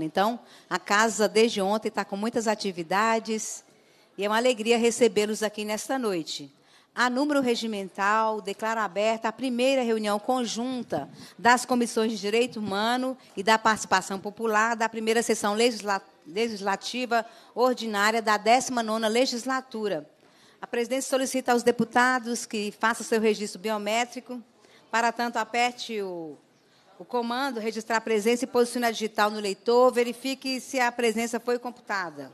Então, a casa desde ontem está com muitas atividades e é uma alegria recebê-los aqui nesta noite. A número regimental declara aberta a primeira reunião conjunta das comissões de Direito Humano e da Participação Popular da primeira sessão legislativa ordinária da 19ª legislatura. A presidência solicita aos deputados que façam seu registro biométrico. Para tanto, aperte o o comando registrar a presença e posicionar digital no leitor. Verifique se a presença foi computada.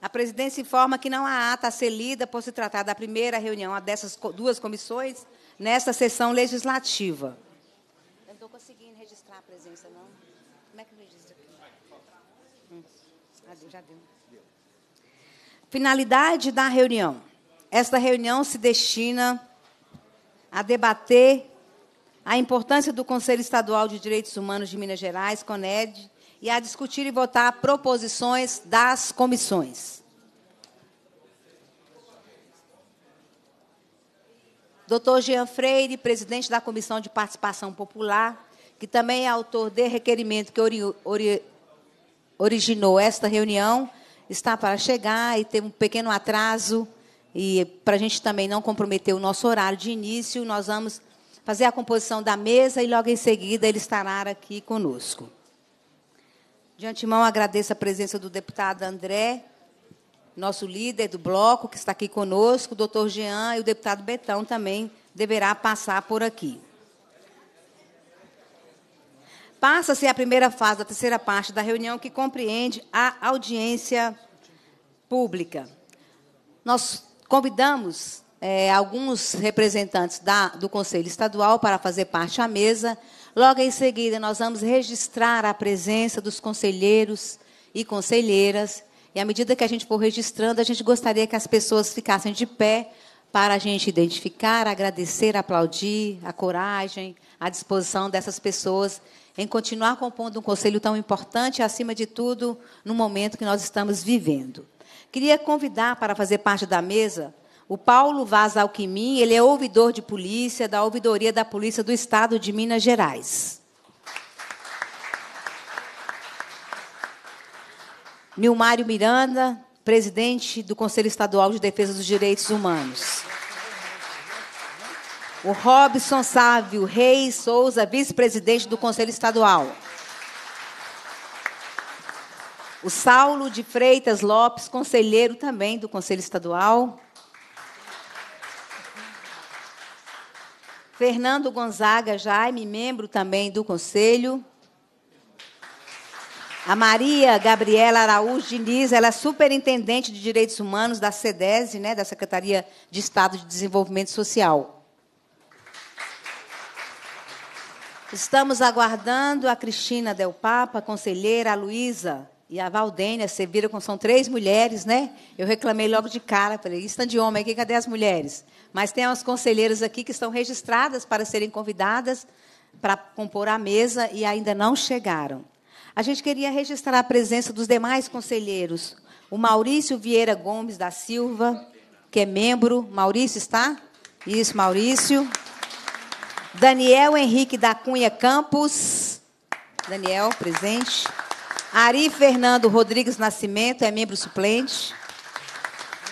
A presidência informa que não há ata a ser lida por se tratar da primeira reunião dessas duas comissões nesta sessão legislativa. Eu não estou conseguindo registrar a presença, não. Como é que registra aqui? Hum. Ah, já deu. Finalidade da reunião. Esta reunião se destina a debater a importância do Conselho Estadual de Direitos Humanos de Minas Gerais, CONED, e a discutir e votar proposições das comissões. Doutor Jean Freire, presidente da Comissão de Participação Popular, que também é autor de requerimento que ori ori originou esta reunião, está para chegar e tem um pequeno atraso e para a gente também não comprometer o nosso horário de início, nós vamos fazer a composição da mesa e logo em seguida ele estará aqui conosco. De antemão, agradeço a presença do deputado André, nosso líder do bloco, que está aqui conosco, o doutor Jean e o deputado Betão também deverá passar por aqui. Passa-se a primeira fase da terceira parte da reunião, que compreende a audiência pública. Nós Convidamos é, alguns representantes da, do Conselho Estadual para fazer parte da mesa. Logo em seguida, nós vamos registrar a presença dos conselheiros e conselheiras. E à medida que a gente for registrando, a gente gostaria que as pessoas ficassem de pé para a gente identificar, agradecer, aplaudir a coragem, a disposição dessas pessoas em continuar compondo um conselho tão importante, acima de tudo, no momento que nós estamos vivendo. Queria convidar para fazer parte da mesa o Paulo Vaz Alquimim, ele é ouvidor de polícia da Ouvidoria da Polícia do Estado de Minas Gerais. Nilmário Miranda, presidente do Conselho Estadual de Defesa dos Direitos Humanos. O Robson Sávio Reis Souza, vice-presidente do Conselho Estadual. O Saulo de Freitas Lopes, conselheiro também do Conselho Estadual. Fernando Gonzaga Jaime, membro também do Conselho. A Maria Gabriela Araújo Diniz, ela é superintendente de Direitos Humanos da SEDESE, né, da Secretaria de Estado de Desenvolvimento Social. Estamos aguardando a Cristina Del Papa, conselheira, a Luísa e a Valdênia, você vira são três mulheres, né? Eu reclamei logo de cara, falei, isso de homem aqui, cadê as mulheres? Mas tem umas conselheiras aqui que estão registradas para serem convidadas para compor a mesa e ainda não chegaram. A gente queria registrar a presença dos demais conselheiros. O Maurício Vieira Gomes da Silva, que é membro. Maurício está? Isso, Maurício. Daniel Henrique da Cunha Campos. Daniel, presente. Ari Fernando Rodrigues Nascimento é membro suplente.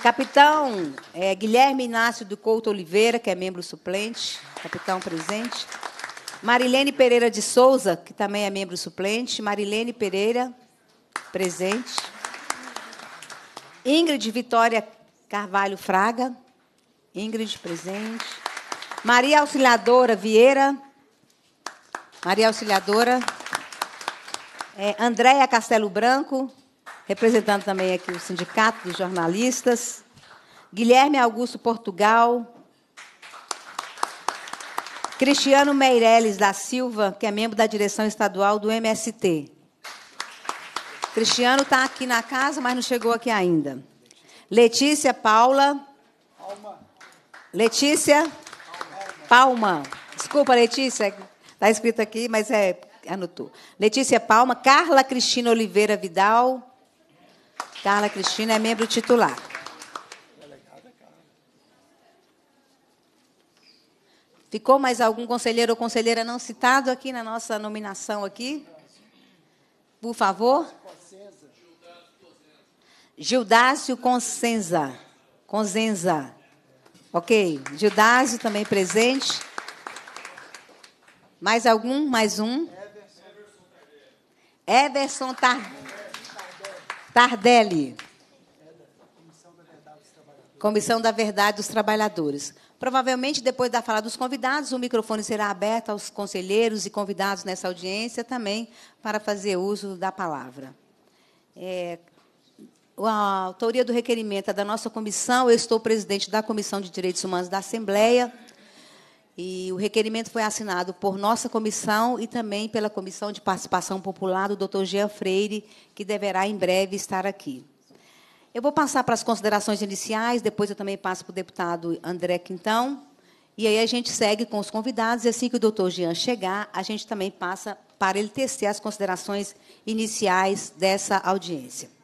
Capitão é, Guilherme Inácio do Couto Oliveira, que é membro suplente. Capitão presente. Marilene Pereira de Souza, que também é membro suplente. Marilene Pereira, presente. Ingrid Vitória Carvalho Fraga. Ingrid, presente. Maria Auxiliadora Vieira. Maria Auxiliadora é, Andréia Castelo Branco, representando também aqui o Sindicato dos Jornalistas. Guilherme Augusto Portugal. Cristiano Meireles da Silva, que é membro da direção estadual do MST. Cristiano está aqui na casa, mas não chegou aqui ainda. Letícia Paula. Letícia Palma. Desculpa, Letícia. Está escrito aqui, mas é anotou. Letícia Palma, Carla Cristina Oliveira Vidal. Carla Cristina é membro titular. Ficou mais algum conselheiro ou conselheira não citado aqui na nossa nominação aqui? Por favor. Gildácio Consenza. Consenza. Ok. Gildácio também presente. Mais algum? Mais um? Everson Tardelli. Comissão da Verdade dos Trabalhadores. Provavelmente, depois da fala dos convidados, o microfone será aberto aos conselheiros e convidados nessa audiência também para fazer uso da palavra. É, a autoria do requerimento é da nossa comissão. Eu estou presidente da Comissão de Direitos Humanos da Assembleia. E o requerimento foi assinado por nossa comissão e também pela Comissão de Participação Popular do Dr. Jean Freire, que deverá em breve estar aqui. Eu vou passar para as considerações iniciais, depois eu também passo para o deputado André Quintão, e aí a gente segue com os convidados, e assim que o doutor Jean chegar, a gente também passa para ele tecer as considerações iniciais dessa audiência.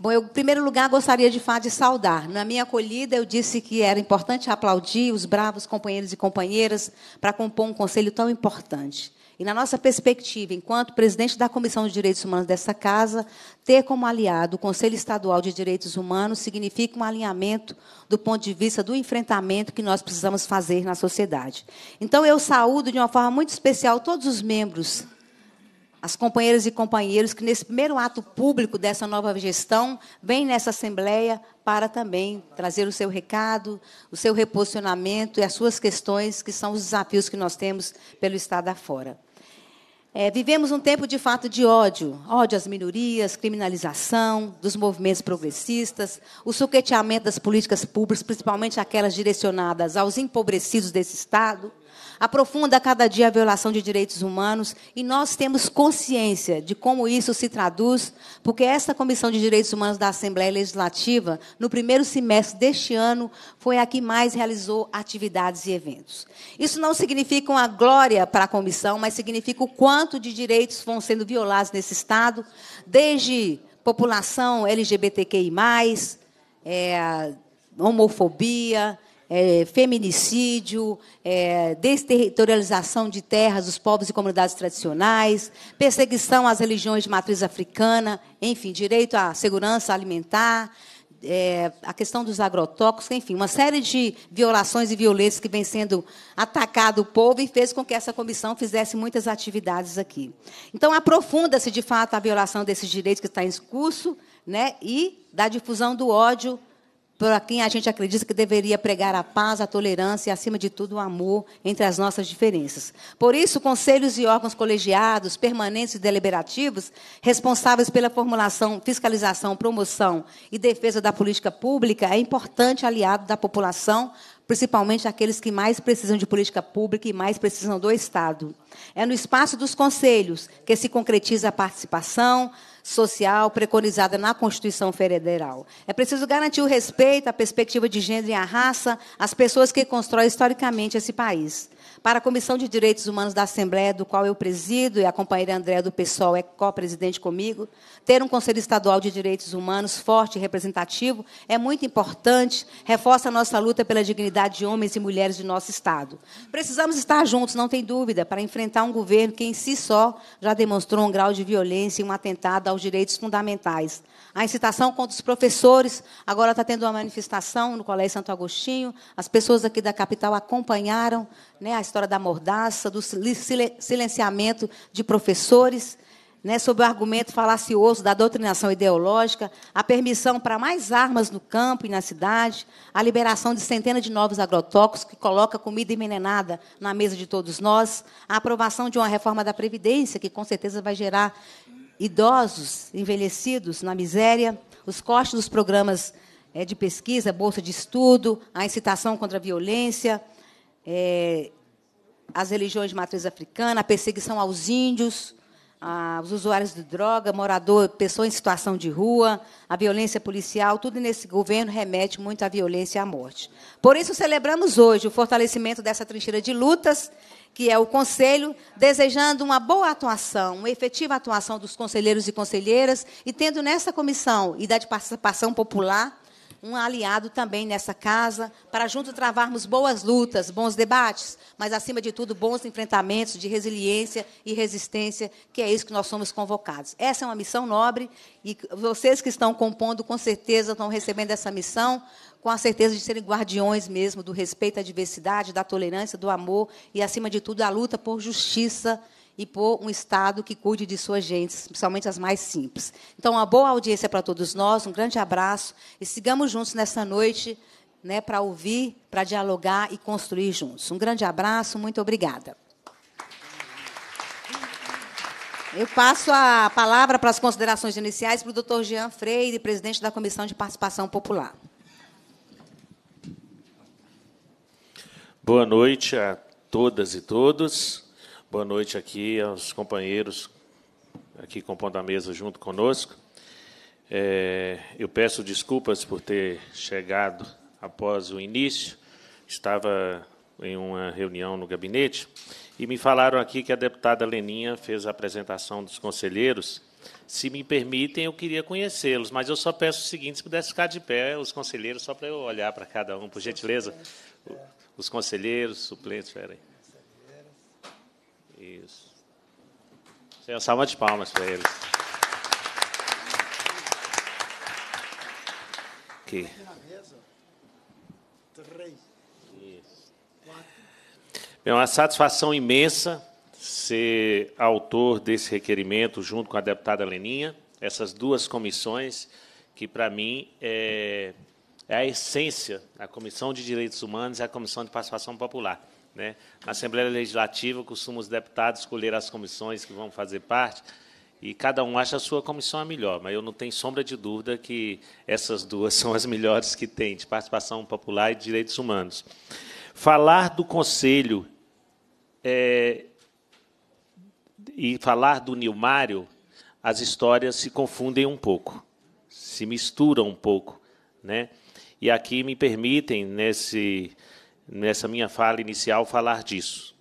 Bom, eu, em primeiro lugar, gostaria de falar de saudar. Na minha acolhida, eu disse que era importante aplaudir os bravos companheiros e companheiras para compor um conselho tão importante. E, na nossa perspectiva, enquanto presidente da Comissão de Direitos Humanos dessa casa, ter como aliado o Conselho Estadual de Direitos Humanos significa um alinhamento do ponto de vista do enfrentamento que nós precisamos fazer na sociedade. Então, eu saúdo de uma forma muito especial todos os membros as companheiras e companheiros que, nesse primeiro ato público dessa nova gestão, vêm nessa Assembleia para também trazer o seu recado, o seu reposicionamento e as suas questões, que são os desafios que nós temos pelo Estado afora. É, vivemos um tempo de fato de ódio, ódio às minorias, criminalização dos movimentos progressistas, o suqueteamento das políticas públicas, principalmente aquelas direcionadas aos empobrecidos desse Estado, aprofunda cada dia a violação de direitos humanos e nós temos consciência de como isso se traduz, porque essa Comissão de Direitos Humanos da Assembleia Legislativa, no primeiro semestre deste ano, foi a que mais realizou atividades e eventos. Isso não significa uma glória para a comissão, mas significa o quanto de direitos vão sendo violados nesse Estado, desde população LGBTQI, é, homofobia, é, feminicídio, é, desterritorialização de terras dos povos e comunidades tradicionais, perseguição às religiões de matriz africana, enfim, direito à segurança alimentar, é, a questão dos agrotóxicos, enfim, uma série de violações e violências que vem sendo atacado o povo e fez com que essa comissão fizesse muitas atividades aqui. Então, aprofunda-se, de fato, a violação desses direitos que está em curso né, e da difusão do ódio para quem a gente acredita que deveria pregar a paz, a tolerância e, acima de tudo, o amor entre as nossas diferenças. Por isso, conselhos e órgãos colegiados, permanentes e deliberativos, responsáveis pela formulação, fiscalização, promoção e defesa da política pública, é importante aliado da população principalmente aqueles que mais precisam de política pública e mais precisam do Estado. É no espaço dos conselhos que se concretiza a participação, social preconizada na Constituição Federal. É preciso garantir o respeito à perspectiva de gênero e à raça às pessoas que constroem historicamente esse país. Para a Comissão de Direitos Humanos da Assembleia, do qual eu presido, e a companheira Andréa do PSOL é co-presidente comigo, ter um Conselho Estadual de Direitos Humanos forte e representativo é muito importante, reforça a nossa luta pela dignidade de homens e mulheres de nosso Estado. Precisamos estar juntos, não tem dúvida, para enfrentar um governo que, em si só, já demonstrou um grau de violência e um atentado aos direitos fundamentais. A incitação contra os professores, agora está tendo uma manifestação no Colégio Santo Agostinho, as pessoas aqui da capital acompanharam né, a história da mordaça, do silenciamento de professores, né, sob o argumento falacioso da doutrinação ideológica, a permissão para mais armas no campo e na cidade, a liberação de centenas de novos agrotóxicos que coloca comida envenenada na mesa de todos nós, a aprovação de uma reforma da Previdência, que com certeza vai gerar idosos envelhecidos na miséria, os cortes dos programas é, de pesquisa, bolsa de estudo, a incitação contra a violência, é, as religiões de matriz africana, a perseguição aos índios, aos usuários de droga, morador, pessoa em situação de rua, a violência policial, tudo nesse governo remete muito à violência e à morte. Por isso, celebramos hoje o fortalecimento dessa trincheira de lutas, que é o Conselho, desejando uma boa atuação, uma efetiva atuação dos conselheiros e conselheiras, e tendo nessa comissão e da de participação popular um aliado também nessa casa, para juntos travarmos boas lutas, bons debates, mas, acima de tudo, bons enfrentamentos de resiliência e resistência, que é isso que nós somos convocados. Essa é uma missão nobre e vocês que estão compondo, com certeza, estão recebendo essa missão com a certeza de serem guardiões mesmo do respeito à diversidade, da tolerância, do amor e, acima de tudo, da luta por justiça e por um Estado que cuide de suas gentes, principalmente as mais simples. Então, uma boa audiência para todos nós, um grande abraço e sigamos juntos nessa noite né, para ouvir, para dialogar e construir juntos. Um grande abraço, muito obrigada. Eu passo a palavra para as considerações iniciais para o doutor Jean Freire, presidente da Comissão de Participação Popular. Boa noite a todas e todos. Boa noite aqui aos companheiros aqui compondo a mesa junto conosco. É, eu peço desculpas por ter chegado após o início. Estava em uma reunião no gabinete e me falaram aqui que a deputada Leninha fez a apresentação dos conselheiros. Se me permitem, eu queria conhecê-los, mas eu só peço o seguinte: se pudesse ficar de pé, os conselheiros, só para eu olhar para cada um, por gentileza. Os conselheiros, suplentes, espera aí. Isso. Uma salva de palmas para eles. Aqui. Isso. É uma satisfação imensa ser autor desse requerimento junto com a deputada Leninha, essas duas comissões que, para mim, é, é a essência, a Comissão de Direitos Humanos e a Comissão de Participação Popular. Né? Na Assembleia Legislativa, costumam os deputados escolher as comissões que vão fazer parte, e cada um acha a sua comissão a melhor, mas eu não tenho sombra de dúvida que essas duas são as melhores que tem, de participação popular e de direitos humanos. Falar do Conselho é, e falar do Nilmário, as histórias se confundem um pouco, se misturam um pouco. Né? E aqui me permitem, nesse nessa minha fala inicial, falar disso.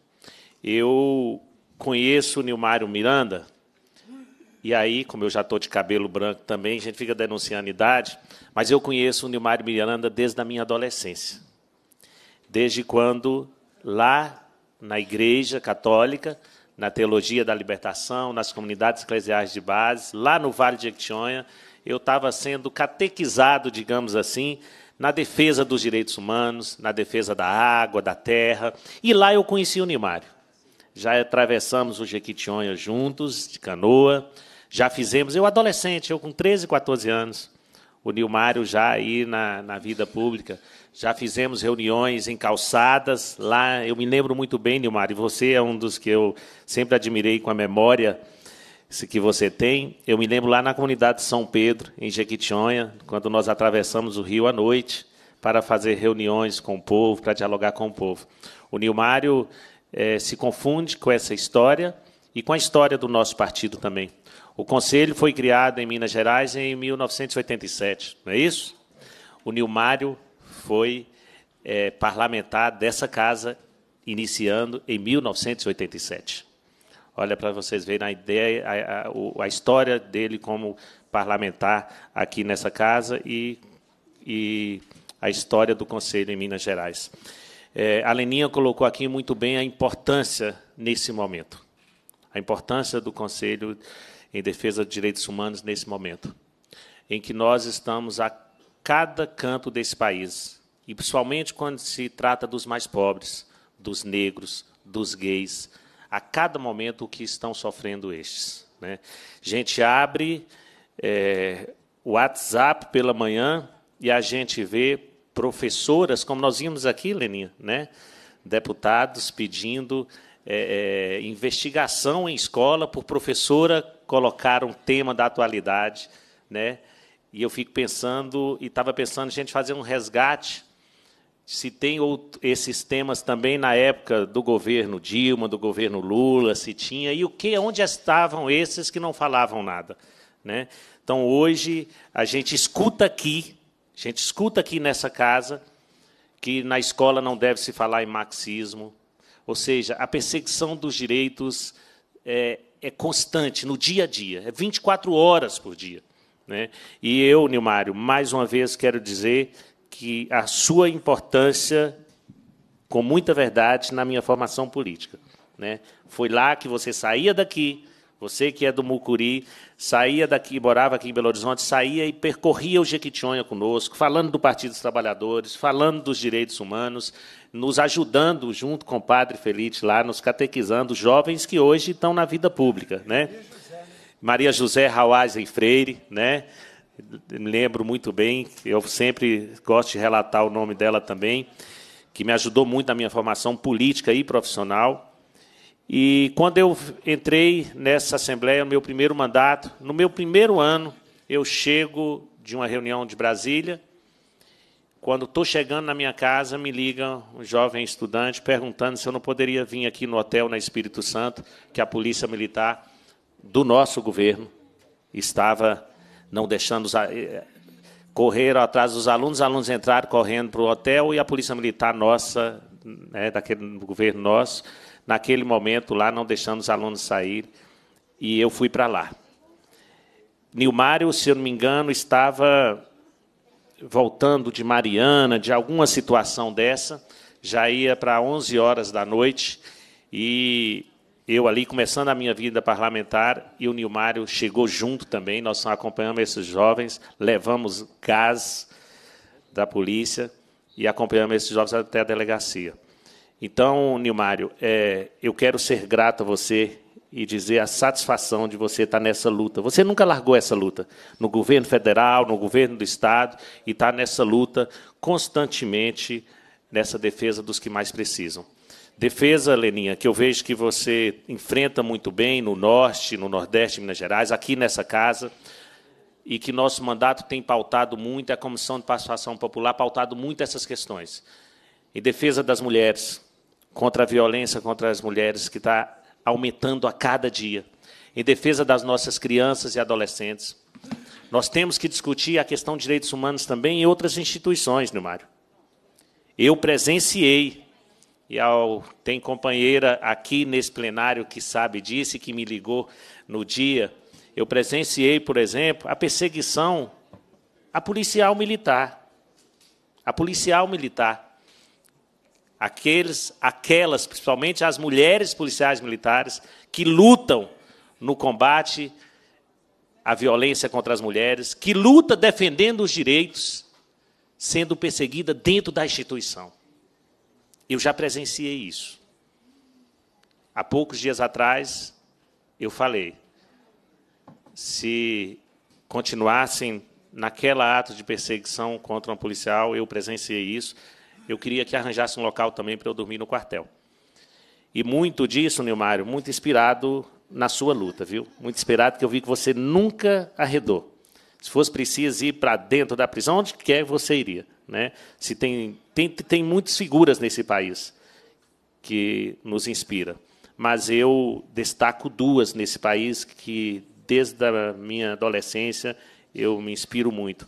Eu conheço o Nilmário Miranda, e aí, como eu já estou de cabelo branco também, a gente fica denunciando a idade, mas eu conheço o Nilmário Miranda desde a minha adolescência. Desde quando, lá na Igreja Católica, na Teologia da Libertação, nas comunidades eclesiais de base, lá no Vale de Equitinhonha, eu estava sendo catequizado, digamos assim, na defesa dos direitos humanos, na defesa da água, da terra. E lá eu conheci o Nimário. Já atravessamos o Jequitinhonha juntos, de canoa. Já fizemos, eu adolescente, eu com 13, 14 anos, o Nilmário já aí na, na vida pública. Já fizemos reuniões em calçadas. Lá, eu me lembro muito bem, Nilmário, você é um dos que eu sempre admirei com a memória que você tem. Eu me lembro lá na comunidade de São Pedro, em Jequitinhonha, quando nós atravessamos o rio à noite para fazer reuniões com o povo, para dialogar com o povo. O Nilmário é, se confunde com essa história e com a história do nosso partido também. O Conselho foi criado em Minas Gerais em 1987, não é isso? O Nilmário foi é, parlamentar dessa casa, iniciando em 1987. Olha para vocês verem a ideia, a, a, a, história dele como parlamentar aqui nessa casa e, e a história do Conselho em Minas Gerais. É, a Leninha colocou aqui muito bem a importância nesse momento, a importância do Conselho em Defesa dos Direitos Humanos nesse momento, em que nós estamos a cada canto desse país, e principalmente quando se trata dos mais pobres, dos negros, dos gays, a cada momento o que estão sofrendo estes. Né? A gente abre é, o WhatsApp pela manhã e a gente vê professoras, como nós vimos aqui, Leninha, né? deputados pedindo é, é, investigação em escola por professora colocar um tema da atualidade. Né? E eu fico pensando, e estava pensando, a gente fazer um resgate se tem outro, esses temas também na época do governo Dilma, do governo Lula, se tinha, e o que, onde estavam esses que não falavam nada. Né? Então, hoje, a gente escuta aqui, a gente escuta aqui nessa casa, que na escola não deve se falar em marxismo, ou seja, a perseguição dos direitos é, é constante, no dia a dia, é 24 horas por dia. Né? E eu, Nilmário, mais uma vez quero dizer que a sua importância, com muita verdade, na minha formação política. Né? Foi lá que você saía daqui, você que é do Mucuri, saía daqui, morava aqui em Belo Horizonte, saía e percorria o Jequitinhonha conosco, falando do Partido dos Trabalhadores, falando dos direitos humanos, nos ajudando, junto com o padre Felite lá, nos catequizando, jovens que hoje estão na vida pública. Né? Maria José Hawaz Freire, né? Me lembro muito bem, eu sempre gosto de relatar o nome dela também, que me ajudou muito na minha formação política e profissional. E quando eu entrei nessa Assembleia, no meu primeiro mandato, no meu primeiro ano, eu chego de uma reunião de Brasília. Quando estou chegando na minha casa, me liga um jovem estudante perguntando se eu não poderia vir aqui no hotel na Espírito Santo, que a Polícia Militar do nosso governo estava não deixando os, eh, correram atrás dos alunos, os alunos entraram correndo para o hotel e a Polícia Militar nossa, né, daquele governo nosso, naquele momento lá, não deixando os alunos sair, e eu fui para lá. Nilmário, se eu não me engano, estava voltando de Mariana, de alguma situação dessa, já ia para 11 horas da noite, e eu ali começando a minha vida parlamentar, e o Nilmário chegou junto também, nós acompanhamos esses jovens, levamos gás da polícia e acompanhamos esses jovens até a delegacia. Então, Nilmário, é, eu quero ser grato a você e dizer a satisfação de você estar nessa luta. Você nunca largou essa luta no governo federal, no governo do Estado, e está nessa luta constantemente nessa defesa dos que mais precisam. Defesa, Leninha, que eu vejo que você enfrenta muito bem no Norte, no Nordeste de Minas Gerais, aqui nessa casa, e que nosso mandato tem pautado muito, a Comissão de Participação Popular pautado muito essas questões. Em defesa das mulheres, contra a violência contra as mulheres, que está aumentando a cada dia, em defesa das nossas crianças e adolescentes. Nós temos que discutir a questão de direitos humanos também em outras instituições, Nilmário. Eu presenciei, e ao, tem companheira aqui nesse plenário que sabe disso e que me ligou no dia, eu presenciei, por exemplo, a perseguição a policial militar. A policial militar aqueles, aquelas, principalmente as mulheres policiais militares, que lutam no combate à violência contra as mulheres, que luta defendendo os direitos, sendo perseguida dentro da instituição. Eu já presenciei isso. Há poucos dias atrás, eu falei, se continuassem naquela ato de perseguição contra um policial, eu presenciei isso, eu queria que arranjasse um local também para eu dormir no quartel. E muito disso, Nilmário, muito inspirado na sua luta, viu? Muito inspirado, que eu vi que você nunca arredou. Se fosse preciso ir para dentro da prisão, onde quer você iria. Né? Se tem, tem, tem muitas figuras nesse país que nos inspira. Mas eu destaco duas nesse país que, desde a minha adolescência, eu me inspiro muito.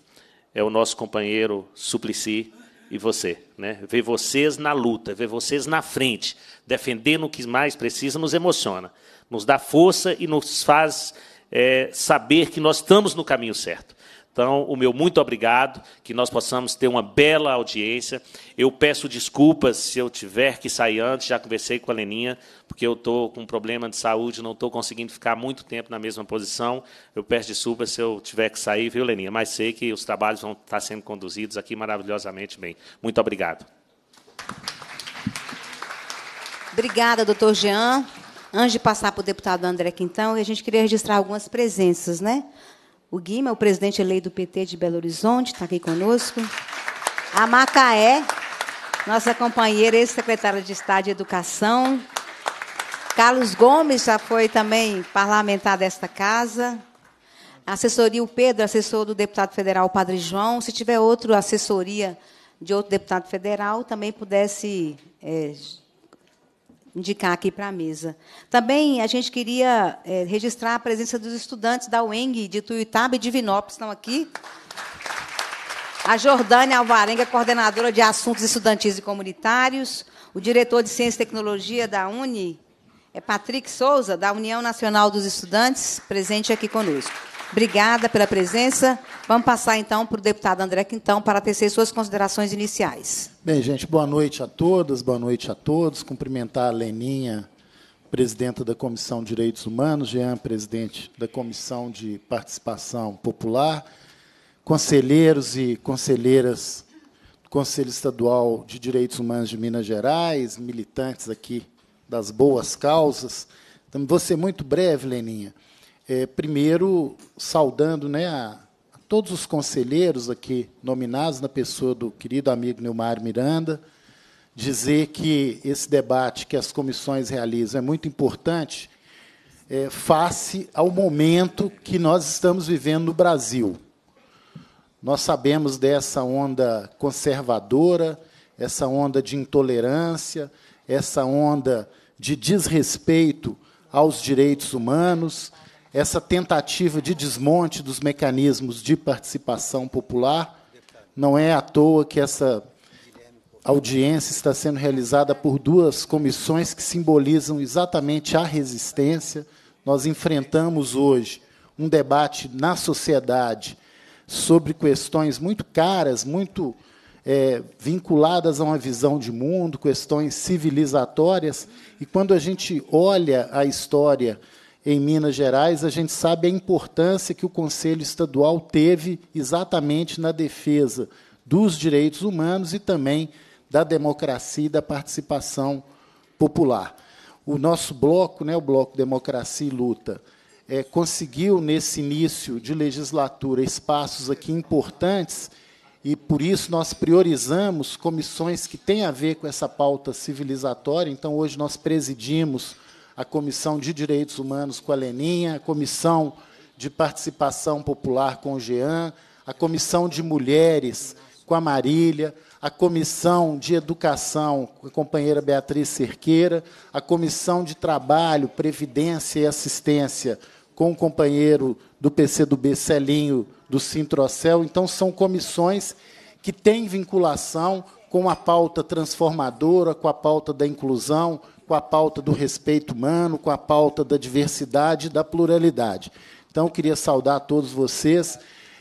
É o nosso companheiro Suplicy, e você. Né? Ver vocês na luta, ver vocês na frente, defendendo o que mais precisa, nos emociona, nos dá força e nos faz é, saber que nós estamos no caminho certo. Então, o meu muito obrigado, que nós possamos ter uma bela audiência. Eu peço desculpas se eu tiver que sair antes, já conversei com a Leninha, porque eu estou com um problema de saúde, não estou conseguindo ficar muito tempo na mesma posição. Eu peço desculpas se eu tiver que sair, viu, Leninha? Mas sei que os trabalhos vão estar sendo conduzidos aqui maravilhosamente bem. Muito obrigado. Obrigada, doutor Jean. Antes de passar para o deputado André Quintão, a gente queria registrar algumas presenças, né? O Guima, o presidente eleito do PT de Belo Horizonte, está aqui conosco. A Macaé, nossa companheira, ex-secretária de Estado de Educação. Carlos Gomes já foi também parlamentar desta casa. Assessoria, o Pedro, assessor do deputado federal Padre João. Se tiver outra assessoria de outro deputado federal, também pudesse é, indicar aqui para a mesa. Também a gente queria é, registrar a presença dos estudantes da UENG de Tuiutaba e de Vinópolis, estão aqui. A Jordânia Alvarenga, coordenadora de assuntos estudantis e comunitários. O diretor de Ciência e Tecnologia da Uni é Patrick Souza, da União Nacional dos Estudantes, presente aqui conosco. Obrigada pela presença. Vamos passar, então, para o deputado André Quintão para tecer suas considerações iniciais. Bem, gente, boa noite a todas, boa noite a todos. Cumprimentar a Leninha, presidenta da Comissão de Direitos Humanos, Jean, presidente da Comissão de Participação Popular, conselheiros e conselheiras do Conselho Estadual de Direitos Humanos de Minas Gerais, militantes aqui das boas causas. Então, vou ser muito breve, Leninha. É, primeiro, saudando né, a, a, todos os conselheiros aqui nominados na pessoa do querido amigo Neumar Miranda, dizer que esse debate que as comissões realizam é muito importante é, face ao momento que nós estamos vivendo no Brasil. Nós sabemos dessa onda conservadora, essa onda de intolerância, essa onda de desrespeito aos direitos humanos, essa tentativa de desmonte dos mecanismos de participação popular. Não é à toa que essa audiência está sendo realizada por duas comissões que simbolizam exatamente a resistência. Nós enfrentamos hoje um debate na sociedade sobre questões muito caras, muito é, vinculadas a uma visão de mundo, questões civilizatórias. E quando a gente olha a história em Minas Gerais, a gente sabe a importância que o Conselho Estadual teve exatamente na defesa dos direitos humanos e também da democracia e da participação popular. O nosso bloco, né, o Bloco Democracia e Luta, é, conseguiu, nesse início de legislatura, espaços aqui importantes, e por isso nós priorizamos comissões que têm a ver com essa pauta civilizatória. Então, hoje nós presidimos a Comissão de Direitos Humanos com a Leninha, a Comissão de Participação Popular com o Jean, a Comissão de Mulheres com a Marília, a Comissão de Educação com a companheira Beatriz Cerqueira, a Comissão de Trabalho, Previdência e Assistência com o companheiro do PCdoB Celinho do Sintrocel. Então, são comissões que têm vinculação com a pauta transformadora, com a pauta da inclusão, com a pauta do respeito humano, com a pauta da diversidade e da pluralidade. Então, eu queria saudar a todos vocês.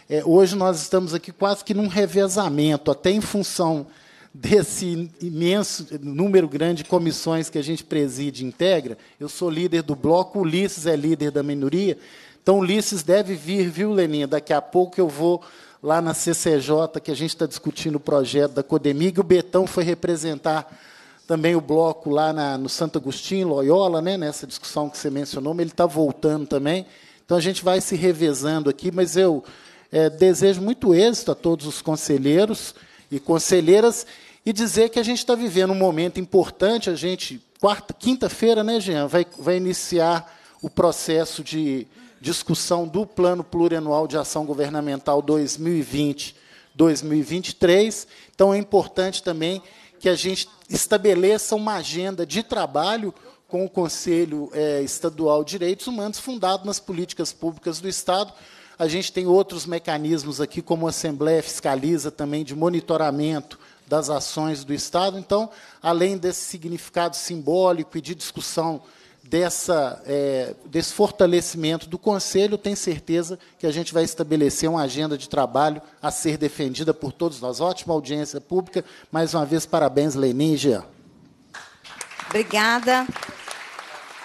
É, hoje nós estamos aqui quase que num revezamento, até em função desse imenso número grande de comissões que a gente preside e integra. Eu sou líder do bloco, Ulisses é líder da minoria. Então, Ulisses deve vir, viu, Leninha? Daqui a pouco eu vou lá na CCJ, que a gente está discutindo o projeto da Codemig, o Betão foi representar também o bloco lá na, no Santo Agostinho, Loyola, né, nessa discussão que você mencionou, mas ele está voltando também. Então a gente vai se revezando aqui, mas eu é, desejo muito êxito a todos os conselheiros e conselheiras e dizer que a gente está vivendo um momento importante. A gente, quarta, quinta-feira, né, Jean, vai, vai iniciar o processo de discussão do Plano Plurianual de Ação Governamental 2020-2023. Então, é importante também que a gente estabeleça uma agenda de trabalho com o Conselho é, Estadual de Direitos Humanos, fundado nas políticas públicas do Estado. A gente tem outros mecanismos aqui, como a Assembleia Fiscaliza, também de monitoramento das ações do Estado. Então, além desse significado simbólico e de discussão dessa, é, desse fortalecimento do Conselho, tenho certeza que a gente vai estabelecer uma agenda de trabalho a ser defendida por todos nós. Ótima audiência pública. Mais uma vez, parabéns, Lenin e Jean. Obrigada.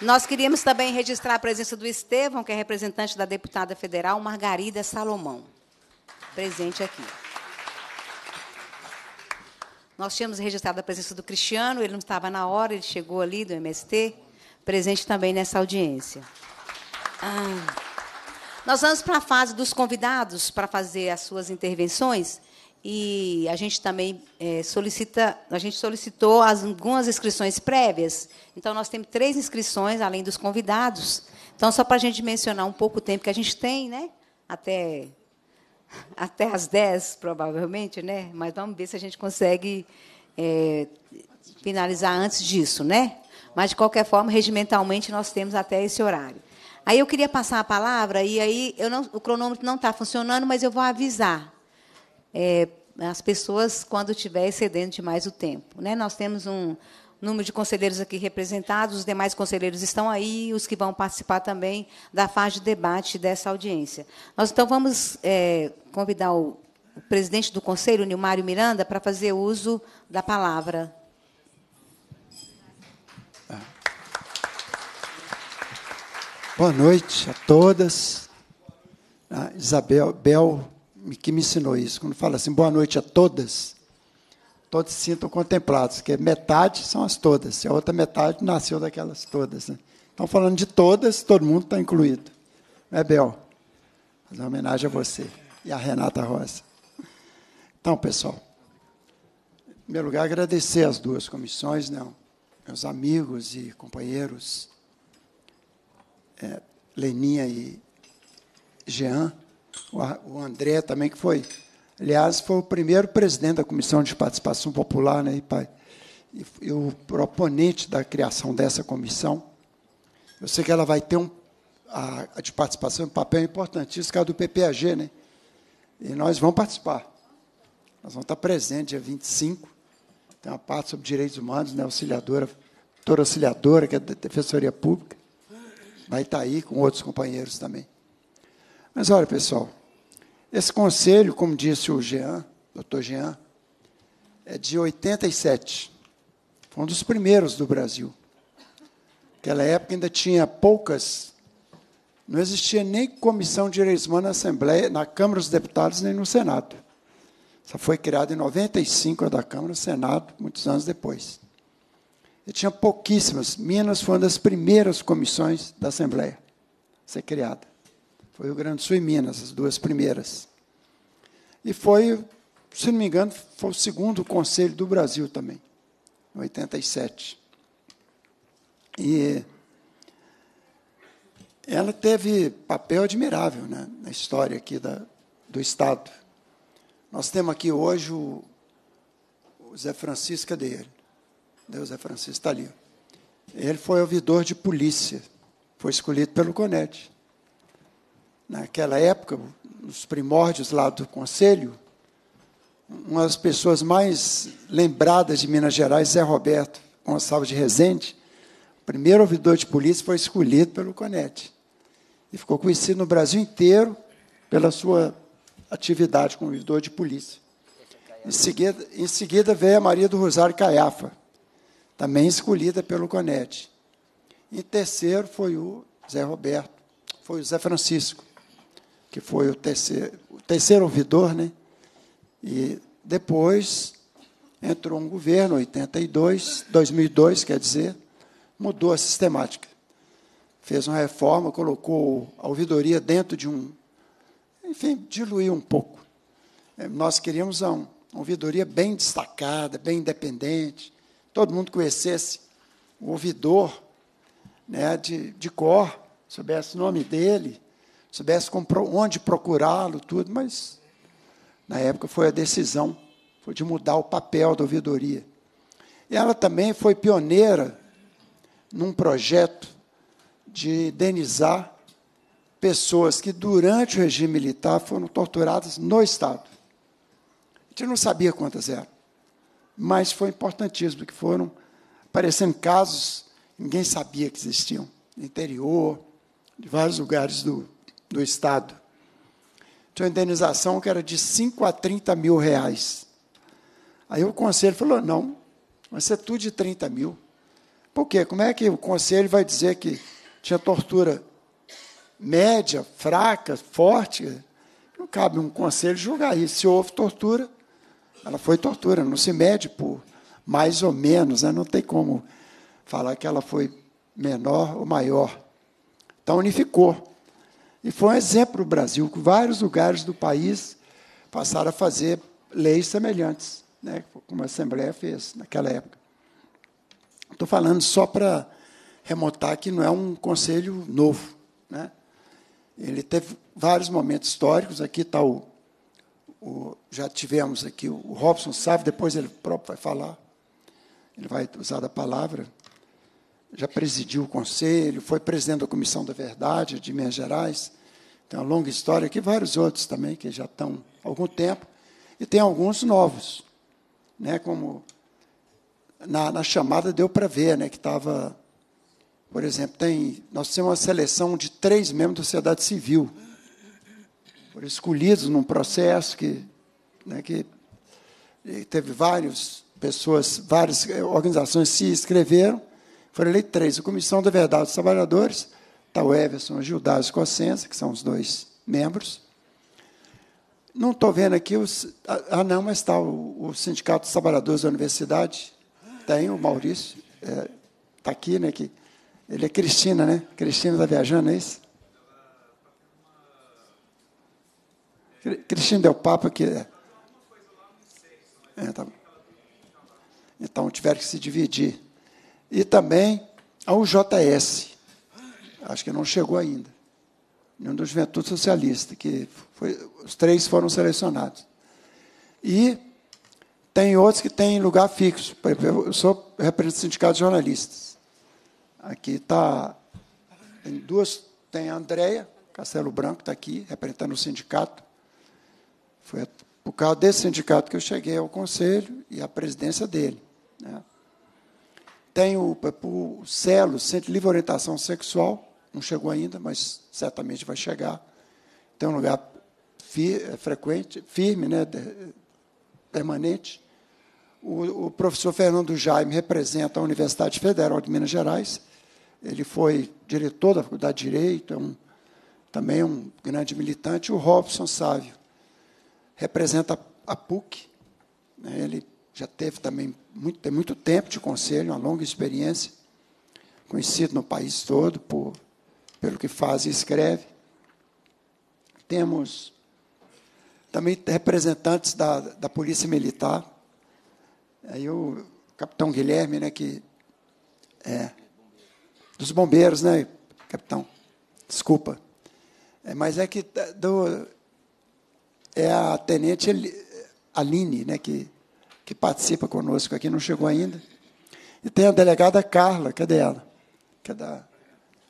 Nós queríamos também registrar a presença do Estevão, que é representante da deputada federal Margarida Salomão, presente aqui. Nós tínhamos registrado a presença do Cristiano, ele não estava na hora, ele chegou ali do MST presente também nessa audiência. Ah. Nós vamos para a fase dos convidados para fazer as suas intervenções e a gente também é, solicita, a gente solicitou as, algumas inscrições prévias. Então nós temos três inscrições além dos convidados. Então só para a gente mencionar um pouco o tempo que a gente tem, né? Até até às 10, provavelmente, né? Mas vamos ver se a gente consegue é, finalizar antes disso, né? Mas, de qualquer forma, regimentalmente, nós temos até esse horário. Aí eu queria passar a palavra, e aí não, o cronômetro não está funcionando, mas eu vou avisar é, as pessoas quando estiver excedendo demais o tempo. Né? Nós temos um, número de conselheiros aqui representados, os demais conselheiros estão aí, os que vão participar também da fase de debate dessa audiência. Nós, então, vamos é, convidar o, presidente do Conselho, Nilmário Miranda, para fazer uso da palavra. Boa noite a todas. A Isabel Bel que me ensinou isso. Quando fala assim, boa noite a todas, todos se sintam contemplados, porque metade são as todas, e a outra metade nasceu daquelas todas. Né? Então, falando de todas, todo mundo está incluído. Não é, Bel? Fazer uma homenagem a você e a Renata Rosa. Então, pessoal, em primeiro lugar, agradecer as duas comissões, né? meus amigos e companheiros, é, Leninha e Jean, o André também, que foi Aliás, foi o primeiro presidente da Comissão de Participação Popular, né? E, e o proponente da criação dessa comissão. Eu sei que ela vai ter um, a, a de participação um papel importantíssimo, que é a do PPAG, né? E nós vamos participar. Nós vamos estar presentes dia 25. Tem uma parte sobre direitos humanos, né, auxiliadora, doutora auxiliadora, que é da Defensoria Pública. Vai estar aí com outros companheiros também. Mas olha, pessoal, esse conselho, como disse o Jean, doutor Jean, é de 87. Foi um dos primeiros do Brasil. Naquela época ainda tinha poucas, não existia nem comissão de direitos humanos na Assembleia, na Câmara dos Deputados, nem no Senado. Só foi criada em 95 a da Câmara, Senado, muitos anos depois. E tinha pouquíssimas. Minas foi uma das primeiras comissões da Assembleia a ser criada. Foi o Grande Sul e Minas, as duas primeiras. E foi, se não me engano, foi o segundo conselho do Brasil também, em 87. E ela teve papel admirável né, na história aqui da, do Estado. Nós temos aqui hoje o, o Zé Francisco, cadê? O Zé Francisco está ali. Ele foi ouvidor de polícia, foi escolhido pelo CONED naquela época, nos primórdios lá do Conselho, uma das pessoas mais lembradas de Minas Gerais, Zé Roberto Gonçalves de Rezende, o primeiro ouvidor de polícia foi escolhido pelo CONET. E ficou conhecido no Brasil inteiro pela sua atividade como ouvidor de polícia. Em seguida, em seguida veio a Maria do Rosário Caiafa, também escolhida pelo CONET. E terceiro foi o Zé Roberto, foi o Zé Francisco que foi o terceiro, o terceiro ouvidor, né? E depois entrou um governo, 82, 2002, quer dizer, mudou a sistemática. Fez uma reforma, colocou a ouvidoria dentro de um. Enfim, diluiu um pouco. É, nós queríamos uma ouvidoria bem destacada, bem independente, todo mundo conhecesse o ouvidor né, de, de cor, soubesse o nome dele, soubesse onde procurá-lo, tudo, mas na época foi a decisão, foi de mudar o papel da ouvidoria. Ela também foi pioneira num projeto de indenizar pessoas que, durante o regime militar, foram torturadas no Estado. A gente não sabia quantas eram, mas foi importantíssimo, porque foram aparecendo casos, ninguém sabia que existiam, no interior, de vários lugares do, do Estado. Tinha uma indenização que era de 5 a 30 mil reais. Aí o conselho falou: não, vai ser tudo de 30 mil. Por quê? Como é que o conselho vai dizer que tinha tortura média, fraca, forte? Não cabe um conselho julgar isso. Se houve tortura, ela foi tortura, não se mede por mais ou menos, né? não tem como falar que ela foi menor ou maior. Então unificou. E foi um exemplo para o Brasil, que vários lugares do país passaram a fazer leis semelhantes, né, como a Assembleia fez naquela época. Estou falando só para remontar que não é um conselho novo. Né? Ele teve vários momentos históricos. Aqui está o, o, Já tivemos aqui o Robson Sávio, depois ele próprio vai falar. Ele vai usar a palavra já presidiu o conselho, foi presidente da Comissão da Verdade de Minas Gerais. Tem uma longa história aqui, vários outros também que já estão há algum tempo. E tem alguns novos, né, como na, na chamada deu para ver né, que estava. Por exemplo, tem, nós temos uma seleção de três membros da sociedade civil, foram escolhidos num processo que, né, que teve várias pessoas, várias organizações se inscreveram, foram eleitos três. A Comissão da Verdade dos Trabalhadores, está o Everson Gildásio Cossenza, que são os dois membros. Não estou vendo aqui os. Ah, não, mas está o, o, Sindicato dos Trabalhadores da Universidade. Tem o Maurício. Está é, tá aqui, né? Que, ele é Cristina, né? Cristina está viajando, é isso? Cristina deu papo aqui. É, é tá. Então tiveram que se dividir. E também a UJS. Acho que não chegou ainda. Nenhum do Juventude Socialista, que foi, os três foram selecionados. E tem outros que têm lugar fixo. Eu sou representante do Sindicato de Jornalistas. Aqui está. Tem duas. Tem a Andréia Castelo Branco, está aqui, representando o sindicato. Foi por causa desse sindicato que eu cheguei ao conselho e à presidência dele. Né? Tem o, o CELO, Centro de Livre Orientação Sexual, não chegou ainda, mas certamente vai chegar. Tem um lugar é, frequente, firme, né, permanente. O, o, professor Fernando Jaime representa a Universidade Federal de Minas Gerais. Ele foi diretor da Faculdade de Direito, é um, também um grande militante. O Robson Sávio representa a PUC. Né, ele já teve também muito, tem muito tempo de conselho, uma longa experiência, conhecido no país todo por, pelo que faz e escreve. Temos também representantes da, da Polícia Militar. Aí o capitão Guilherme, né, que é dos bombeiros, né, capitão? Desculpa. É, mas é que do, é a tenente Aline, né, que, que participa conosco aqui, não chegou ainda. E tem a delegada Carla, cadê ela? Que é da,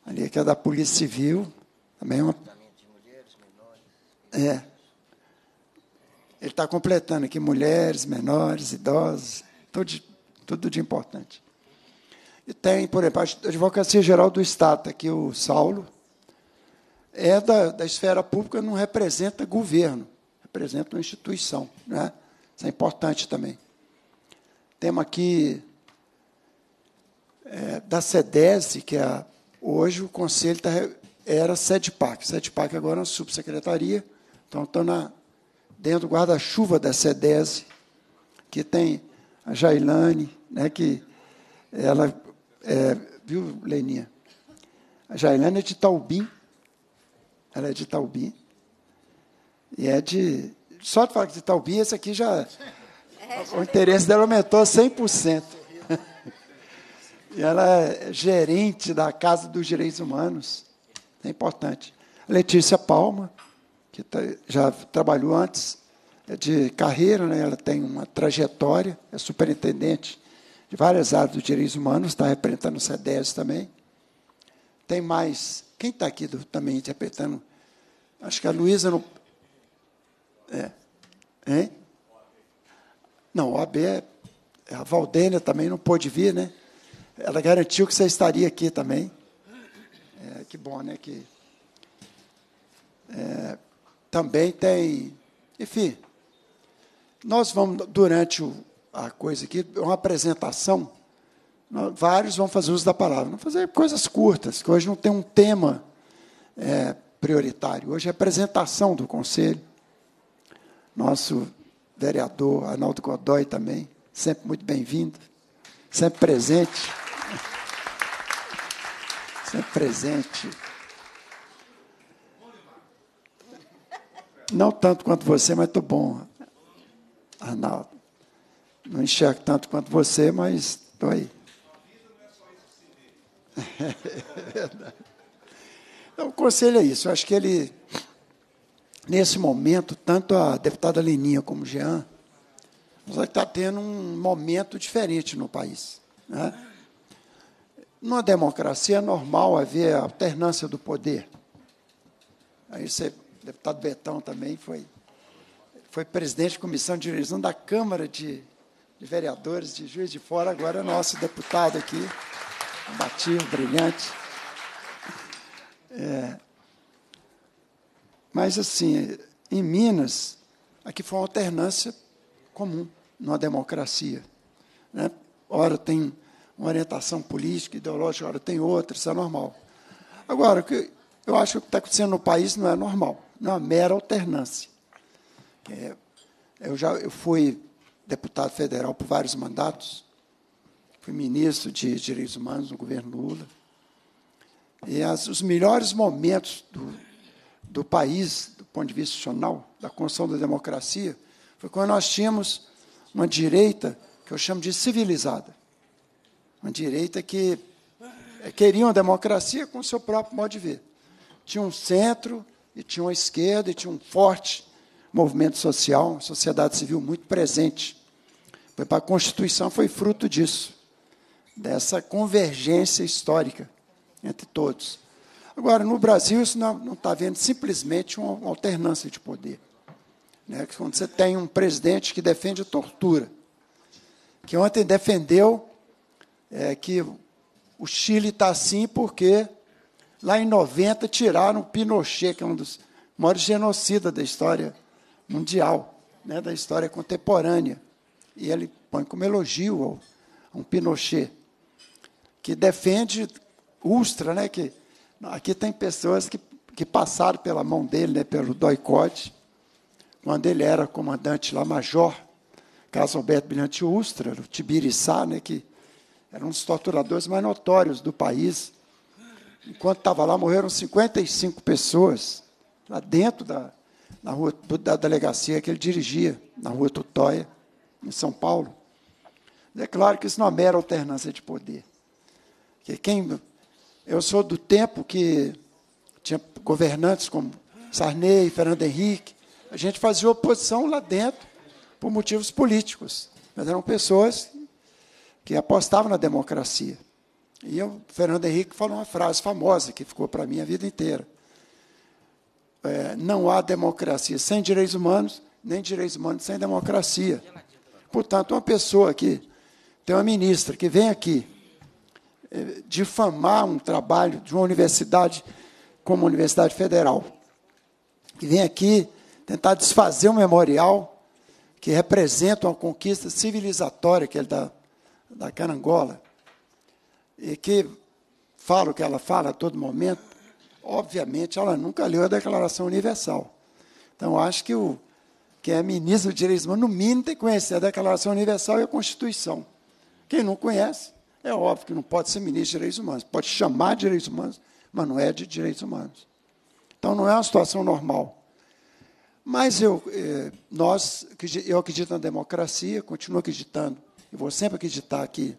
ali, que é da Polícia Civil, também é uma. É. Ele está completando aqui mulheres, menores, idosos, tudo de, tudo de importante. E tem, por exemplo, a Advocacia Geral do Estado, aqui o Saulo, é da, da esfera pública, não representa governo, representa uma instituição. Né? Isso é importante também. Temos aqui é, da SEDESE, que é hoje o conselho tá, era SEDPAC. SEDPAC agora é uma subsecretaria, então estão na dentro do guarda-chuva da SEDESE, que tem a Jailane, né, que ela, é, viu, Leninha? A Jailane é de Taubim, ela é de Taubim, e é de, só de falar de Taubim, esse aqui já, o interesse dela aumentou a 100%. E ela é gerente da Casa dos Direitos Humanos, é importante. Letícia Palma, que tá, já trabalhou antes é de carreira, né? ela tem uma trajetória, é superintendente de várias áreas dos direitos humanos, está representando o CEDES também. Tem mais. Quem está aqui também interpretando? Acho que a Luísa. É. Hein? Não, o AB é. A Valdênia também não pôde vir, né? Ela garantiu que você estaria aqui também. É, que bom, né? Que, é, também tem. Enfim, nós vamos, durante o, a coisa aqui, uma apresentação, nós, vários vão fazer uso da palavra. Vamos fazer coisas curtas, que hoje não tem um tema é, prioritário. Hoje é apresentação do Conselho. Nosso vereador Arnaldo Godoy também, sempre muito bem-vindo, sempre presente. Sempre presente. Não tanto quanto você, mas estou bom, Arnaldo. Não enxergo tanto quanto você, mas estou aí. É verdade. Então, o conselho é isso. Eu acho que ele, nesse momento, tanto a deputada Leninha como o Jean, nós está tendo um momento diferente no país. Né? Numa democracia é normal haver alternância do poder. Aí você o deputado Betão também foi, foi presidente de comissão de direção da Câmara de, de vereadores de Juiz de Fora, agora é nosso deputado aqui, combativo, brilhante. É, mas, assim, em Minas, aqui foi uma alternância comum numa democracia. Né? Ora tem uma orientação política, ideológica, ora tem outra, isso é normal. Agora, o que eu acho que o que está acontecendo no país não é normal, não é uma mera alternância. É, eu já eu fui deputado federal por vários mandatos, fui ministro de Direitos Humanos no governo Lula. E as, os melhores momentos do, do país, do ponto de vista institucional, da construção da democracia, foi quando nós tínhamos uma direita que eu chamo de civilizada. Uma direita que queria uma democracia com o seu próprio modo de ver. Tinha um centro, e tinha uma esquerda, e tinha um forte movimento social, sociedade civil muito presente. A Constituição foi fruto disso, dessa convergência histórica entre todos. Agora, no Brasil, isso não está vendo simplesmente uma alternância de poder. Né? Quando você tem um presidente que defende tortura, que ontem defendeu é, que o Chile está assim porque lá em 90 tiraram o Pinochet, que é um dos maiores genocidas da história mundial, né, da história contemporânea. E ele põe como elogio a um Pinochet, que defende Ustra, né, que aqui tem pessoas que, que passaram pela mão dele, né, pelo doicote, quando ele era comandante lá, major, Caso Alberto Brilhante Ustra, o Tibiriçá, né, que era um dos torturadores mais notórios do país. Enquanto estava lá, morreram 55 pessoas, lá dentro da, na rua, da delegacia que ele dirigia, na rua Tutóia, em São Paulo. É claro que isso não é mera alternância de poder. Que quem, eu sou do tempo que tinha governantes como Sarney, Fernando Henrique, a gente fazia oposição lá dentro por motivos políticos, mas eram pessoas que apostavam na democracia. E o Fernando Henrique falou uma frase famosa que ficou para mim a vida inteira. É, não há democracia sem direitos humanos, nem direitos humanos sem democracia. Portanto, uma pessoa que tem uma ministra que vem aqui difamar um trabalho de uma universidade como a Universidade Federal, que vem aqui tentar desfazer um memorial que representam uma conquista civilizatória, que é da, da Carangola, e que fala o que ela fala a todo momento, obviamente ela nunca leu a Declaração Universal. Então, acho que o que é ministro dos Direitos Humanos, no mínimo, tem que conhecer a Declaração Universal e a Constituição. Quem não conhece, é óbvio que não pode ser ministro de Direitos Humanos. Pode chamar de Direitos Humanos, mas não é de Direitos Humanos. Então, não é uma situação normal. Mas eu, eh, nós, eu acredito na democracia, continuo acreditando, e vou sempre acreditar que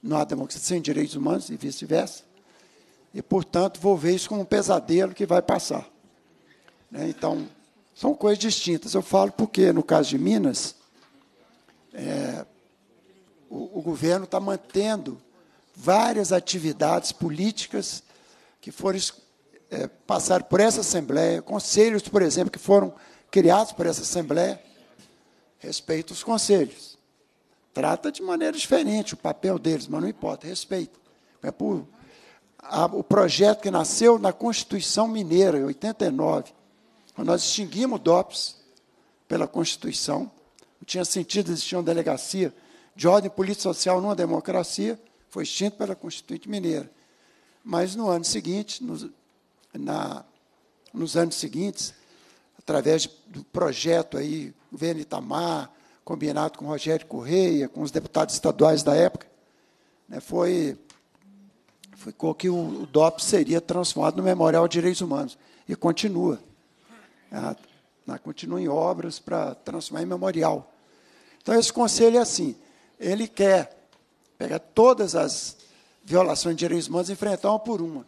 não há democracia sem direitos humanos e vice-versa. E, portanto, vou ver isso como um pesadelo que vai passar. Né? Então, são coisas distintas. Eu falo porque, no caso de Minas, é, o, o governo está mantendo várias atividades políticas que foram é, por essa Assembleia, conselhos, por exemplo, que foram criados por essa Assembleia, respeita os conselhos. Trata de maneira diferente o papel deles, mas não importa, respeita. É por, a, o projeto que nasceu na Constituição Mineira, em 89, quando nós extinguimos o DOPS pela Constituição, não tinha sentido existir uma delegacia de ordem política social numa democracia, foi extinto pela Constituinte Mineira. Mas no ano seguinte, nos, na, nos anos seguintes, através do projeto aí, governo Itamar, combinado com Rogério Correia, com os deputados estaduais da época, né, foi ficou que o, o DOP seria transformado no Memorial de Direitos Humanos. E continua. Ah, continua em obras para transformar em memorial. Então, esse conselho é assim: ele quer pegar todas as violações de direitos humanos enfrentar uma por uma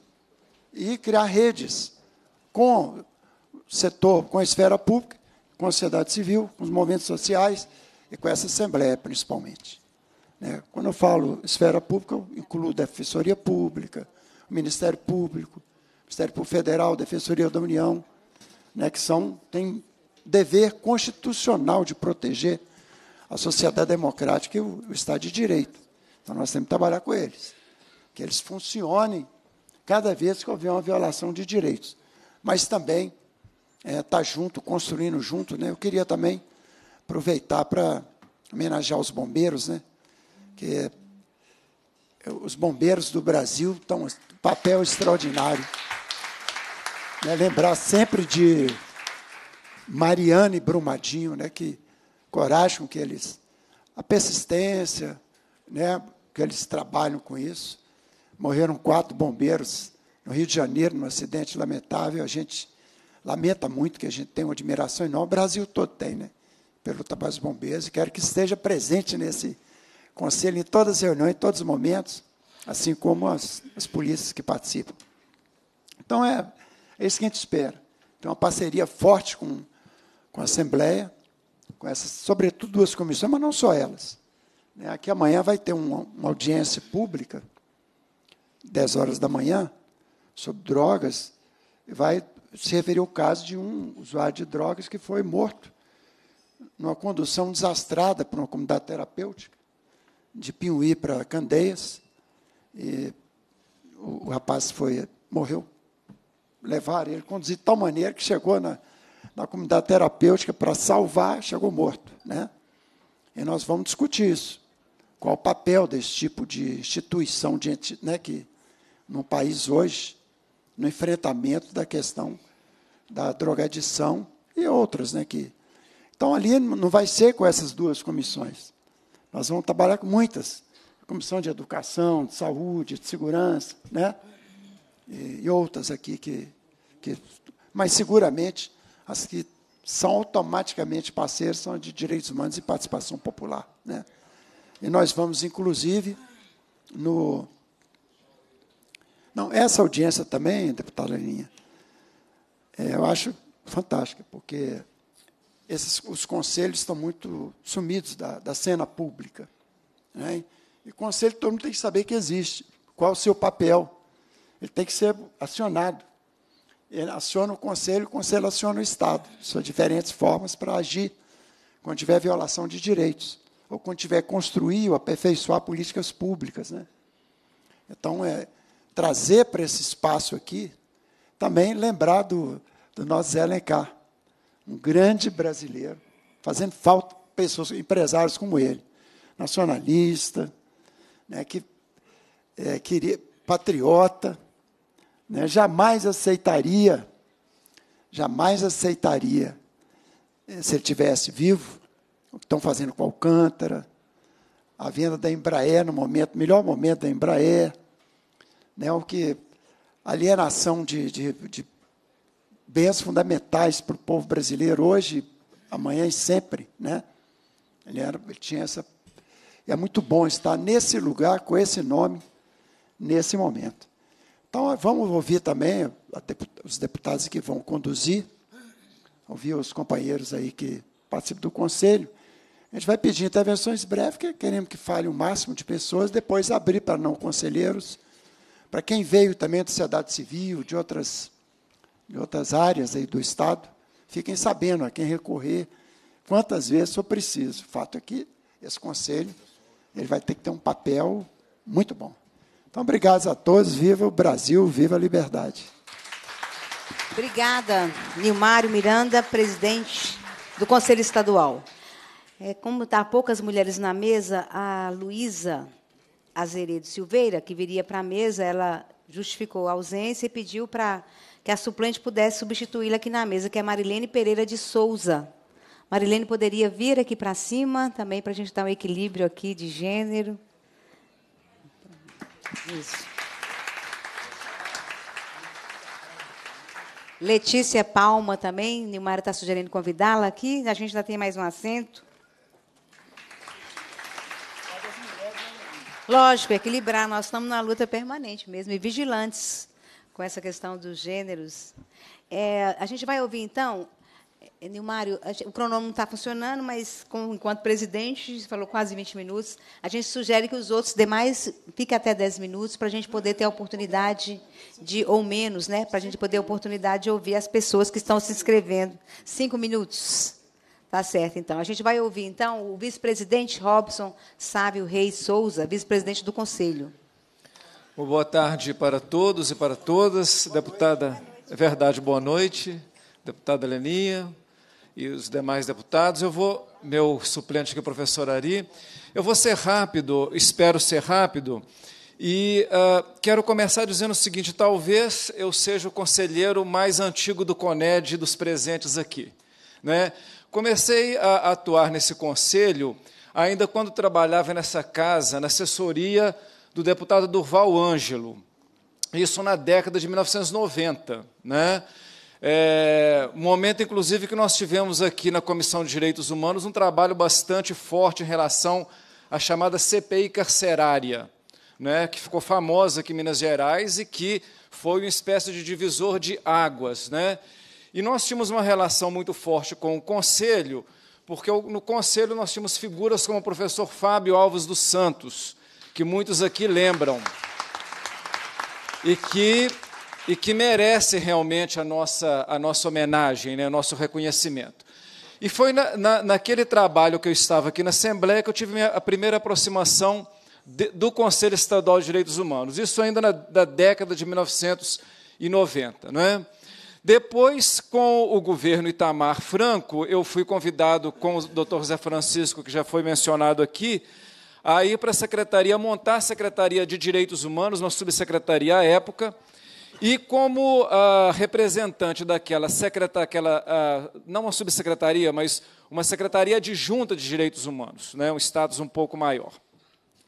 e criar redes com o setor, com a esfera pública, com a sociedade civil, com os movimentos sociais e com essa Assembleia, principalmente. Né? Quando eu falo esfera pública, eu incluo a Defensoria Pública, Ministério Público, Ministério Público Federal, Defensoria da União, né, que são, têm dever constitucional de proteger a sociedade democrática e o, o Estado de Direito. Então, nós temos que trabalhar com eles. Que eles funcionem cada vez que houver uma violação de direitos. Mas também estar é, tá junto, construindo junto. Né? Eu queria também aproveitar para homenagear os bombeiros, né? que os bombeiros do Brasil estão um papel extraordinário. Né? Lembrar sempre de Mariana e Brumadinho, né? que coragem com que eles, a persistência, né? que eles trabalham com isso. Morreram quatro bombeiros no Rio de Janeiro, num acidente lamentável. A gente lamenta muito que a gente tem uma admiração enorme. O Brasil todo tem, né? Pelo trabalho dos bombeiros. E quero que esteja presente nesse conselho, em todas as reuniões, em todos os momentos, assim como as, as polícias que participam. Então, é, é isso que a gente espera. Tem uma parceria forte com, com a Assembleia, com essas, sobretudo duas comissões, mas não só elas. Né? Aqui amanhã vai ter uma, uma audiência pública, 10 horas da manhã, sobre drogas, e vai se referir ao caso de um usuário de drogas que foi morto numa condução desastrada por uma comunidade terapêutica, de Piuí para Candeias. E o, o rapaz foi, morreu. Levaram ele, conduzido de tal maneira que chegou na, na comunidade terapêutica para salvar, chegou morto. Né? E nós vamos discutir isso. Qual o papel desse tipo de instituição de, né, que no país hoje, no enfrentamento da questão da drogadição e outras, né, que então ali não vai ser com essas duas comissões. Nós vamos trabalhar com muitas, comissão de educação, de saúde, de segurança, né, e, e outras aqui que, que, mas seguramente as que são automaticamente parceiros são de direitos humanos e participação popular, né. E nós vamos inclusive no não, essa audiência também, deputada Leninha, é, eu acho fantástica, porque esses, os conselhos estão muito sumidos da, da cena pública. Né? E conselho todo mundo tem que saber que existe. Qual o seu papel? Ele tem que ser acionado. Ele aciona o conselho, o conselho aciona o Estado. São diferentes formas para agir quando tiver violação de direitos, ou quando tiver construir ou aperfeiçoar políticas públicas. Né? Então, é, trazer para esse espaço aqui, também lembrar do, do nosso Zé Alencar, um grande brasileiro, fazendo falta pessoas, empresários como ele, nacionalista, né, que é, queria, patriota, né, jamais aceitaria, jamais aceitaria, eh, se ele tivesse vivo, o que estão fazendo com Alcântara, a venda da Embraer no momento, melhor momento da Embraer, né, o que alienação de, de, de bens fundamentais para o povo brasileiro hoje, amanhã e sempre, né? Ele, era, ele tinha essa. É muito bom estar nesse lugar com esse nome nesse momento. Então vamos ouvir também os deputados que vão conduzir, ouvir os companheiros aí que participam do conselho. A gente vai pedir intervenções breves, porque queremos que fale o máximo de pessoas, depois abrir para não conselheiros para quem veio também da sociedade civil, de outras, de outras áreas aí do Estado, fiquem sabendo a quem recorrer, quantas vezes for preciso. O fato é que esse conselho ele vai ter que ter um papel muito bom. Então, obrigado a todos. Viva o Brasil, viva a liberdade. Obrigada, Nilmário Miranda, presidente do Conselho Estadual. É, como está poucas mulheres na mesa, a Luísa Azeredo Silveira, que viria para a mesa, ela justificou a ausência e pediu para que a suplente pudesse substituí-la aqui na mesa, que é Marilene Pereira de Souza. Marilene poderia vir aqui para cima, também para a gente dar um equilíbrio aqui de gênero. Isso. Letícia Palma também, Nilmar está sugerindo convidá-la aqui. A gente ainda tem mais um assento. Lógico, equilibrar. Nós estamos na luta permanente mesmo e vigilantes com essa questão dos gêneros. É, a gente vai ouvir, então, Nilmário, o cronômetro não está funcionando, mas, com, enquanto presidente, falou quase 20 minutos, a gente sugere que os outros demais fiquem até 10 minutos para a gente poder ter a oportunidade de, ou menos, né, para a gente poder a oportunidade de ouvir as pessoas que estão se inscrevendo. Cinco minutos. Tá certo, então. A gente vai ouvir, então, o vice-presidente Robson Sávio Reis Souza, vice-presidente do Conselho. Boa tarde para todos e para todas. Deputada, é verdade, boa noite. Deputada Leninha e os demais deputados. Eu vou, meu suplente aqui, o professor Ari, eu vou ser rápido, espero ser rápido, e uh, quero começar dizendo o seguinte: talvez eu seja o conselheiro mais antigo do CONED dos presentes aqui. Né? Comecei a atuar nesse conselho ainda quando trabalhava nessa casa, na assessoria do deputado Durval Ângelo, isso na década de 1990. Né? É, momento, inclusive, que nós tivemos aqui na Comissão de Direitos Humanos um trabalho bastante forte em relação à chamada CPI carcerária, né, que ficou famosa aqui em Minas Gerais e que foi uma espécie de divisor de águas. Né? E nós tínhamos uma relação muito forte com o Conselho, porque no Conselho nós tínhamos figuras como o professor Fábio Alves dos Santos, que muitos aqui lembram, e que, e que merece realmente a nossa, a nossa homenagem, né, o nosso reconhecimento. E foi na, na, naquele trabalho que eu estava aqui na Assembleia que eu tive a primeira aproximação de, do Conselho Estadual de Direitos Humanos, isso ainda na da década de 1990. Não é? Depois, com o governo Itamar Franco, eu fui convidado com o doutor Zé Francisco, que já foi mencionado aqui, a ir para a secretaria, montar a Secretaria de Direitos Humanos, uma subsecretaria à época, e como uh, representante daquela secretaria, aquela, uh, não uma subsecretaria, mas uma secretaria adjunta de direitos humanos, né, um status um pouco maior.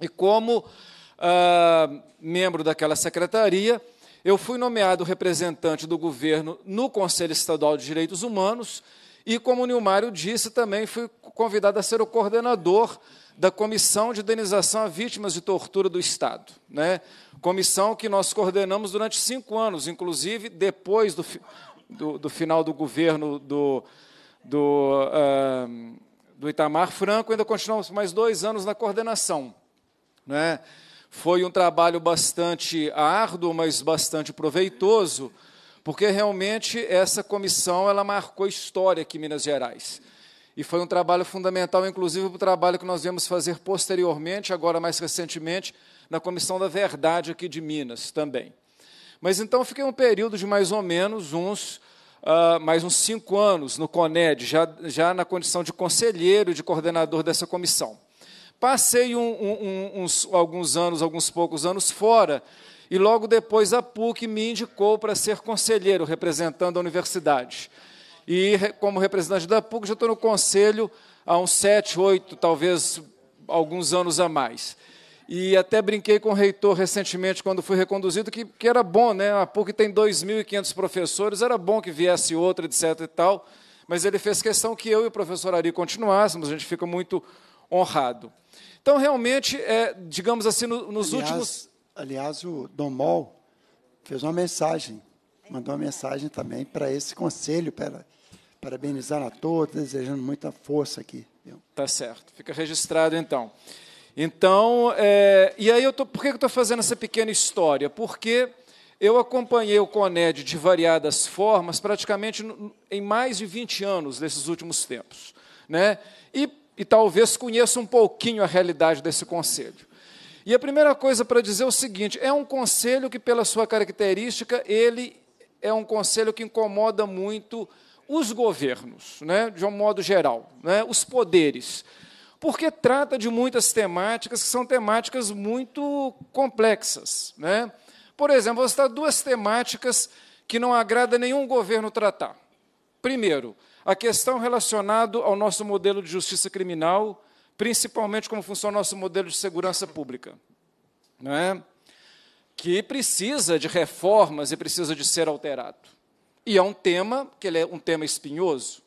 E como uh, membro daquela secretaria, eu fui nomeado representante do governo no Conselho Estadual de Direitos Humanos e, como o Nilmário disse, também fui convidado a ser o coordenador da Comissão de Indenização a Vítimas de Tortura do Estado. Né? Comissão que nós coordenamos durante cinco anos, inclusive depois do, do, do final do governo do, do, uh, do Itamar Franco, ainda continuamos mais dois anos na coordenação. Né? Foi um trabalho bastante árduo, mas bastante proveitoso, porque realmente essa comissão ela marcou história aqui em Minas Gerais. E foi um trabalho fundamental, inclusive, para o trabalho que nós viemos fazer posteriormente, agora mais recentemente, na Comissão da Verdade aqui de Minas também. Mas então fiquei um período de mais ou menos uns uh, mais uns cinco anos no CONED, já, já na condição de conselheiro e de coordenador dessa comissão. Passei um, um, uns, alguns anos, alguns poucos anos fora, e logo depois a PUC me indicou para ser conselheiro, representando a universidade. E, como representante da PUC, já estou no conselho há uns sete, oito, talvez alguns anos a mais. E até brinquei com o reitor recentemente, quando fui reconduzido, que, que era bom, né? A PUC tem 2.500 professores, era bom que viesse outro, etc. e tal. Mas ele fez questão que eu e o professor Ari continuássemos, a gente fica muito honrado. Então, realmente, é, digamos assim, no, nos aliás, últimos. Aliás, o Dom Mol fez uma mensagem, mandou uma mensagem também para esse conselho, para parabenizar a todos, desejando muita força aqui. Tá certo, fica registrado então. Então, é, e aí eu tô, por que eu estou fazendo essa pequena história? Porque eu acompanhei o Coned de variadas formas, praticamente em mais de 20 anos desses últimos tempos. Né? E e talvez conheça um pouquinho a realidade desse conselho. E a primeira coisa para dizer é o seguinte: é um conselho que, pela sua característica, ele é um conselho que incomoda muito os governos, né, de um modo geral, né, os poderes, porque trata de muitas temáticas que são temáticas muito complexas. Né? Por exemplo, vou citar duas temáticas que não agrada nenhum governo tratar. Primeiro, a questão relacionada ao nosso modelo de justiça criminal, principalmente como funciona o nosso modelo de segurança pública, não é? que precisa de reformas e precisa de ser alterado. E é um tema que ele é um tema espinhoso.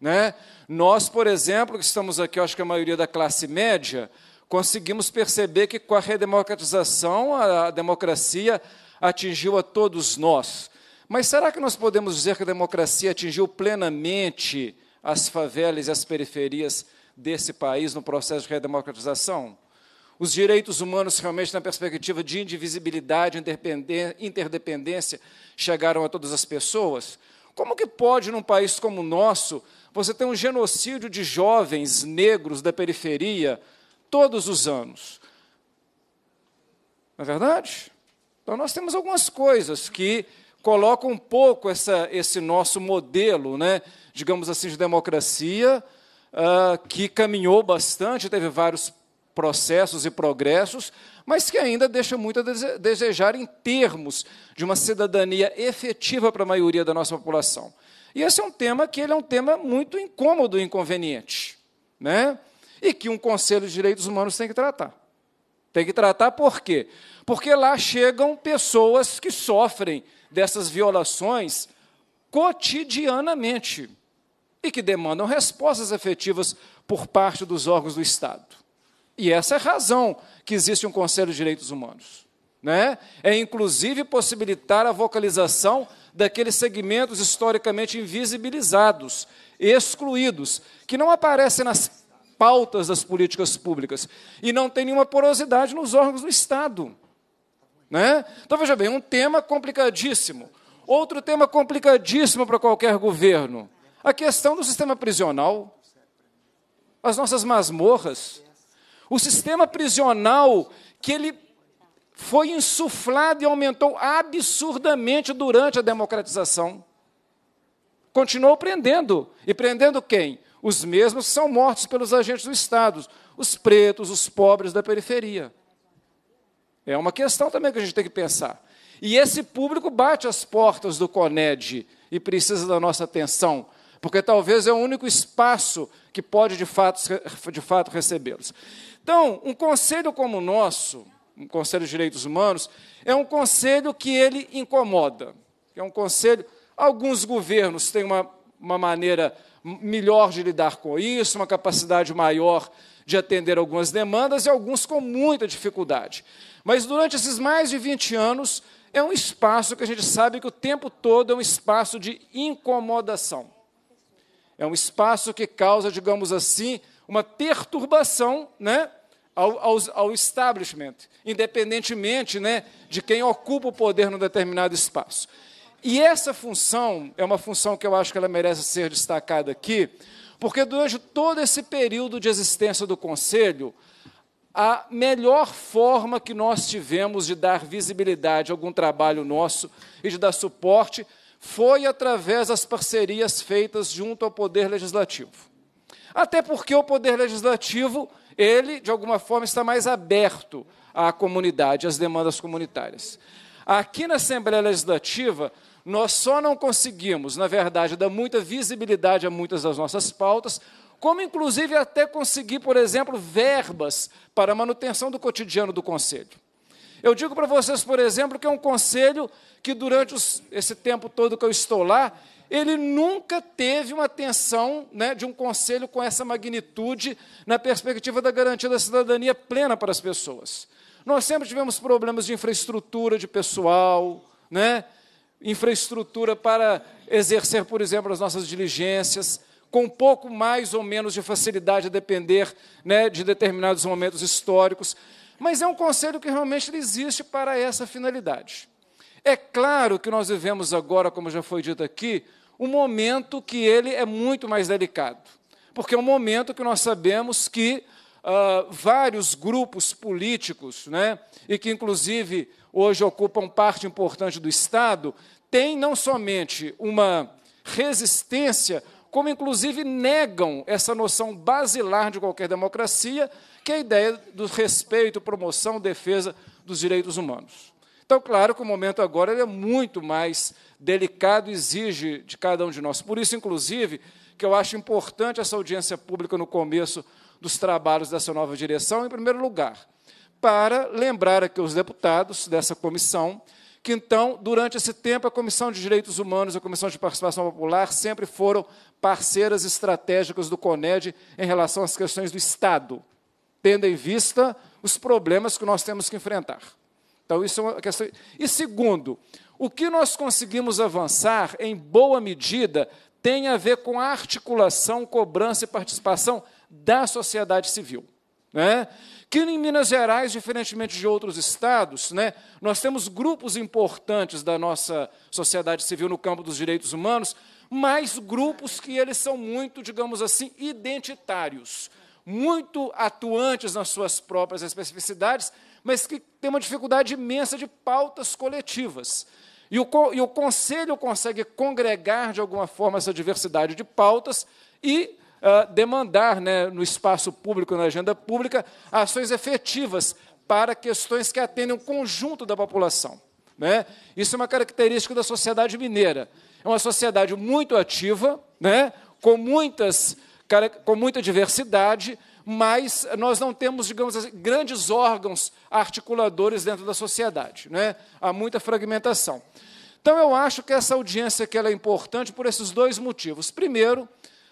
Né? Nós, por exemplo, que estamos aqui, acho que a maioria da classe média, conseguimos perceber que com a redemocratização a democracia atingiu a todos nós. Mas será que nós podemos dizer que a democracia atingiu plenamente as favelas e as periferias desse país no processo de redemocratização? Os direitos humanos, realmente, na perspectiva de indivisibilidade, interdependência, chegaram a todas as pessoas? Como que pode, num país como o nosso, você tem um genocídio de jovens negros da periferia todos os anos. Não é verdade? Então, nós temos algumas coisas que colocam um pouco essa, esse nosso modelo, né, digamos assim, de democracia, uh, que caminhou bastante, teve vários processos e progressos, mas que ainda deixa muito a desejar em termos de uma cidadania efetiva para a maioria da nossa população. E esse é um tema que ele é um tema muito incômodo e inconveniente, né? e que um Conselho de Direitos Humanos tem que tratar. Tem que tratar por quê? Porque lá chegam pessoas que sofrem dessas violações cotidianamente e que demandam respostas efetivas por parte dos órgãos do Estado. E essa é a razão que existe um Conselho de Direitos Humanos. Né? É inclusive possibilitar a vocalização daqueles segmentos historicamente invisibilizados, excluídos, que não aparecem nas pautas das políticas públicas e não tem nenhuma porosidade nos órgãos do Estado. Né? Então, veja bem, um tema complicadíssimo. Outro tema complicadíssimo para qualquer governo: a questão do sistema prisional, as nossas masmorras. O sistema prisional que ele foi insuflado e aumentou absurdamente durante a democratização. Continuou prendendo. E prendendo quem? Os mesmos que são mortos pelos agentes do Estado, os pretos, os pobres da periferia. É uma questão também que a gente tem que pensar. E esse público bate as portas do CONED e precisa da nossa atenção, porque talvez é o único espaço que pode de fato, de fato recebê-los. Então, um conselho como o nosso, um conselho de direitos humanos, é um conselho que ele incomoda. É um conselho. Alguns governos têm uma, uma maneira melhor de lidar com isso, uma capacidade maior de atender algumas demandas, e alguns com muita dificuldade. Mas durante esses mais de 20 anos, é um espaço que a gente sabe que o tempo todo é um espaço de incomodação. É um espaço que causa, digamos assim, uma perturbação né, ao, ao, ao establishment, independentemente né, de quem ocupa o poder num determinado espaço. E essa função é uma função que eu acho que ela merece ser destacada aqui, porque durante todo esse período de existência do Conselho, a melhor forma que nós tivemos de dar visibilidade a algum trabalho nosso e de dar suporte foi através das parcerias feitas junto ao Poder Legislativo. Até porque o Poder Legislativo, ele, de alguma forma, está mais aberto à comunidade, às demandas comunitárias. Aqui na Assembleia Legislativa, nós só não conseguimos, na verdade, dar muita visibilidade a muitas das nossas pautas, como inclusive até conseguir, por exemplo, verbas para a manutenção do cotidiano do conselho. Eu digo para vocês, por exemplo, que é um conselho que durante os, esse tempo todo que eu estou lá, ele nunca teve uma atenção né, de um conselho com essa magnitude na perspectiva da garantia da cidadania plena para as pessoas. Nós sempre tivemos problemas de infraestrutura de pessoal, né, infraestrutura para exercer, por exemplo, as nossas diligências com um pouco mais ou menos de facilidade a depender né, de determinados momentos históricos. Mas é um conselho que realmente existe para essa finalidade. É claro que nós vivemos agora, como já foi dito aqui, um momento que ele é muito mais delicado. Porque é um momento que nós sabemos que uh, vários grupos políticos, né, e que inclusive hoje ocupam parte importante do Estado, têm não somente uma resistência como inclusive negam essa noção basilar de qualquer democracia, que é a ideia do respeito, promoção, defesa dos direitos humanos. Então, claro que o momento agora é muito mais delicado e exige de cada um de nós. Por isso, inclusive, que eu acho importante essa audiência pública no começo dos trabalhos dessa nova direção, em primeiro lugar, para lembrar aqui os deputados dessa comissão que então, durante esse tempo, a Comissão de Direitos Humanos e a Comissão de Participação Popular sempre foram parceiras estratégicas do CONED em relação às questões do Estado, tendo em vista os problemas que nós temos que enfrentar. Então, isso é uma questão. E segundo, o que nós conseguimos avançar, em boa medida, tem a ver com a articulação, cobrança e participação da sociedade civil. Né? que em Minas Gerais, diferentemente de outros estados, né, nós temos grupos importantes da nossa sociedade civil no campo dos direitos humanos, mas grupos que eles são muito, digamos assim, identitários, muito atuantes nas suas próprias especificidades, mas que têm uma dificuldade imensa de pautas coletivas. E o, e o Conselho consegue congregar, de alguma forma, essa diversidade de pautas e uh, demandar, né, no espaço público, na agenda pública, ações efetivas para questões que atendem o conjunto da população. Né? Isso é uma característica da sociedade mineira. É uma sociedade muito ativa, né? com, muitas, com muita diversidade, mas nós não temos, digamos assim, grandes órgãos articuladores dentro da sociedade. Né? Há muita fragmentação. Então, eu acho que essa audiência que ela é importante por esses dois motivos. Primeiro,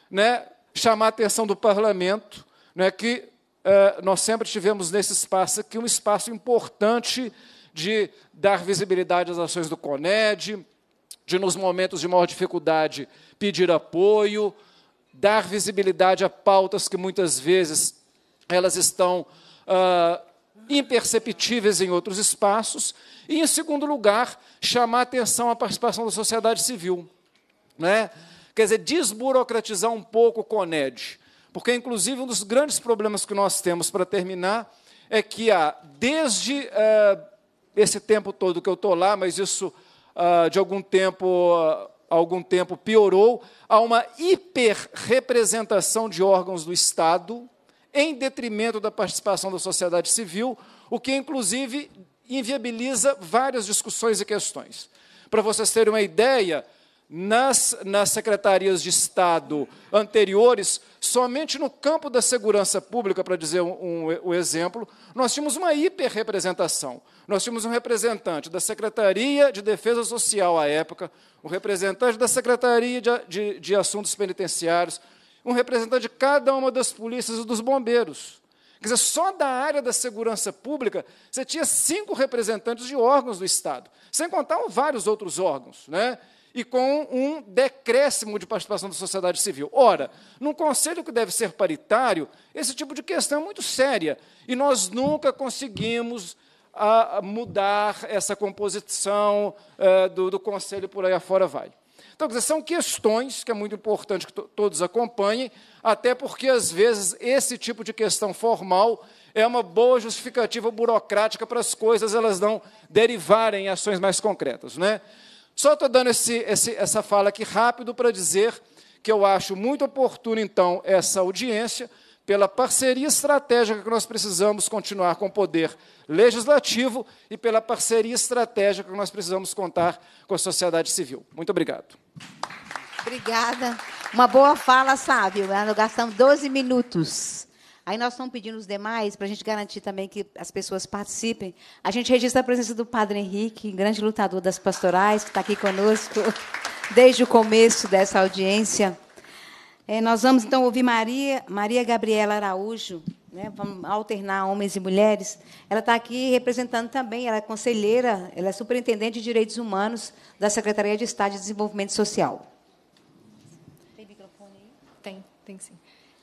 né, chamar a atenção do parlamento, né, que eh, nós sempre tivemos nesse espaço aqui um espaço importante de dar visibilidade às ações do CONED, de, nos momentos de maior dificuldade, pedir apoio, dar visibilidade a pautas que muitas vezes elas estão ah, imperceptíveis em outros espaços, e, em segundo lugar, chamar atenção à participação da sociedade civil. Né? Quer dizer, desburocratizar um pouco o CONED. Porque, inclusive, um dos grandes problemas que nós temos para terminar é que há, desde uh, esse tempo todo que eu estou lá, mas isso uh, de algum tempo, uh, algum tempo piorou, há uma hiperrepresentação de órgãos do Estado em detrimento da participação da sociedade civil, o que, inclusive, inviabiliza várias discussões e questões. Para vocês terem uma ideia, nas, nas secretarias de Estado anteriores, somente no campo da segurança pública, para dizer um, um, um exemplo, nós tínhamos uma hiperrepresentação. Nós tínhamos um representante da Secretaria de Defesa Social à época, um representante da Secretaria de, de, de Assuntos Penitenciários, um representante de cada uma das polícias e dos bombeiros. Quer dizer, só da área da segurança pública, você tinha cinco representantes de órgãos do Estado, sem contar vários outros órgãos. Né? E com um decréscimo de participação da sociedade civil. Ora, num conselho que deve ser paritário, esse tipo de questão é muito séria, e nós nunca conseguimos a, a mudar essa composição uh, do, do, conselho por aí afora vai. Então, dizer, são questões que é muito importante que todos acompanhem, até porque, às vezes, esse tipo de questão formal é uma boa justificativa burocrática para as coisas elas não derivarem em ações mais concretas. Né? Só estou dando esse, esse, essa fala aqui rápido para dizer que eu acho muito oportuno, então, essa audiência, pela parceria estratégica que nós precisamos continuar com o poder legislativo e pela parceria estratégica que nós precisamos contar com a sociedade civil. Muito obrigado. Obrigada. Uma boa fala, Sábio. Nós gastamos 12 minutos. Aí nós estamos pedindo os demais, para a gente garantir também que as pessoas participem. A gente registra a presença do Padre Henrique, grande lutador das pastorais, que está aqui conosco desde o começo dessa audiência. É, nós vamos, então, ouvir Maria, Maria Gabriela Araújo, né, vamos alternar homens e mulheres. Ela está aqui representando também, ela é conselheira, ela é superintendente de Direitos Humanos da Secretaria de Estado de Desenvolvimento Social. Tem microfone aí? Tem, tem sim.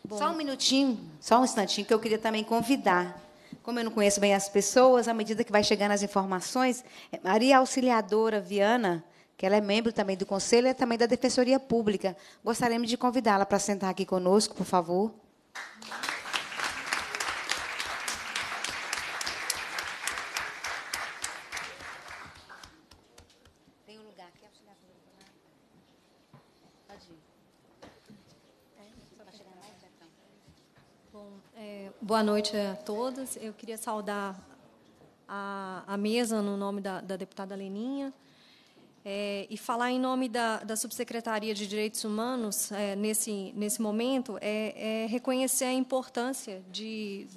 Bom. Só um minutinho, só um instantinho, que eu queria também convidar. Como eu não conheço bem as pessoas, à medida que vai chegando as informações, é Maria Auxiliadora Viana, que ela é membro também do Conselho e também da Defensoria Pública. Gostaríamos de convidá-la para sentar aqui conosco, por favor. Boa noite a todas. Eu queria saudar a, a mesa no nome da, da deputada Leninha é, e falar em nome da, da Subsecretaria de Direitos Humanos é, nesse, nesse momento é, é, reconhecer a importância de,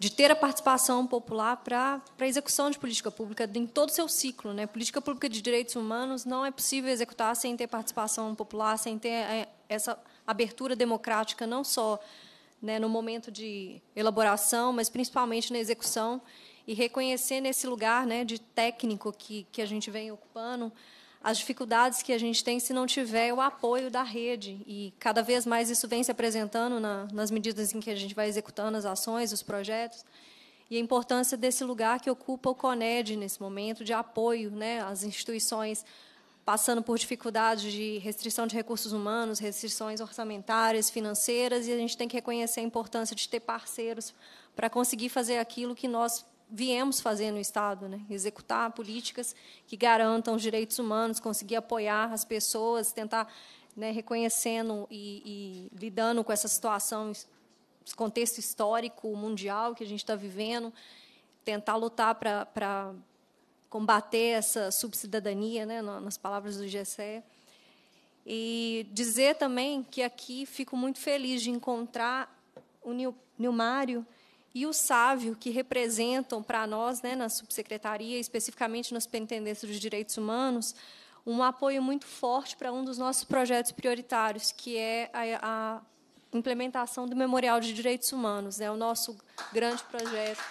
de ter a participação popular para a execução de política pública em todo o seu ciclo. Né? Política pública de direitos humanos não é possível executar sem ter participação popular, sem ter é, essa abertura democrática, não só né, no momento de elaboração, mas principalmente na execução, e reconhecer nesse lugar né, de técnico que, que a gente vem ocupando as dificuldades que a gente tem se não tiver o apoio da rede. E cada vez mais isso vem se apresentando na, nas medidas em que a gente vai executando as ações, os projetos. e a importância desse lugar que ocupa o CONED nesse momento de apoio né, às instituições passando por dificuldades de restrição de recursos humanos, restrições orçamentárias, financeiras, e a gente tem que reconhecer a importância de ter parceiros para conseguir fazer aquilo que nós viemos fazer no Estado, né? executar políticas que garantam os direitos humanos, conseguir apoiar as pessoas, tentar né, reconhecendo e, e lidando com essa situação, esse contexto histórico mundial que a gente está vivendo, tentar lutar para combater essa subcidadania, né, nas palavras do GSE. E dizer também que aqui fico muito feliz de encontrar o Nilmário e o Sávio, que representam para nós, né, na subsecretaria, especificamente nas pendências dos direitos humanos, um apoio muito forte para um dos nossos projetos prioritários, que é a, a implementação do Memorial de Direitos Humanos, é né, o nosso grande projeto.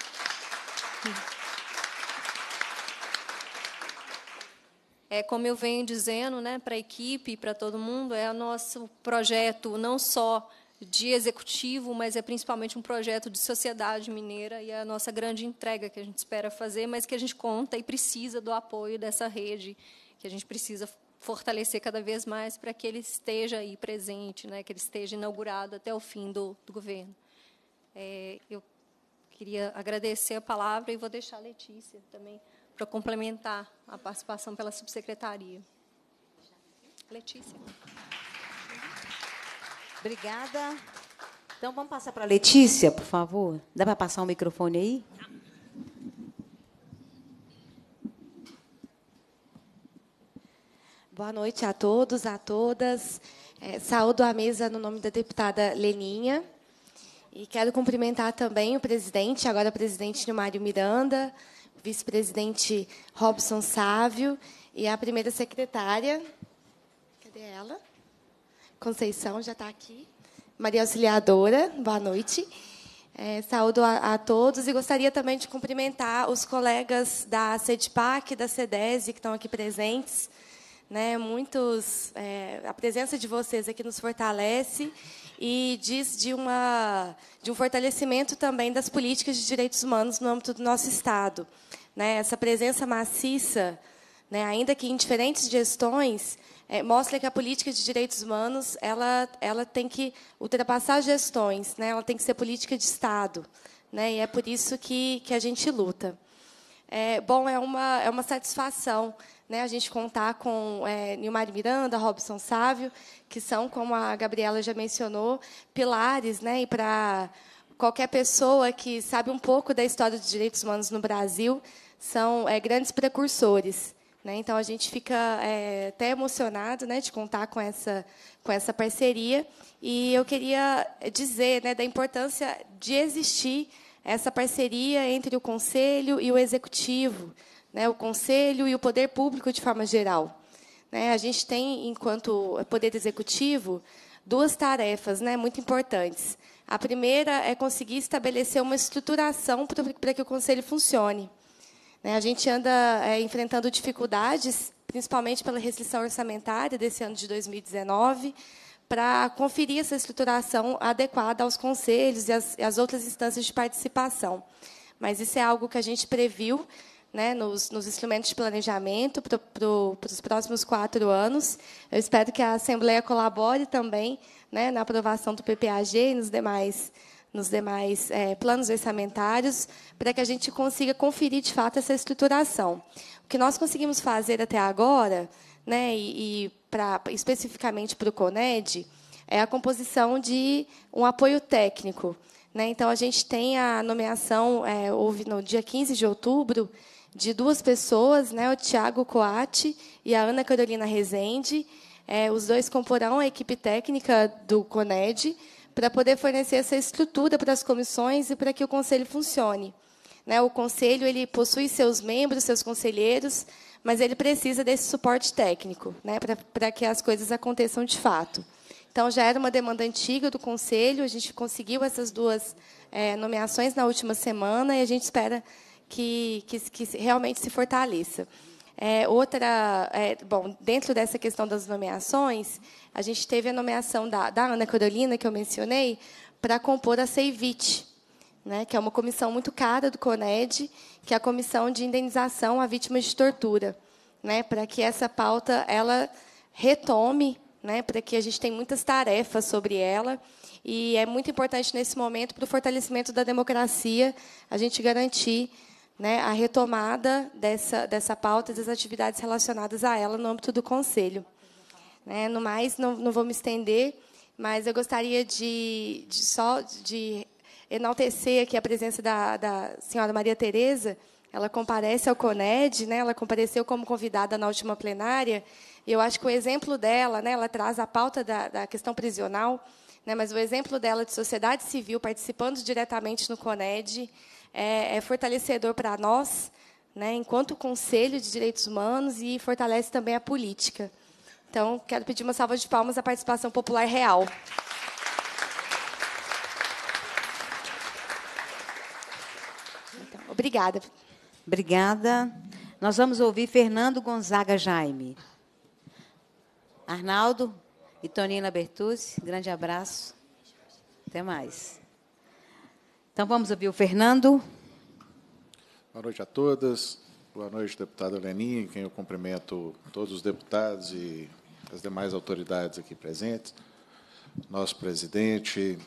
É, como eu venho dizendo né, para a equipe e para todo mundo, é o nosso projeto não só de executivo, mas é principalmente um projeto de sociedade mineira e é a nossa grande entrega que a gente espera fazer, mas que a gente conta e precisa do apoio dessa rede, que a gente precisa fortalecer cada vez mais para que ele esteja aí presente, né, que ele esteja inaugurado até o fim do, do governo. É, eu queria agradecer a palavra e vou deixar a Letícia também para complementar a participação pela subsecretaria. Letícia. Obrigada. Então, vamos passar para a Letícia, por favor. Dá para passar o microfone aí? Boa noite a todos, a todas. É, saúdo a mesa no nome da deputada Leninha. E quero cumprimentar também o presidente, agora o presidente Nilmário Miranda, vice-presidente Robson Sávio e a primeira secretária. Cadê ela? Conceição já está aqui. Maria Auxiliadora, boa noite. É, saúdo a, a, todos e gostaria também de cumprimentar os colegas da CEDPAC e da CEDESE que estão aqui presentes. Né, muitos, é, a presença de vocês aqui nos fortalece e diz de, uma, de um fortalecimento também das políticas de direitos humanos no âmbito do nosso Estado. Né, essa presença maciça, né, ainda que em diferentes gestões, é, mostra que a política de direitos humanos ela, ela tem que ultrapassar gestões, né? ela tem que ser política de Estado. Né? E é por isso que, que a gente luta. É, bom, é uma, é uma satisfação né, a gente contar com é, Nilmar Miranda, Robson Sávio, que são, como a Gabriela já mencionou, pilares né, e para qualquer pessoa que sabe um pouco da história dos direitos humanos no Brasil, são é, grandes precursores. Né? Então, a gente fica é, até emocionado né, de contar com essa, com essa parceria. E eu queria dizer né, da importância de existir essa parceria entre o Conselho e o Executivo, né, o Conselho e o Poder Público de forma geral. Né? A gente tem, enquanto Poder Executivo, duas tarefas né, muito importantes. A primeira é conseguir estabelecer uma estruturação para que o Conselho funcione. Né, a gente anda é, enfrentando dificuldades, principalmente pela restrição orçamentária desse ano de 2019, para conferir essa estruturação adequada aos conselhos e às, às outras instâncias de participação. Mas isso é algo que a gente previu né, nos, nos, instrumentos de planejamento para pro, os próximos quatro anos. Eu espero que a Assembleia colabore também né, na aprovação do PPAG e nos demais nos demais é, planos orçamentários, para que a gente consiga conferir, de fato, essa estruturação. O que nós conseguimos fazer até agora, né, e, e pra, especificamente para o CONED, é a composição de um apoio técnico. Né? Então, a gente tem a nomeação, é, houve no dia 15 de outubro, de duas pessoas, né, o Tiago Coati e a Ana Carolina Rezende. É, os dois comporão a equipe técnica do CONED, para poder fornecer essa estrutura para as comissões e para que o conselho funcione. Né, o conselho ele possui seus membros, seus conselheiros, mas ele precisa desse suporte técnico né, para que as coisas aconteçam de fato. Então, já era uma demanda antiga do conselho, a gente conseguiu essas duas é, nomeações na última semana e a gente espera que, que, que realmente se fortaleça. É, outra, é, bom, dentro dessa questão das nomeações, a gente teve a nomeação da, da Ana Carolina, que eu mencionei, para compor a CEIVIT. né, que é uma comissão muito cara do CONED, que é a Comissão de Indenização a Vítimas de Tortura, né, para que essa pauta ela retome, né, para que a gente tenha muitas tarefas sobre ela, e é muito importante nesse momento para o fortalecimento da democracia a gente garantir né, a retomada dessa, dessa pauta e das atividades relacionadas a ela no âmbito do Conselho. Né, no mais, não, não vou me estender, mas eu gostaria de, de só de enaltecer aqui a presença da, da senhora Maria Tereza. Ela comparece ao CONED, né, ela compareceu como convidada na última plenária, e eu acho que o exemplo dela, né, ela traz a pauta da, da questão prisional, né, mas o exemplo dela de sociedade civil participando diretamente no CONED é, é fortalecedor para nós, né, enquanto Conselho de Direitos Humanos, e fortalece também a política. Então, quero pedir uma salva de palmas à participação popular real. Então, obrigada. Obrigada. Nós vamos ouvir Fernando Gonzaga Jaime. Arnaldo e Tonina Bertucci, grande abraço. Até mais. Então vamos ouvir o Fernando. Boa noite a todas. Boa noite, deputada Leninha, em quem eu cumprimento todos os deputados e as demais autoridades aqui presentes, nosso presidente,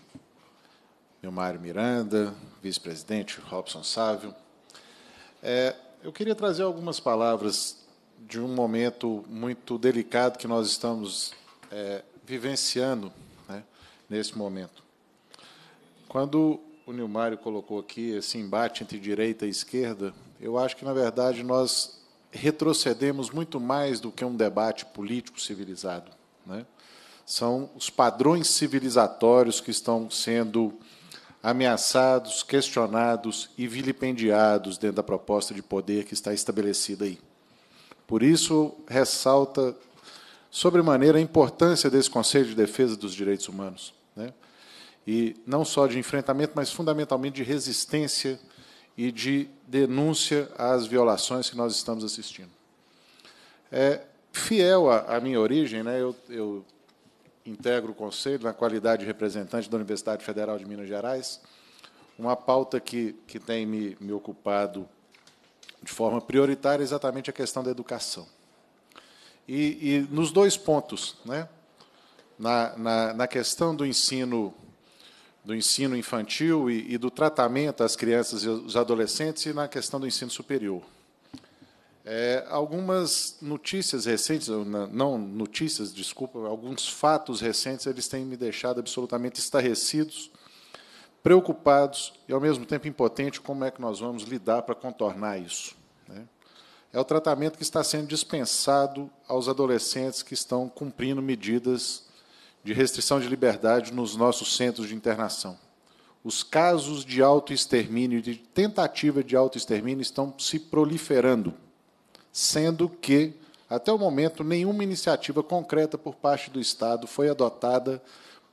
Milmário Miranda, vice-presidente Robson Sávio. É, eu queria trazer algumas palavras de um momento muito delicado que nós estamos é, vivenciando né, nesse momento. Quando o Nilmário colocou aqui esse embate entre direita e esquerda, eu acho que, na verdade, nós retrocedemos muito mais do que um debate político civilizado. Né? São os padrões civilizatórios que estão sendo ameaçados, questionados e vilipendiados dentro da proposta de poder que está estabelecida aí. Por isso, ressalta sobremaneira a importância desse Conselho de Defesa dos Direitos Humanos. Né? E não só de enfrentamento, mas fundamentalmente de resistência e de denúncia às violações que nós estamos assistindo. É, fiel à, à minha origem, né, eu, eu, integro o Conselho na qualidade de representante da Universidade Federal de Minas Gerais, uma pauta que, que tem me, me ocupado de forma prioritária é exatamente a questão da educação. E, e nos dois pontos, né, na, na, na questão do ensino do ensino infantil e, e, do tratamento às crianças e os adolescentes e na questão do ensino superior. É, algumas notícias recentes, não notícias, desculpa, alguns fatos recentes, eles têm me deixado absolutamente estarrecidos, preocupados e, ao mesmo tempo, impotente como é que nós vamos lidar para contornar isso. Né? É o tratamento que está sendo dispensado aos adolescentes que estão cumprindo medidas de restrição de liberdade nos nossos centros de internação. Os casos de autoextermínio, de tentativa de autoextermínio, estão se proliferando, sendo que, até o momento, nenhuma iniciativa concreta por parte do Estado foi adotada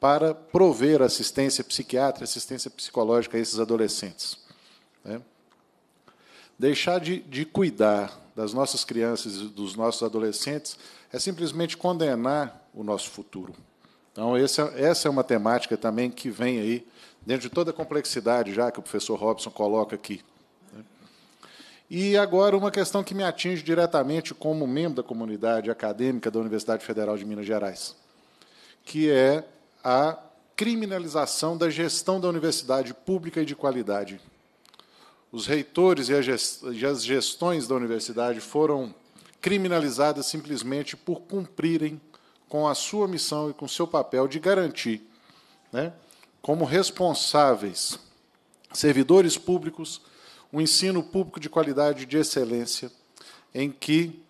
para prover assistência psiquiátrica, assistência psicológica a esses adolescentes. Né? Deixar de, de cuidar das nossas crianças e dos nossos adolescentes é simplesmente condenar o nosso futuro. Então, essa, essa é uma temática também que vem aí, dentro de toda a complexidade já que o professor Robson coloca aqui. Né? E agora uma questão que me atinge diretamente como membro da comunidade acadêmica da Universidade Federal de Minas Gerais, que é a criminalização da gestão da universidade pública e de qualidade. Os reitores e as gestões da universidade foram criminalizadas simplesmente por cumprirem com a sua missão e com o seu papel de garantir, né, como responsáveis, servidores públicos, um ensino público de qualidade e de excelência, em que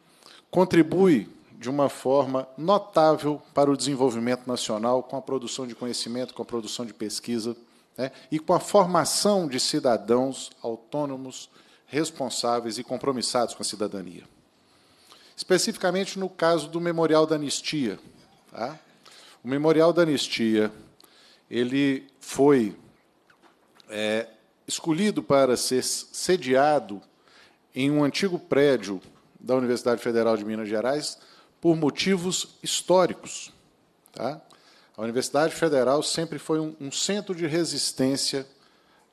contribui de uma forma notável para o desenvolvimento nacional, com a produção de conhecimento, com a produção de pesquisa, né, e com a formação de cidadãos autônomos, responsáveis e compromissados com a cidadania. Especificamente no caso do Memorial da Anistia, Tá? O Memorial da Anistia ele foi é, escolhido para ser sediado em um antigo prédio da Universidade Federal de Minas Gerais por motivos históricos. Tá? A Universidade Federal sempre foi um, um centro de resistência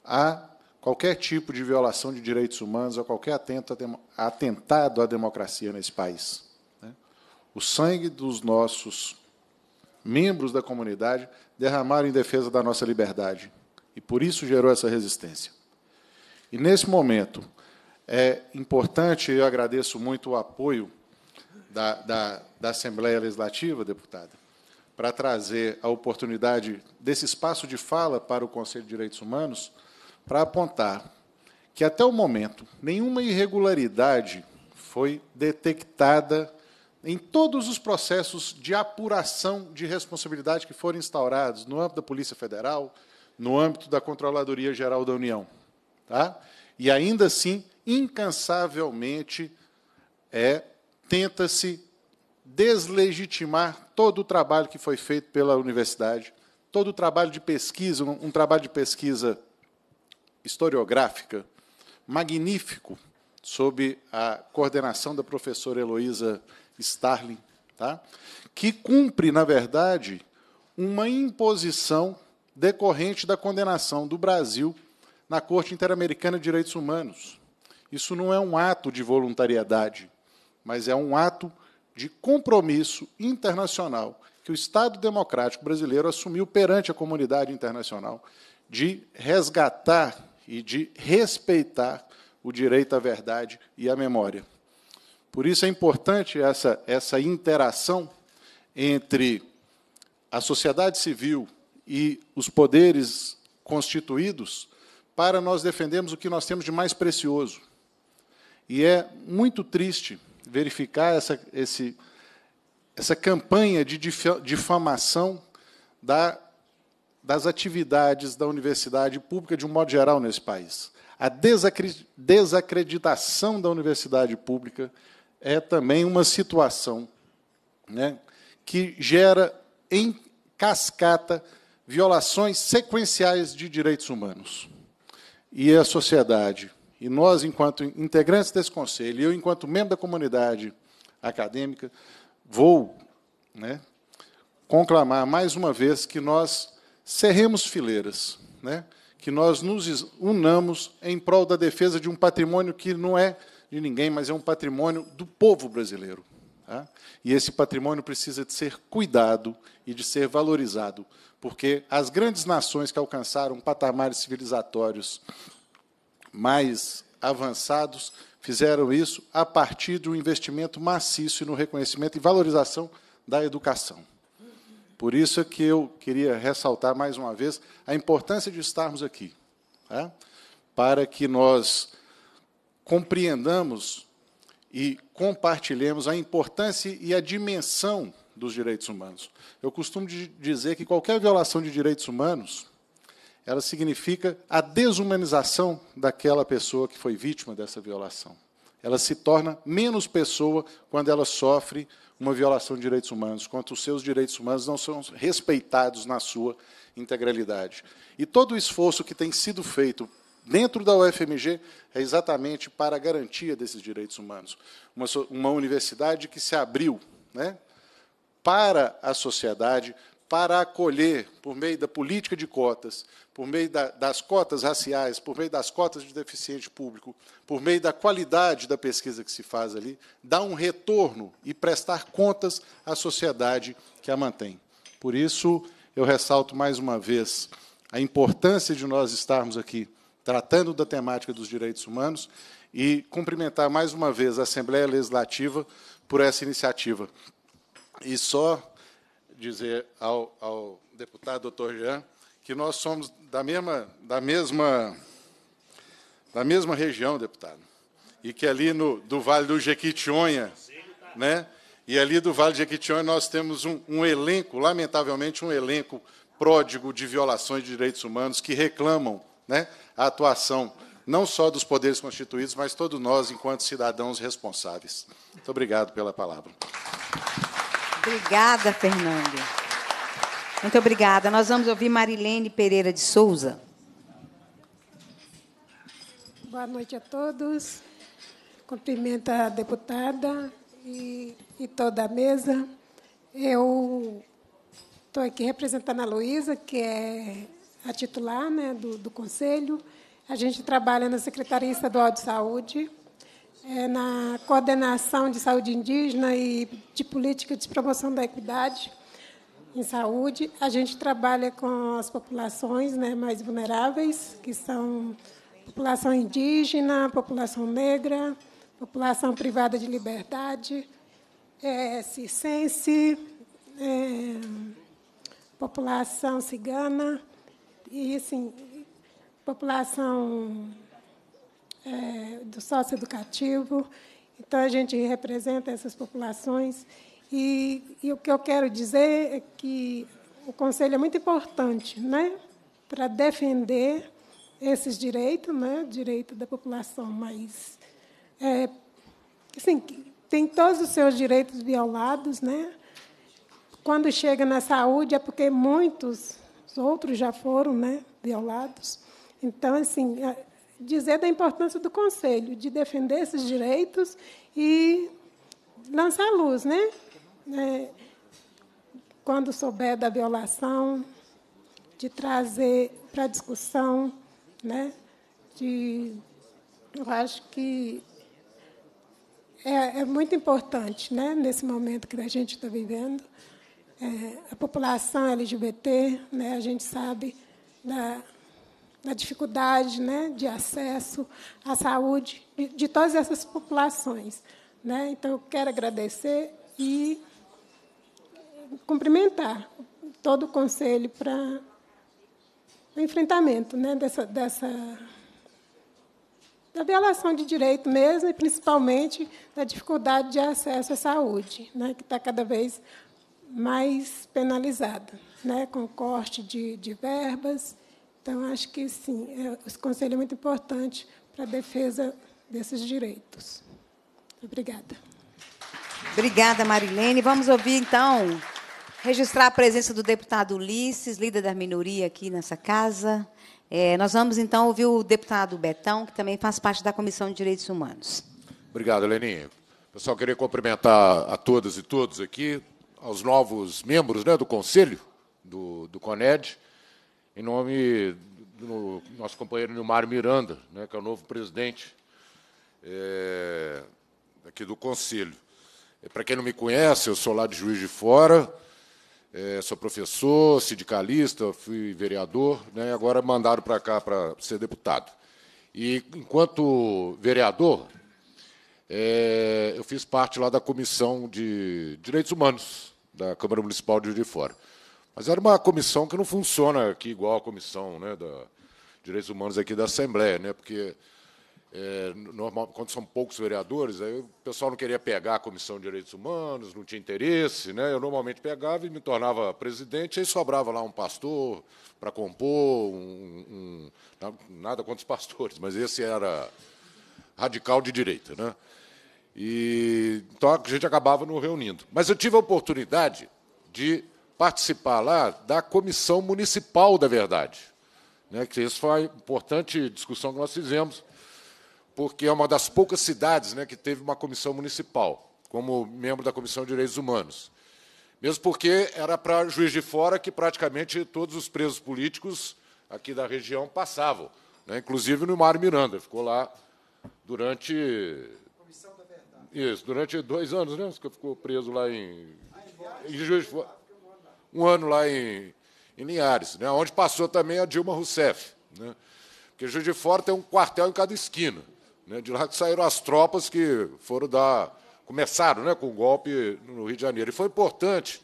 a qualquer tipo de violação de direitos humanos, a qualquer atentado à democracia nesse país. Né? O sangue dos nossos membros da comunidade derramaram em defesa da nossa liberdade. E por isso gerou essa resistência. E, nesse momento, é importante, eu agradeço muito o apoio da, da, da Assembleia Legislativa, deputada, para trazer a oportunidade desse espaço de fala para o Conselho de Direitos Humanos, para apontar que, até o momento, nenhuma irregularidade foi detectada em todos os processos de apuração de responsabilidade que foram instaurados no âmbito da Polícia Federal, no âmbito da Controladoria Geral da União. Tá? E ainda assim, incansavelmente, é, tenta-se deslegitimar todo o trabalho que foi feito pela universidade, todo o trabalho de pesquisa, um, um trabalho de pesquisa historiográfica magnífico, sob a coordenação da professora Heloísa Starling, tá? que cumpre, na verdade, uma imposição decorrente da condenação do Brasil na Corte Interamericana de Direitos Humanos. Isso não é um ato de voluntariedade, mas é um ato de compromisso internacional que o Estado Democrático Brasileiro assumiu perante a comunidade internacional de resgatar e de respeitar o direito à verdade e à memória. Por isso é importante essa, essa interação entre a sociedade civil e os poderes constituídos para nós defendermos o que nós temos de mais precioso. E é muito triste verificar essa, esse, essa campanha de difamação da, das atividades da universidade pública de um modo geral nesse país. A desacreditação da universidade pública é também uma situação né, que gera em cascata violações sequenciais de direitos humanos. E a sociedade, e nós, enquanto integrantes desse conselho, e eu, enquanto membro da comunidade acadêmica, vou né, conclamar mais uma vez que nós cerremos fileiras, né, que nós nos unamos em prol da defesa de um patrimônio que não é de ninguém, mas é um patrimônio do povo brasileiro. Tá? E esse patrimônio precisa de ser cuidado e de ser valorizado, porque as grandes nações que alcançaram patamares civilizatórios mais avançados fizeram isso a partir de um investimento maciço no reconhecimento e valorização da educação. Por isso é que eu queria ressaltar mais uma vez a importância de estarmos aqui, tá? para que nós compreendamos e compartilhemos a importância e a dimensão dos direitos humanos. Eu costumo dizer que qualquer violação de direitos humanos, ela significa a desumanização daquela pessoa que foi vítima dessa violação. Ela se torna menos pessoa quando ela sofre uma violação de direitos humanos, quando os seus direitos humanos não são respeitados na sua integralidade. E todo o esforço que tem sido feito dentro da UFMG é exatamente para a garantia desses direitos humanos. Uma, uma universidade que se abriu né, para a sociedade, para acolher, por meio da política de cotas, por meio da, das cotas raciais, por meio das cotas de deficiente público, por meio da qualidade da pesquisa que se faz ali, dar um retorno e prestar contas à sociedade que a mantém. Por isso, eu ressalto mais uma vez a importância de nós estarmos aqui tratando da temática dos direitos humanos e cumprimentar mais uma vez a Assembleia Legislativa por essa iniciativa. E só dizer ao, ao deputado doutor Jean que nós somos da mesma, da mesma, da mesma região, deputado, e que ali no, do Vale do Jequitinhonha, né, e ali do Vale do Jequitinhonha nós temos um, um elenco, lamentavelmente, um elenco pródigo de violações de direitos humanos que reclamam né, a atuação não só dos poderes constituídos, mas todos nós, enquanto cidadãos responsáveis. Muito obrigado pela palavra. Obrigada, Fernando. Muito obrigada. Nós vamos ouvir Marilene Pereira de Souza. Boa noite a todos. Cumprimento a deputada e, e toda a mesa. Eu estou aqui representando a Luísa, que é a titular né, do, do Conselho. A gente trabalha na Secretaria Estadual de Saúde, é, na coordenação de saúde indígena e de política de promoção da equidade em saúde. A gente trabalha com as populações né, mais vulneráveis, que são população indígena, população negra, população privada de liberdade, é, circense, é, população cigana e assim população é, do socioeducativo. Então a gente representa essas populações e, e, o que eu quero dizer é que o conselho é muito importante, né, para defender esses direitos, né, direito da população mais é, assim, tem todos os seus direitos violados, né? Quando chega na saúde é porque muitos outros já foram, né, violados. Então, assim, dizer da importância do conselho de defender esses direitos e lançar luz, né? É, quando souber da violação, de trazer para discussão, né? De, eu acho que é, é muito importante, né? Nesse momento que a gente está vivendo, é, a população LGBT, né? A gente sabe da da dificuldade né, de acesso à saúde de, de todas essas populações. Né? Então, eu quero agradecer e cumprimentar todo o Conselho para o enfrentamento né, dessa, dessa da violação de direito mesmo e principalmente da dificuldade de acesso à saúde, né, que está cada vez mais penalizada, né, com corte de, de verbas. Então, acho que sim, é, esse conselho é muito importante para a defesa desses direitos. Obrigada. Obrigada, Marilene. Vamos ouvir, então, registrar a presença do deputado Ulisses, líder da minoria aqui nessa casa. É, nós vamos, então, ouvir o deputado Betão, que também faz parte da Comissão de Direitos Humanos. Obrigado, Leninha. Pessoal, queria cumprimentar a todas e todos aqui, aos novos membros né, do Conselho do, do CONED, em nome do nosso companheiro Nilmar Miranda, né, que é o novo presidente é, aqui do Conselho. Para quem não me conhece, eu sou lá de Juiz de Fora, é, sou professor, sindicalista, fui vereador, né, agora mandaram para cá para ser deputado. E, enquanto vereador, é, eu fiz parte lá da Comissão de Direitos Humanos da Câmara Municipal de Juiz de Fora. Mas era uma comissão que não funciona aqui igual a comissão né, da Direitos Humanos aqui da Assembleia, né, porque é, normal, quando são poucos vereadores, aí o pessoal não queria pegar a Comissão de Direitos Humanos, não tinha interesse. Né? Eu normalmente pegava e me tornava presidente, aí sobrava lá um pastor para compor, um, um, nada contra os pastores, mas esse era radical de direita. Né? E, então a gente acabava não reunindo. Mas eu tive a oportunidade de participar lá da Comissão Municipal da Verdade. Né? Que isso foi uma importante discussão que nós fizemos porque é uma das poucas cidades né, que teve uma comissão municipal, como membro da Comissão de Direitos Humanos. Mesmo porque era para juiz de fora que praticamente todos os presos políticos aqui da região passavam. Né? Inclusive no Mário Miranda, ficou lá durante. Isso, durante dois anos, né? Que ficou preso lá em. em Juiz de Fora. Um ano lá em, em Linhares, né? onde passou também a Dilma Rousseff. Né? Porque Juiz de Fora tem um quartel em cada esquina. Né? De lá que saíram as tropas que foram dar. começaram né, com o golpe no Rio de Janeiro. E foi importante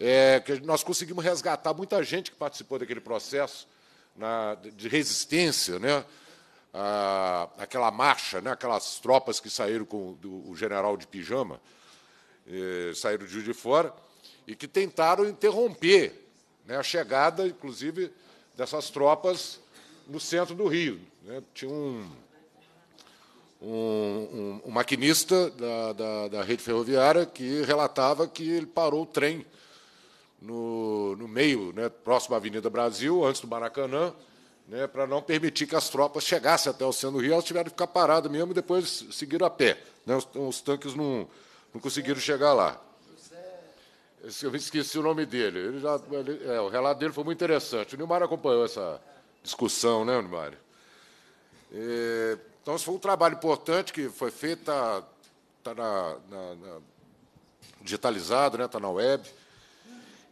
é, que nós conseguimos resgatar muita gente que participou daquele processo na, de resistência, né? A, aquela marcha, né? aquelas tropas que saíram com o general de pijama, eh, saíram de Rio de Fora, e que tentaram interromper né? a chegada, inclusive, dessas tropas no centro do Rio. Né? Tinha um, um, um, um maquinista da, da, da, rede ferroviária que relatava que ele parou o trem no, no meio, né, próximo à Avenida Brasil, antes do Maracanã, né, para não permitir que as tropas chegassem até o centro do Rio. Elas tiveram que ficar paradas mesmo e depois seguiram a pé. Né, os, os tanques não, não conseguiram chegar lá. Eu esqueci o nome dele. Ele já, ele, é, o relato dele foi muito interessante. O Nilmar acompanhou essa discussão, né, Nilmar? E, então, isso foi um trabalho importante que foi feito, está tá na, digitalizado, está né, tá na web.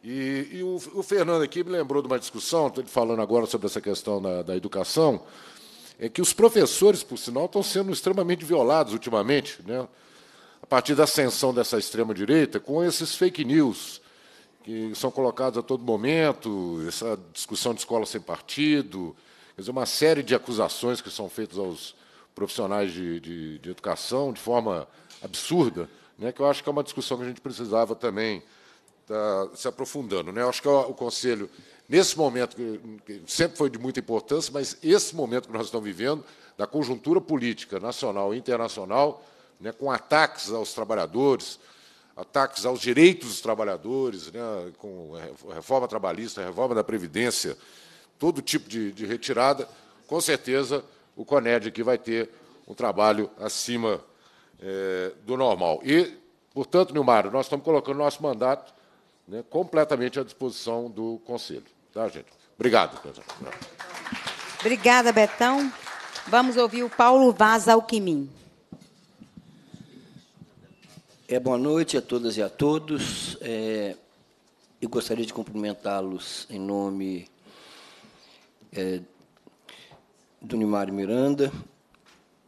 E, e o, o, Fernando aqui me lembrou de uma discussão, estou falando agora sobre essa questão da, da educação, é que os professores, por sinal, estão sendo extremamente violados ultimamente, né? a partir da ascensão dessa extrema-direita, com esses fake news que são colocados a todo momento, essa discussão de escola sem partido, quer dizer, uma série de acusações que são feitas aos profissionais de, de, de educação de forma absurda, né? que eu acho que é uma discussão que a gente precisava também estar tá se aprofundando. Né? Acho que o Conselho nesse momento, que sempre foi de muita importância, mas esse momento que nós estamos vivendo, da conjuntura política nacional e internacional, né, com ataques aos trabalhadores, ataques aos direitos dos trabalhadores, né, com reforma trabalhista, reforma da Previdência, todo tipo de, de retirada, com certeza o CONED aqui vai ter um trabalho acima é, do normal. E, portanto, Nilmar, nós estamos colocando nosso mandato né, completamente à disposição do Conselho. Tá, gente? Obrigado. Obrigada, Betão. Vamos ouvir o Paulo Vaz Alquimim. É, boa noite a todas e a todos. É, eu gostaria de cumprimentá-los em nome é, do Nimário Miranda.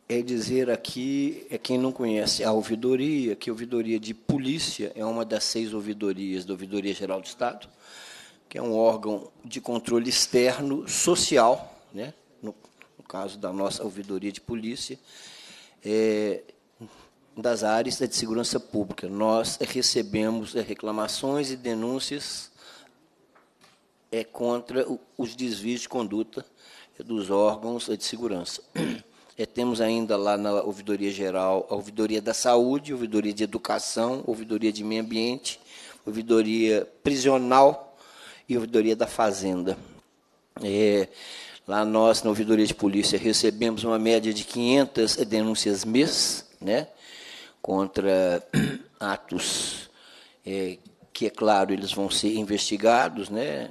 É dizer aqui, é quem não conhece a ouvidoria, que a ouvidoria de polícia é uma das seis ouvidorias da Ouvidoria Geral do Estado que é um órgão de controle externo social, né? no, no caso da nossa ouvidoria de polícia, é, das áreas de segurança pública. Nós recebemos é, reclamações e denúncias é, contra os desvios de conduta dos órgãos de segurança. É, temos ainda lá na Ouvidoria Geral a Ouvidoria da Saúde, Ouvidoria de Educação, Ouvidoria de Meio Ambiente, Ouvidoria Prisional, e ouvidoria da Fazenda. É, lá nós, na ouvidoria de polícia, recebemos uma média de 500 denúncias mês, né, contra atos é, que, é claro, eles vão ser investigados, né,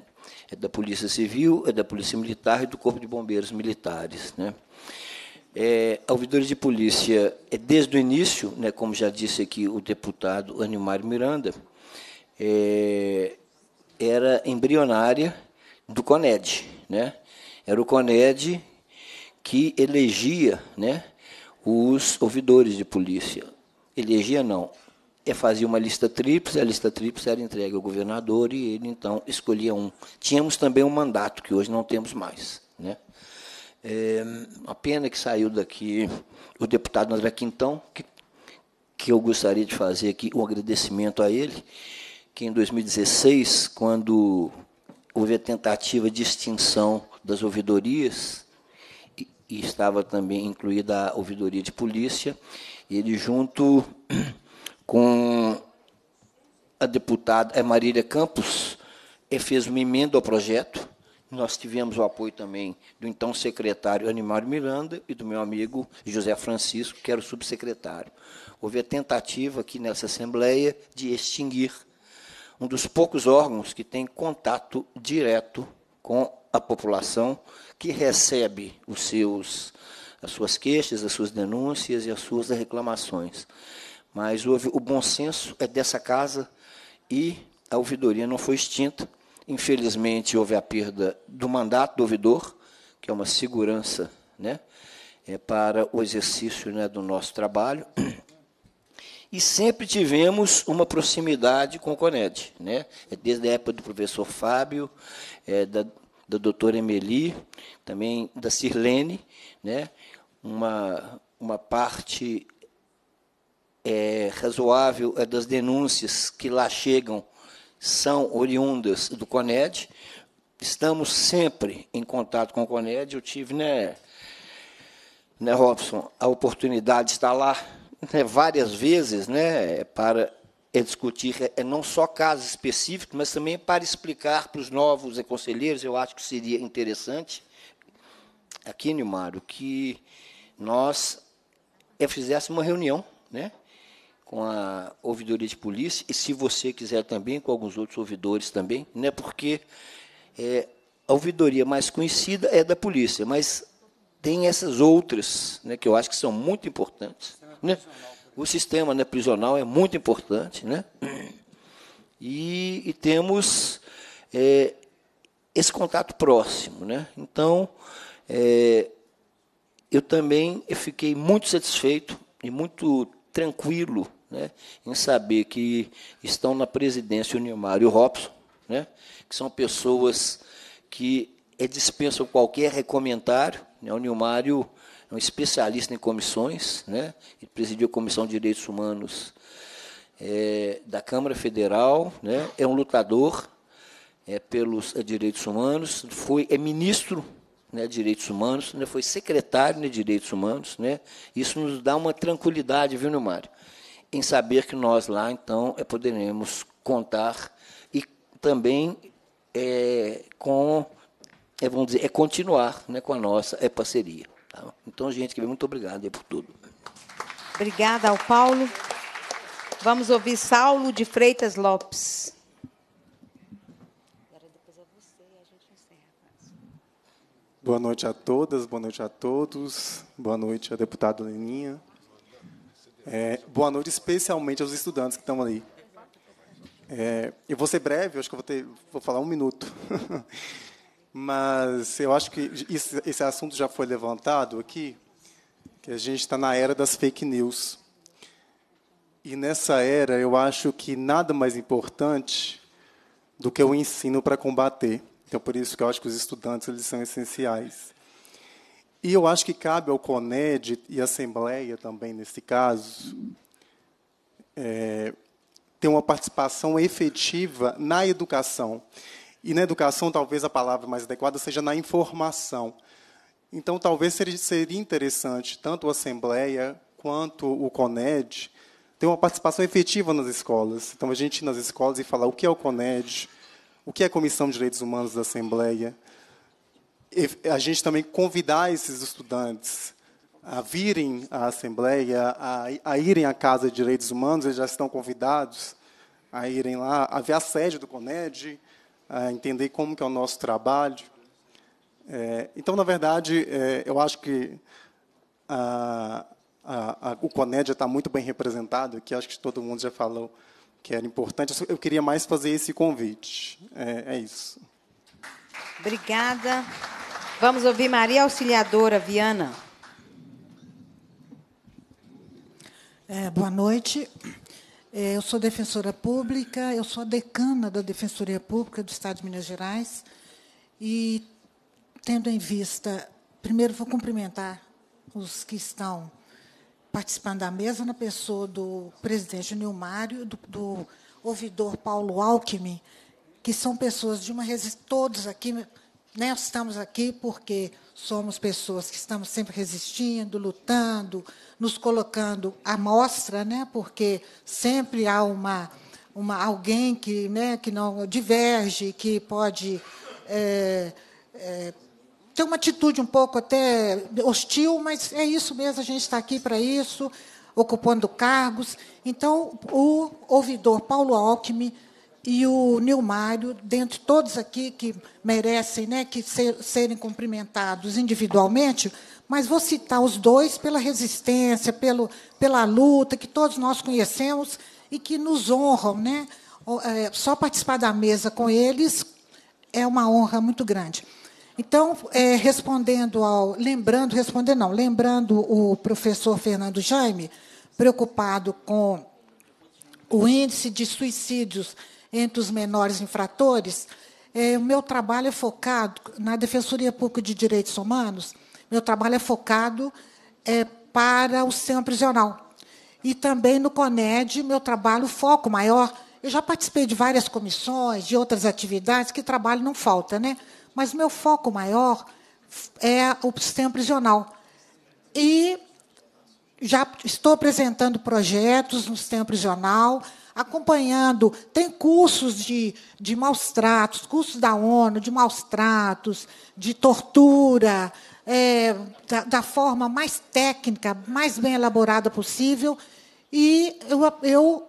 é da Polícia Civil, é da Polícia Militar e do Corpo de Bombeiros Militares, né. É, a ouvidoria de polícia, é desde o início, né, como já disse aqui o deputado Animário Miranda, é, era embrionária do CONED. Né? Era o CONED que elegia né, os ouvidores de polícia. Elegia não, é fazia uma lista tríplice, a lista tríplice era entregue ao governador e ele então escolhia um. Tínhamos também um mandato que hoje não temos mais? É, a pena que saiu daqui o deputado André Quintão, que, que eu gostaria de fazer aqui um agradecimento a ele, que em 2016, quando houve a tentativa de extinção das ouvidorias, e, e estava também incluída a ouvidoria de polícia, ele, junto com a deputada Marília Campos, fez uma emenda ao projeto. Nós tivemos o apoio também do então secretário Animário Miranda e do meu amigo José Francisco, que era o subsecretário. Houve a tentativa aqui nessa Assembleia de extinguir um dos poucos órgãos que tem contato direto com a população que recebe os seus, as suas queixas, as suas denúncias e as suas reclamações. Mas houve, o bom senso é dessa casa e a ouvidoria não foi extinta. Infelizmente, houve a perda do mandato do ouvidor, que é uma segurança né, é, para o exercício né, do nosso trabalho e sempre tivemos uma proximidade com o CONED, né? É desde a época do professor Fábio, é, da, da doutora Emeli, também da Sirlene, né? uma, uma parte é, razoável é das denúncias que lá chegam são oriundas do CONED. Estamos sempre em contato com o CONED. Eu tive, né, né Robson, a oportunidade de estar lá né, várias vezes né, para discutir é, não só casos específicos, mas também para explicar para os novos conselheiros, eu acho que seria interessante, aqui, Nilmário, que nós fizéssemos uma reunião né, com a ouvidoria de polícia, e se você quiser também, com alguns outros ouvidores também, né, porque é, a ouvidoria mais conhecida é da polícia, mas tem essas outras, né, que eu acho que são muito importantes. Né? O sistema né, prisional é muito importante, né? E, e temos é, esse contato próximo, né? Então, é, eu também fiquei muito satisfeito e muito tranquilo né, em saber que estão na presidência o Nilmar e o Robson, né, que são pessoas que é, dispensam qualquer recomendário. Né, o Nilmário é um especialista em comissões, né, ele presidiu a Comissão de Direitos Humanos é, da Câmara Federal, né, é um lutador é, pelos é, direitos humanos, foi, é ministro né, Direitos Humanos, né, foi secretário de Direitos Humanos. Né, isso nos dá uma tranquilidade, viu, Nilmário? Em saber que nós lá, então, é, poderemos contar e também é, com, é, vamos dizer, é continuar né, com a nossa é, parceria. Tá? Então, gente, muito obrigado por tudo. Obrigada ao Paulo. Vamos ouvir Saulo de Freitas Lopes. Boa noite a todas, boa noite a todos, boa noite a deputado Leninha. É, boa noite especialmente aos estudantes que estão ali. É, eu vou ser breve, acho que vou, ter, vou falar um minuto. Mas eu acho que esse, esse assunto já foi levantado aqui, que a gente está na era das fake news. E nessa era, eu acho que nada mais importante do que o ensino para combater. Então, por isso que eu acho que os estudantes eles são essenciais. E eu acho que cabe ao CONED e à Assembleia também, nesse caso, é, ter uma participação efetiva na educação. E na educação, talvez a palavra mais adequada seja na informação. Então, talvez seria interessante, tanto a Assembleia quanto o CONED, ter uma participação efetiva nas escolas. Então, a gente ir nas escolas e falar o que é o CONED, o que é a Comissão de Direitos Humanos da Assembleia? A gente também convidar esses estudantes a virem à Assembleia, a, a irem à Casa de Direitos Humanos, eles já estão convidados a irem lá, a ver a sede do CONED, a entender como que é o nosso trabalho. É, então, na verdade, é, eu acho que a, a, a, o CONED está muito bem representado aqui, acho que todo mundo já falou que era importante. Eu queria mais fazer esse convite. É, é isso. Obrigada. Vamos ouvir Maria Auxiliadora Viana. É, boa noite. É, eu sou defensora pública, eu sou decana da Defensoria Pública do Estado de Minas Gerais. E, tendo em vista, primeiro vou cumprimentar os que estão participando da mesa na pessoa do presidente Nilmário, do, do ouvidor Paulo Alckmin, que são pessoas de uma resistência, todos aqui, né, estamos aqui porque somos pessoas que estamos sempre resistindo, lutando, nos colocando à mostra, né, porque sempre há uma, uma alguém que, né, que não diverge, que pode é, é, tem uma atitude um pouco até hostil, mas é isso mesmo, a gente está aqui para isso, ocupando cargos. Então, o ouvidor Paulo Alckmin e o Nilmário, dentre todos aqui que merecem né, que ser, serem cumprimentados individualmente, mas vou citar os dois pela resistência, pelo, pela luta que todos nós conhecemos e que nos honram. Né? É, só participar da mesa com eles é uma honra muito grande. Então, é, respondendo ao. Lembrando, respondendo não, lembrando o professor Fernando Jaime, preocupado com o índice de suicídios entre os menores infratores, é, o meu trabalho é focado na Defensoria Pública de Direitos Humanos, meu trabalho é focado é, para o sistema prisional. E também no CONED, meu trabalho, foco maior. Eu já participei de várias comissões, de outras atividades, que trabalho não falta, né? mas meu foco maior é o sistema prisional. E já estou apresentando projetos no sistema prisional, acompanhando. Tem cursos de, de maus tratos, cursos da ONU de maus tratos, de tortura, é, da, da, forma mais técnica, mais bem elaborada possível. E eu, eu,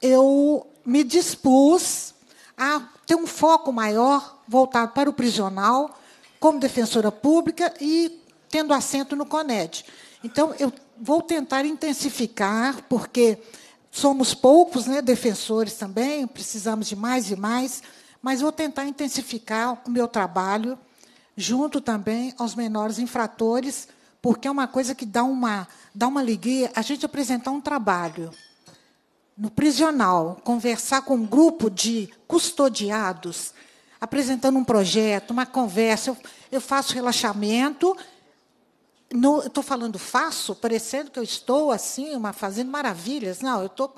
eu me dispus a ter um foco maior voltado para o prisional, como defensora pública e tendo assento no CONED. Então, eu vou tentar intensificar, porque somos poucos né, defensores também, precisamos de mais e mais, mas vou tentar intensificar o meu trabalho, junto também aos menores infratores, porque é uma coisa que dá uma, dá uma alegria a gente apresentar um trabalho no prisional, conversar com um grupo de custodiados, apresentando um projeto, uma conversa. Eu, eu faço relaxamento. Estou falando faço, parecendo que eu estou assim, uma, fazendo maravilhas. Não, eu estou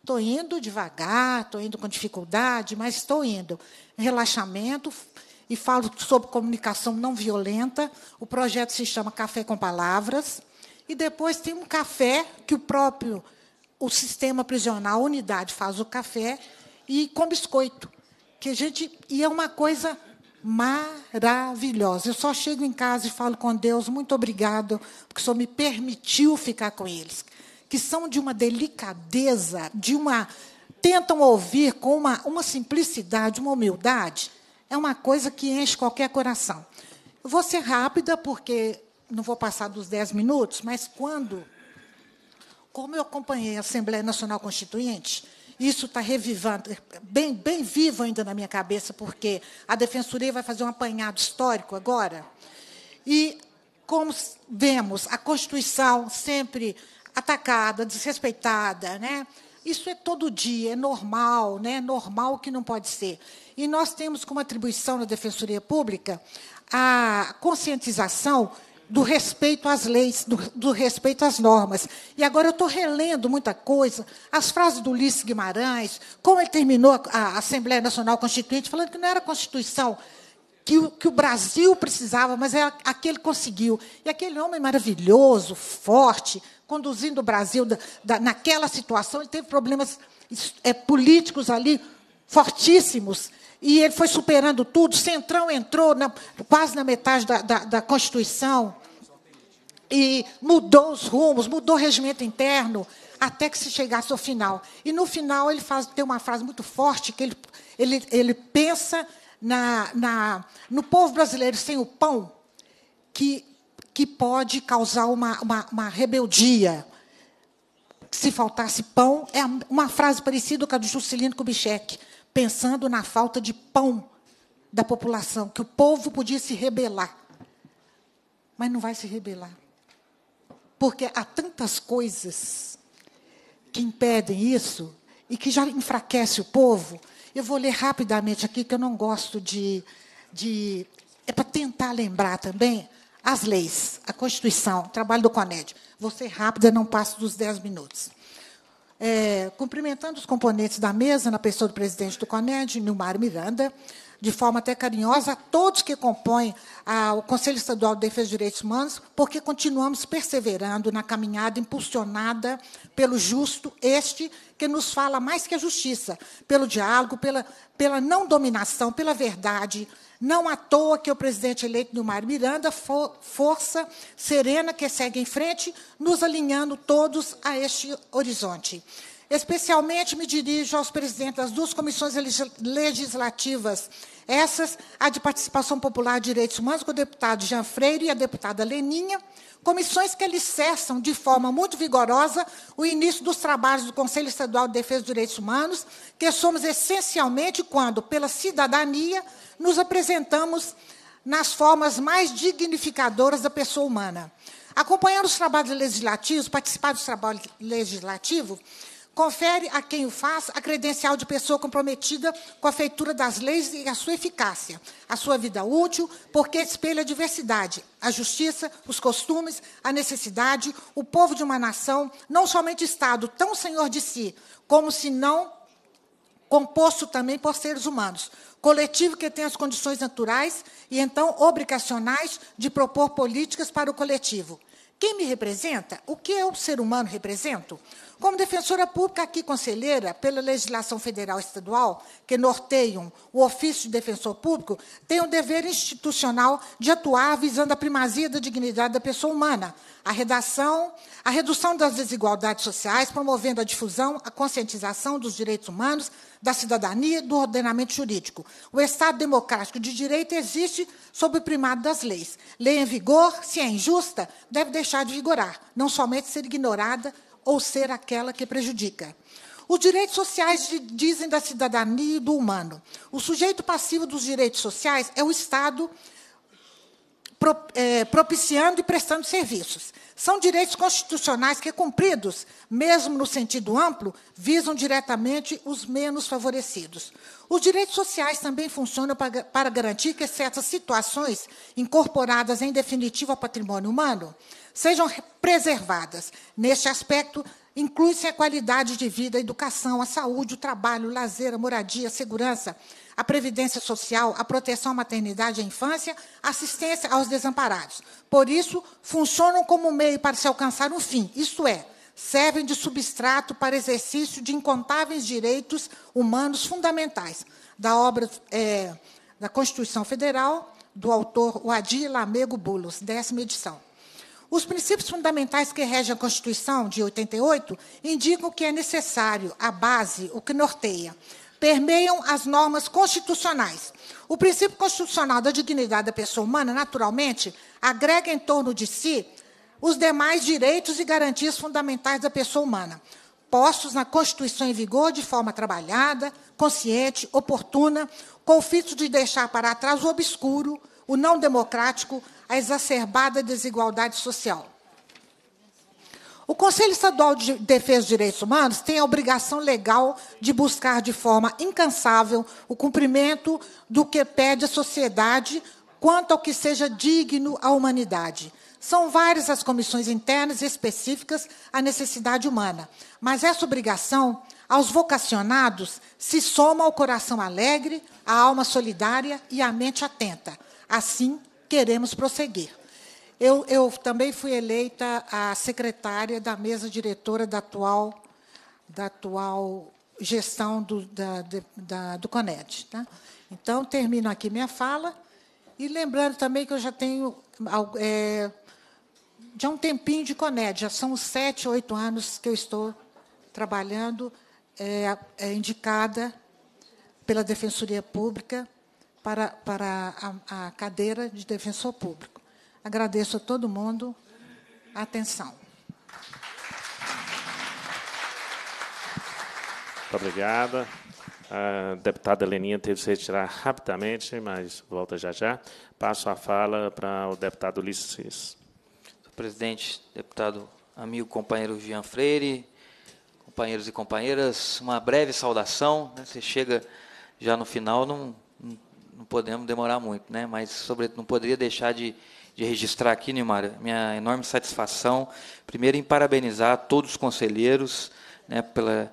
estou indo devagar, estou indo com dificuldade, mas estou indo. Relaxamento, e falo sobre comunicação não violenta. O projeto se chama Café com Palavras. E depois tem um café que o próprio o sistema prisional, a unidade faz o café e com biscoito. Que a gente, e é uma coisa maravilhosa. Eu só chego em casa e falo com Deus, muito obrigado, porque o Senhor me permitiu ficar com eles. Que são de uma delicadeza, de uma. tentam ouvir com uma, uma simplicidade, uma humildade. É uma coisa que enche qualquer coração. Eu vou ser rápida, porque não vou passar dos 10 minutos, mas quando como eu acompanhei a Assembleia Nacional Constituinte, isso está revivando, bem, bem vivo ainda na minha cabeça, porque a Defensoria vai fazer um apanhado histórico agora. E, como vemos, a Constituição sempre atacada, desrespeitada, né? Isso é todo dia, é normal, né? Normal que não pode ser. E nós temos como atribuição na Defensoria Pública a conscientização do respeito às leis, do, do, respeito às normas. E agora eu estou relendo muita coisa, as frases do Ulisses Guimarães, como ele terminou a, a Assembleia Nacional Constituinte, falando que não era a Constituição que o, que o Brasil precisava, mas é a que ele conseguiu. E aquele homem maravilhoso, forte, conduzindo o Brasil da, da, naquela situação, ele teve problemas é, políticos ali fortíssimos. E ele foi superando tudo. Centrão entrou na, quase na metade da, da, da, Constituição e mudou os rumos, mudou o regimento interno, até que se chegasse ao final. E no final ele faz, tem uma frase muito forte que ele, ele, ele pensa na, na, no povo brasileiro sem o pão, que, que pode causar uma, uma, uma rebeldia. Se faltasse pão, é uma frase parecida com a do Juscelino Kubitschek pensando na falta de pão da população, que o povo podia se rebelar. Mas não vai se rebelar. Porque há tantas coisas que impedem isso e que já enfraquece o povo. Eu vou ler rapidamente aqui, que eu não gosto de. de é para tentar lembrar também as leis, a Constituição, o trabalho do CONED. Vou ser rápida, não passo dos 10 minutos é, cumprimentando os componentes da mesa, na pessoa do presidente do CONED, Nilmar Miranda, de forma até carinhosa, a todos que compõem a, o Conselho Estadual de Defesa dos Direitos Humanos, porque continuamos perseverando na caminhada impulsionada pelo justo, este que nos fala mais que a justiça, pelo diálogo, pela, pela não dominação, pela verdade, não à toa que o presidente eleito Nilmar Miranda, for, força serena que segue em frente, nos alinhando todos a este horizonte. Especialmente me dirijo aos presidentes das duas comissões legislativas, essas, a de Participação Popular de Direitos Humanos, com o deputado Jean Freire e a deputada Leninha, comissões que alicerçam de forma muito vigorosa o início dos trabalhos do Conselho Estadual de Defesa dos Direitos Humanos, que somos essencialmente quando, pela cidadania, nos apresentamos nas formas mais dignificadoras da pessoa humana. Acompanhando os trabalhos legislativos, participar dos trabalhos legislativos, confere a quem o faz a credencial de pessoa comprometida com a feitura das leis e a sua eficácia, a sua vida útil, porque espelha a diversidade, a justiça, os costumes, a necessidade, o povo de uma nação, não somente Estado tão senhor de si, como se não composto também por seres humanos, coletivo que tem as condições naturais e então obrigacionais de propor políticas para o coletivo. Quem me representa? O que eu, ser humano, represento? Como defensora pública aqui, conselheira, pela legislação federal e estadual, que norteiam o ofício de defensor público, tenho o dever institucional de atuar visando a primazia da dignidade da pessoa humana, a redação, a redução das desigualdades sociais, promovendo a difusão, a conscientização dos direitos humanos, da cidadania do ordenamento jurídico. O Estado democrático de direito existe sob o primado das leis. Lei em vigor, se é injusta, deve deixar de vigorar, não somente ser ignorada ou ser aquela que prejudica. Os direitos sociais dizem da cidadania e do humano. O sujeito passivo dos direitos sociais é o Estado é, propiciando e prestando serviços. São direitos constitucionais que, cumpridos, mesmo no sentido amplo, visam diretamente os menos favorecidos. Os direitos sociais também funcionam para garantir que certas situações, incorporadas em definitivo ao patrimônio humano, sejam preservadas. Neste aspecto, inclui-se a qualidade de vida, a educação, a saúde, o trabalho, o lazer, a moradia, a segurança, a previdência social, a proteção à maternidade e à infância, assistência aos desamparados. Por isso, funcionam como meio para se alcançar um fim, isto é, servem de substrato para exercício de incontáveis direitos humanos fundamentais, da obra é, da Constituição Federal, do autor Wadir Lamego Bulos, décima edição. Os princípios fundamentais que regem a Constituição de 88 indicam que é necessário a base, o que norteia, permeiam as normas constitucionais. O princípio constitucional da dignidade da pessoa humana, naturalmente, agrega em torno de si os demais direitos e garantias fundamentais da pessoa humana, postos na Constituição em vigor de forma trabalhada, consciente, oportuna, com o fito de deixar para trás o obscuro, o não democrático, a exacerbada desigualdade social. O Conselho Estadual de Defesa dos Direitos Humanos tem a obrigação legal de buscar de forma incansável o cumprimento do que pede a sociedade quanto ao que seja digno à humanidade. São várias as comissões internas específicas à necessidade humana, mas essa obrigação aos vocacionados se soma ao coração alegre, à alma solidária e à mente atenta. Assim, queremos prosseguir. Eu, eu também fui eleita a secretária da mesa diretora da atual, da atual gestão do, da, da, do CONED. Tá? Então, termino aqui minha fala. E lembrando também que eu já tenho é, já um tempinho de CONED, já são sete, oito anos que eu estou trabalhando, é, é indicada pela Defensoria Pública para, para a, a cadeira de defensor público. Agradeço a todo mundo a atenção. Muito obrigada. A deputada Leninha teve que se retirar rapidamente, mas volta já já. Passo a fala para o deputado Ulisses. Presidente, deputado amigo, companheiro Jean Freire, companheiros e companheiras, uma breve saudação. Né? Você chega já no final, não, não, podemos demorar muito, né? mas sobre, não poderia deixar de de registrar aqui, Nilmar, minha enorme satisfação, primeiro em parabenizar todos os conselheiros né, pela,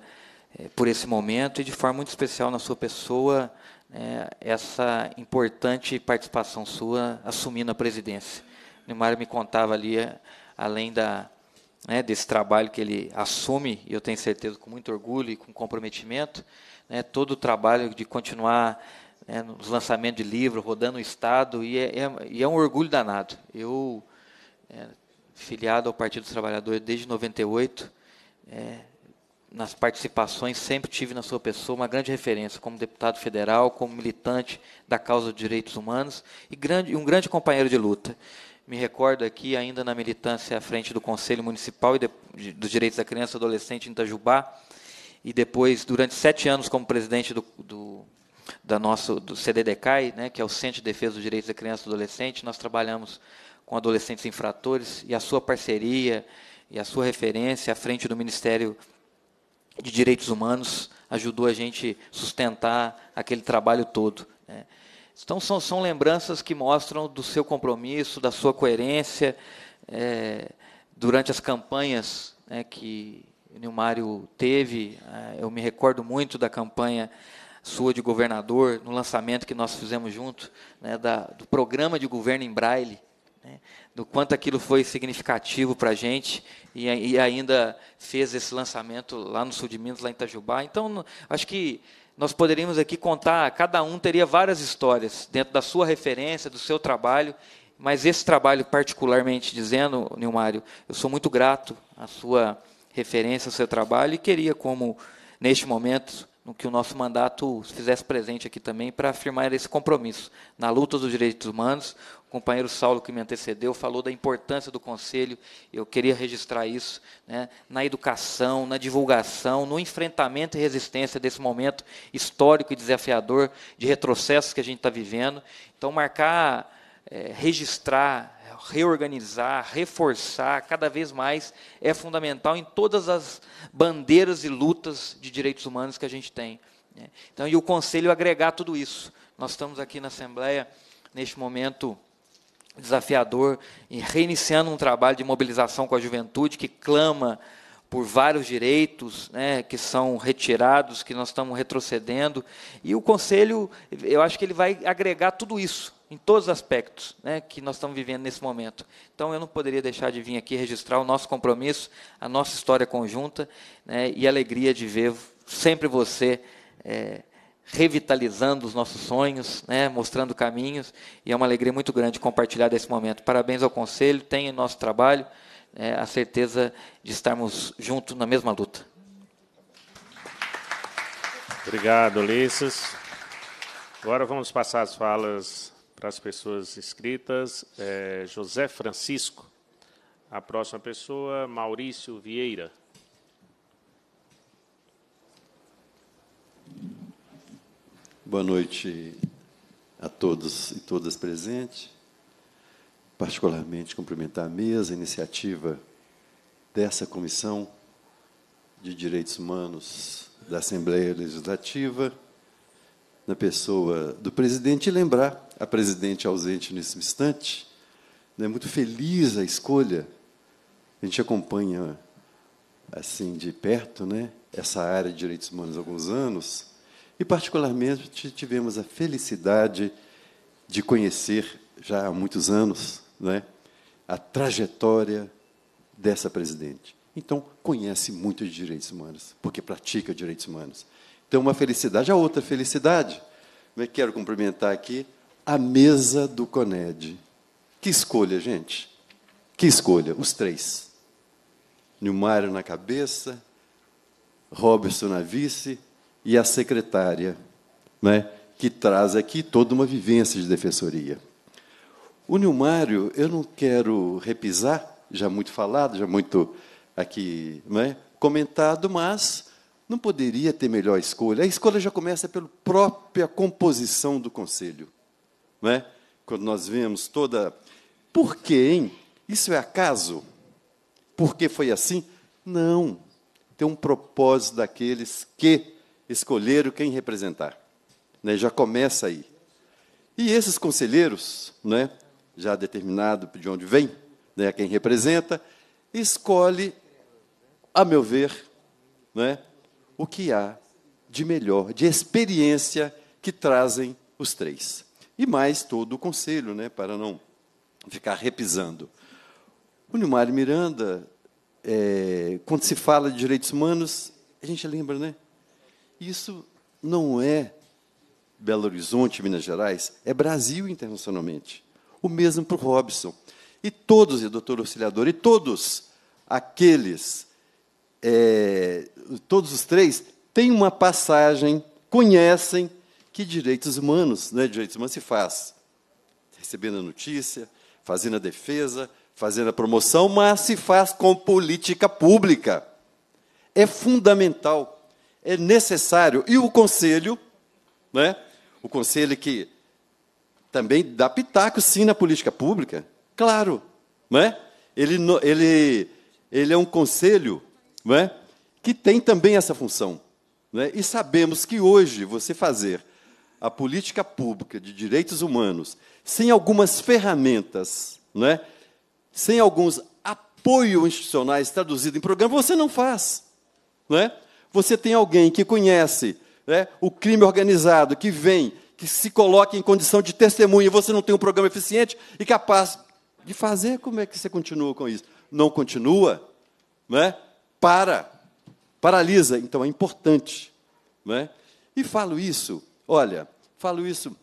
é, por esse momento e de forma muito especial na sua pessoa, né, essa importante participação sua assumindo a presidência. Nilmar me contava ali, além da, né, desse trabalho que ele assume, e eu tenho certeza com muito orgulho e com comprometimento, né, todo o trabalho de continuar né, nos lançamentos de livro, rodando o Estado, e é, é, e é um orgulho danado. Eu, é, filiado ao Partido dos Trabalhadores desde 98, é, nas participações sempre tive na sua pessoa uma grande referência como deputado federal, como militante da causa dos direitos humanos e grande, um grande companheiro de luta. Me recordo aqui, ainda na militância à frente do Conselho Municipal de, de, dos Direitos da Criança e Adolescente em Itajubá, e depois, durante sete anos, como presidente do, do da nosso, do CDDCAI, né, que é o Centro de Defesa dos Direitos da Criança e do Adolescente. Nós trabalhamos com adolescentes infratores e a sua parceria e a sua referência à frente do Ministério de Direitos Humanos ajudou a gente sustentar aquele trabalho todo. Né. Então, são, são lembranças que mostram do seu compromisso, da sua coerência é, durante as campanhas né, que Nilmário teve. É, eu me recordo muito da campanha sua de governador, no lançamento que nós fizemos junto, né, da, do programa de governo em Braille, né, do quanto aquilo foi significativo para a gente e, e, ainda fez esse lançamento lá no sul de Minas, lá em Itajubá. Então, acho que nós poderíamos aqui contar, cada um teria várias histórias dentro da sua referência, do seu trabalho, mas esse trabalho, particularmente dizendo, Nilmário, eu sou muito grato à sua referência, ao seu trabalho e queria, como neste momento, que o nosso mandato fizesse presente aqui também para afirmar esse compromisso na luta dos direitos humanos. O companheiro Saulo, que me antecedeu, falou da importância do Conselho, eu queria registrar isso, né, na educação, na divulgação, no enfrentamento e resistência desse momento histórico e desafiador de retrocessos que a gente está vivendo. Então, marcar, é, registrar reorganizar, reforçar cada vez mais é fundamental em todas as bandeiras e lutas de direitos humanos que a gente tem. Né? Então, e o Conselho agregar tudo isso. Nós estamos aqui na Assembleia, neste momento desafiador, e reiniciando um trabalho de mobilização com a juventude que clama por vários direitos né, que são retirados, que nós estamos retrocedendo. E o Conselho, eu acho que ele vai agregar tudo isso em todos os aspectos né, que nós estamos vivendo nesse momento. Então, eu não poderia deixar de vir aqui registrar o nosso compromisso, a nossa história conjunta né, e a alegria de ver sempre você é, revitalizando os nossos sonhos, né, mostrando caminhos, e é uma alegria muito grande compartilhar desse momento. Parabéns ao Conselho, tenha nosso trabalho, é, a certeza de estarmos juntos na mesma luta. Obrigado, Ulisses. Agora vamos passar as falas para as pessoas inscritas, é José Francisco. A próxima pessoa, Maurício Vieira. Boa noite a todos e todas presentes. Particularmente cumprimentar a mesa, a iniciativa dessa Comissão de Direitos Humanos da Assembleia Legislativa, na pessoa do presidente, e lembrar a presidente ausente nesse instante, é muito feliz a escolha. A gente acompanha assim de perto, né, essa área de direitos humanos há alguns anos, e particularmente tivemos a felicidade de conhecer já há muitos anos, né, a trajetória dessa presidente. Então, conhece muito de direitos humanos, porque pratica direitos humanos. Então, uma felicidade. A outra felicidade, eu quero cumprimentar aqui a mesa do Coned. Que escolha, gente. Que escolha, os três. Nilmário na cabeça, Robertson na vice e a secretária, né, que traz aqui toda uma vivência de defensoria. O Nilmário, eu não quero repisar, já muito falado, já muito aqui né, comentado, mas não poderia ter melhor escolha. A escolha já começa pela própria composição do conselho não é? quando nós vemos toda. Por quê, hein? Isso é acaso? Porque foi assim? Não. Tem um propósito daqueles que escolheram quem representar. Né? Já começa aí. E esses conselheiros, né, já determinado de onde vem, né, quem representa, escolhe, a meu ver, né, o que há de melhor, de experiência que trazem os três e mais todo o conselho, né, para não ficar repisando. O Nilmar Miranda, é, quando se fala de direitos humanos, a gente lembra, né? Isso não é Belo Horizonte, Minas Gerais, é Brasil internacionalmente. O mesmo para o Robson. E todos, e doutor auxiliador, e todos aqueles, é, todos os três, têm uma passagem, conhecem que direitos humanos, né, direitos humanos se faz recebendo a notícia, fazendo a defesa, fazendo a promoção, mas se faz com política pública. É fundamental, é necessário. E o conselho, né, o conselho que também dá pitaco sim na política pública, claro, né? Ele ele ele é um conselho, né, que tem também essa função, né? E sabemos que hoje você fazer a política pública de direitos humanos sem algumas ferramentas, né, sem alguns apoios institucionais traduzidos em programa, você não faz. Né? Você tem alguém que conhece né, o crime organizado, que vem, que se coloca em condição de testemunha, você não tem um programa eficiente e capaz de fazer, como é que você continua com isso? Não continua, não é? Para, paralisa. Então é importante, não é? E falo isso, olha, falo isso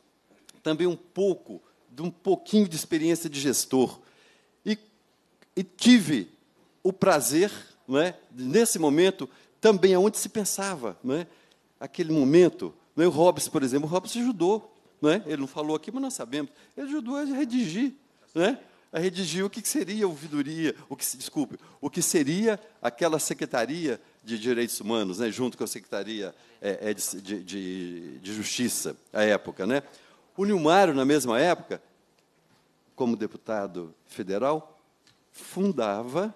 também um pouco de um pouquinho de experiência de gestor e, e tive o prazer, não é? Nesse momento também aonde se pensava, não é? Aquele momento, não é? O Hobbes, por exemplo, o Hobbes ajudou, não é? Ele não falou aqui, mas nós sabemos. Ele ajudou a redigir, não é? A redigir o que seria a ouvidoria, o que desculpe, o que seria aquela secretaria de direitos humanos, né, junto com a secretaria é, é de, de, de, justiça à época, né? O Nilmário na mesma época, como deputado federal, fundava,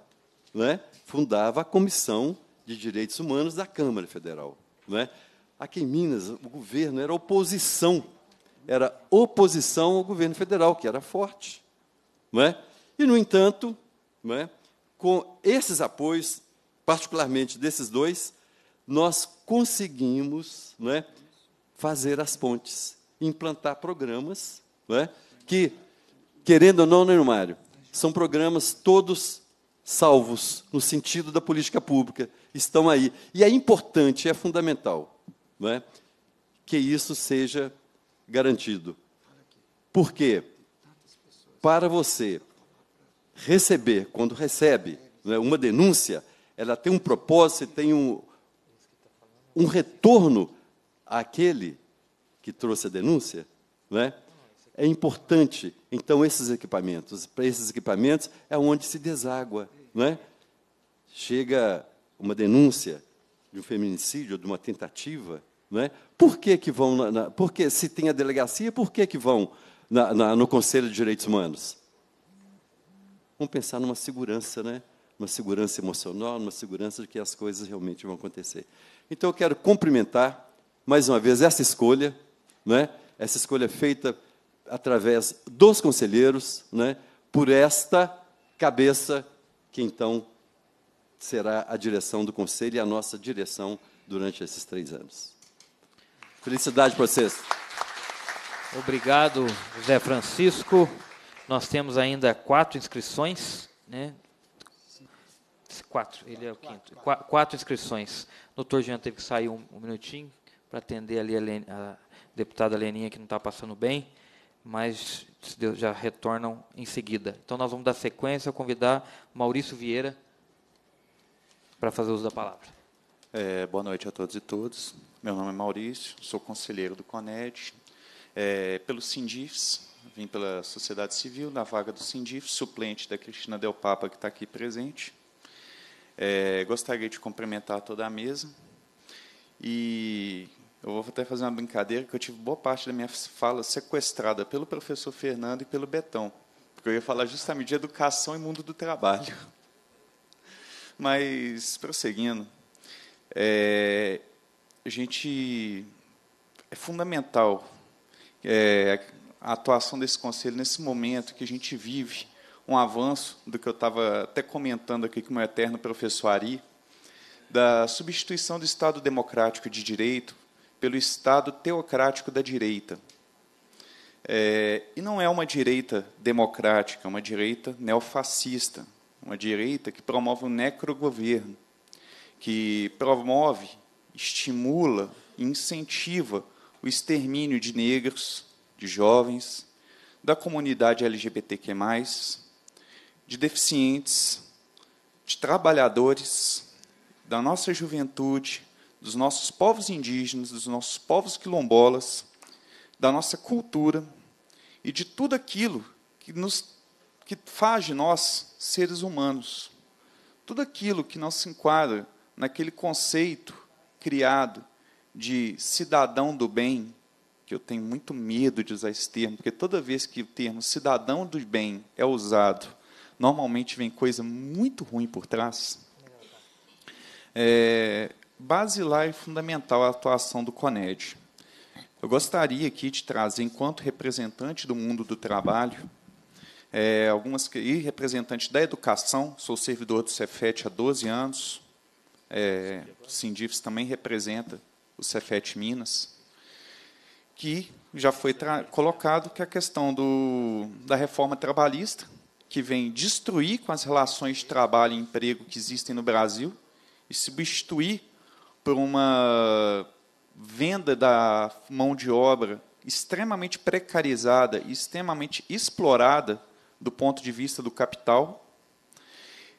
né, fundava a comissão de direitos humanos da Câmara Federal, né? Aqui em Minas, o governo era oposição, era oposição ao governo federal, que era forte. É? E, no entanto, é? com esses apoios, particularmente desses dois, nós conseguimos é? fazer as pontes, implantar programas é? que, querendo ou não, né, Mário, são programas todos salvos no sentido da política pública, estão aí. E é importante, é fundamental é? que isso seja garantido. Por quê? Para você receber, quando recebe né, uma denúncia, ela tem um propósito, tem um, um retorno àquele que trouxe a denúncia, né? é importante, então, esses equipamentos. Para esses equipamentos é onde se deságua. Né? Chega uma denúncia de um feminicídio, de uma tentativa, né? por que, que vão, na, na, porque se tem a delegacia, por que, que vão na, na, no Conselho de Direitos Humanos? Vamos pensar numa segurança, né? Uma segurança emocional, numa segurança de que as coisas realmente vão acontecer. Então, eu quero cumprimentar, mais uma vez, essa escolha, né? essa escolha feita através dos conselheiros, né? por esta cabeça que, então, será a direção do Conselho e a nossa direção durante esses três anos. Felicidade para vocês. Obrigado, José Francisco. Nós temos ainda quatro inscrições, né? Quatro, ele é o quinto. Quatro, quatro inscrições. O doutor Jean teve que sair um, um minutinho para atender ali a, Len, a deputada Leninha, que não está passando bem, mas já retornam em seguida. Então, nós vamos dar sequência, convidar Maurício Vieira para fazer uso da palavra. É, boa noite a todos e todas. Meu nome é Maurício, sou conselheiro do CONED, é, pelo Sindifs, vim pela sociedade civil, na vaga do Sindifs, suplente da Cristina Del Papa, que está aqui presente. É, gostaria de cumprimentar toda a mesa. E eu vou até fazer uma brincadeira, que eu tive boa parte da minha fala sequestrada pelo professor Fernando e pelo Betão, porque eu ia falar justamente de educação e mundo do trabalho. Mas, prosseguindo, é, a gente é fundamental é, a atuação desse conselho nesse momento que a gente vive um avanço do que eu estava até comentando aqui com o meu eterno professor Ari, da substituição do Estado democrático de direito pelo Estado teocrático da direita. É, e não é uma direita democrática, é uma direita neofascista, uma direita que promove o necrogoverno, que promove, estimula, incentiva o extermínio de negros, de jovens, da comunidade LGBTQ+, de deficientes, de trabalhadores, da nossa juventude, dos nossos povos indígenas, dos nossos povos quilombolas, da nossa cultura e de tudo aquilo que nos que faz de nós seres humanos. Tudo aquilo que não se enquadra naquele conceito criado de cidadão do bem, que eu tenho muito medo de usar esse termo, porque toda vez que o termo cidadão do bem é usado, normalmente vem coisa muito ruim por trás. É, basilar e fundamental a atuação do CONED. Eu gostaria aqui de trazer, enquanto representante do mundo do trabalho, é, algumas e representante da educação, sou servidor do Cefet há 12 anos, é, Sindifes também representa o Cefet Minas, que já foi colocado que é a questão do, da reforma trabalhista que vem destruir com as relações de trabalho e emprego que existem no Brasil e substituir por uma venda da mão de obra extremamente precarizada e extremamente explorada do ponto de vista do capital.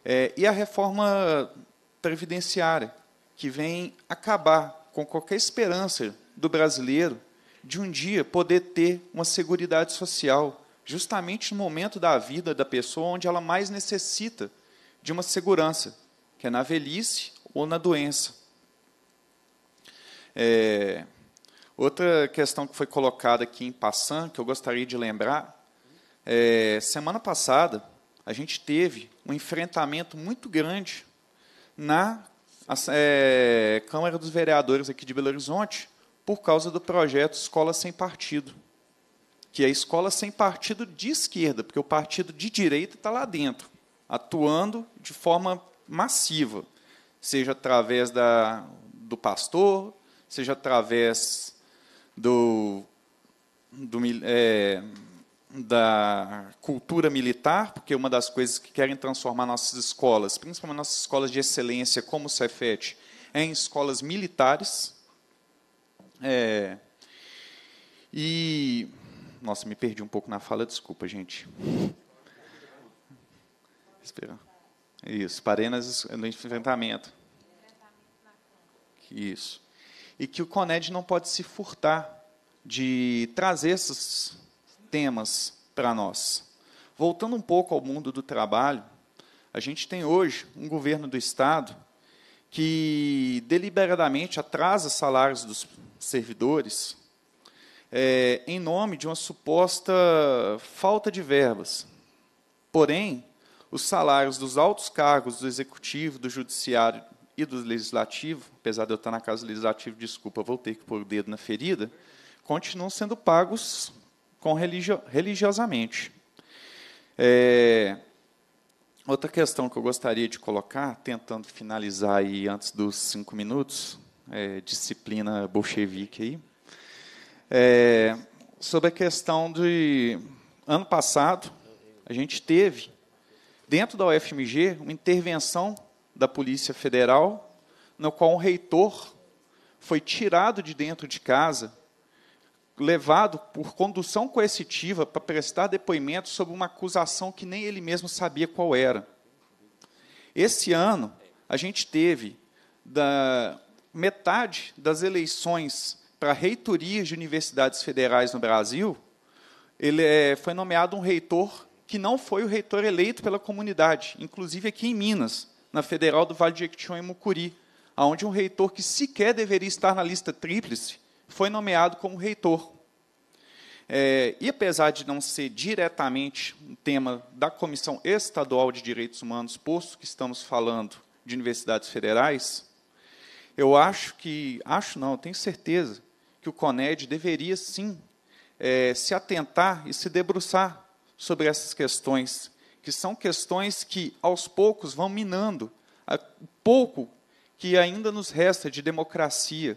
É, e a reforma previdenciária, que vem acabar com qualquer esperança do brasileiro de um dia poder ter uma seguridade social, justamente no momento da vida da pessoa onde ela mais necessita de uma segurança, que é na velhice ou na doença. É, outra questão que foi colocada aqui em passant, que eu gostaria de lembrar, é, semana passada a gente teve um enfrentamento muito grande na é, Câmara dos Vereadores aqui de Belo Horizonte por causa do projeto Escola Sem Partido, que é a escola sem partido de esquerda, porque o partido de direita está lá dentro, atuando de forma massiva, seja através da, do pastor, seja através do, do é, da cultura militar, porque uma das coisas que querem transformar nossas escolas, principalmente nossas escolas de excelência, como o Cefet, é em escolas militares. É, e. Nossa, me perdi um pouco na fala, desculpa, gente. Espera. Isso, parei no enfrentamento. Isso. E que o CONED não pode se furtar de trazer esses temas para nós. Voltando um pouco ao mundo do trabalho, a gente tem hoje um governo do Estado que deliberadamente atrasa salários dos servidores é, em nome de uma suposta falta de verbas. Porém, os salários dos altos cargos do executivo, do judiciário e do legislativo, apesar de eu estar na casa do legislativo, desculpa, vou ter que pôr o dedo na ferida, continuam sendo pagos com religio, religiosamente. É, outra questão que eu gostaria de colocar, tentando finalizar aí antes dos cinco minutos, é, disciplina bolchevique aí, é, sobre a questão de ano passado a gente teve dentro da UFMG uma intervenção da Polícia Federal, no qual um reitor foi tirado de dentro de casa levado por condução coercitiva para prestar depoimento sobre uma acusação que nem ele mesmo sabia qual era. Esse ano, a gente teve da metade das eleições para reitorias de universidades federais no Brasil, ele é, foi nomeado um reitor que não foi o reitor eleito pela comunidade, inclusive aqui em Minas, na Federal do Vale de Jequitinhonha e Mucuri, onde um reitor que sequer deveria estar na lista tríplice foi nomeado como reitor. É, e apesar de não ser diretamente um tema da Comissão Estadual de Direitos Humanos, posto que estamos falando de universidades federais, eu acho que, acho não, tenho certeza que o CONED deveria sim é, se atentar e se debruçar sobre essas questões, que são questões que aos poucos vão minando o pouco que ainda nos resta de democracia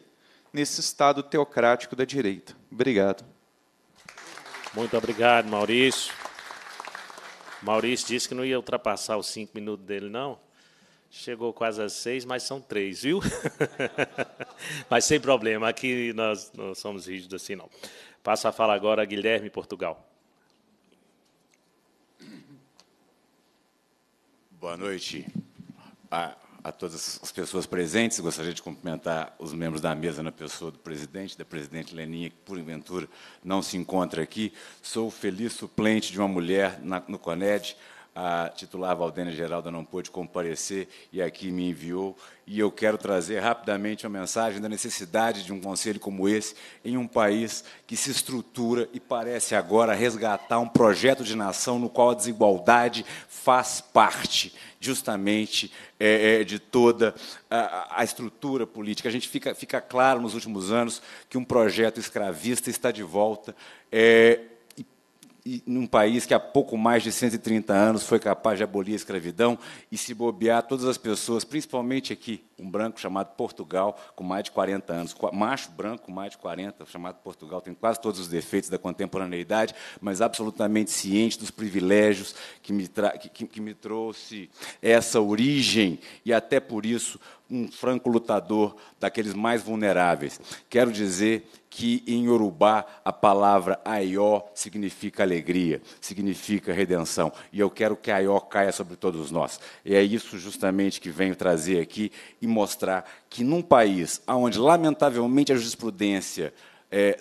nesse Estado teocrático da direita. Obrigado. Muito obrigado, Maurício. Maurício disse que não ia ultrapassar os cinco minutos dele, não. Chegou quase às seis, mas são três, viu? mas sem problema, aqui nós não somos rígidos assim, não. Passa a fala agora a Guilherme Portugal. Boa noite. Ah, a todas as pessoas presentes. Gostaria de cumprimentar os membros da mesa na pessoa do presidente, da presidente Leninha, que porventura não se encontra aqui. Sou feliz suplente de uma mulher na, no CONED, a titular Valdênia Geralda não pôde comparecer e aqui me enviou. E eu quero trazer rapidamente uma mensagem da necessidade de um conselho como esse em um país que se estrutura e parece agora resgatar um projeto de nação no qual a desigualdade faz parte justamente é, é, de toda a, a, estrutura política. A gente fica, fica claro nos últimos anos que um projeto escravista está de volta. É, num país que há pouco mais de 130 anos foi capaz de abolir a escravidão e se bobear todas as pessoas, principalmente aqui um branco chamado Portugal, com mais de 40 anos, macho branco mais de 40, chamado Portugal, tem quase todos os defeitos da contemporaneidade, mas absolutamente ciente dos privilégios que me, que, que me trouxe essa origem, e até por isso um franco lutador daqueles mais vulneráveis. Quero dizer que em Yorubá a palavra Aió significa alegria, significa redenção. E eu quero que Aió caia sobre todos nós. E é isso justamente que venho trazer aqui e mostrar que num país onde, lamentavelmente, a jurisprudência é,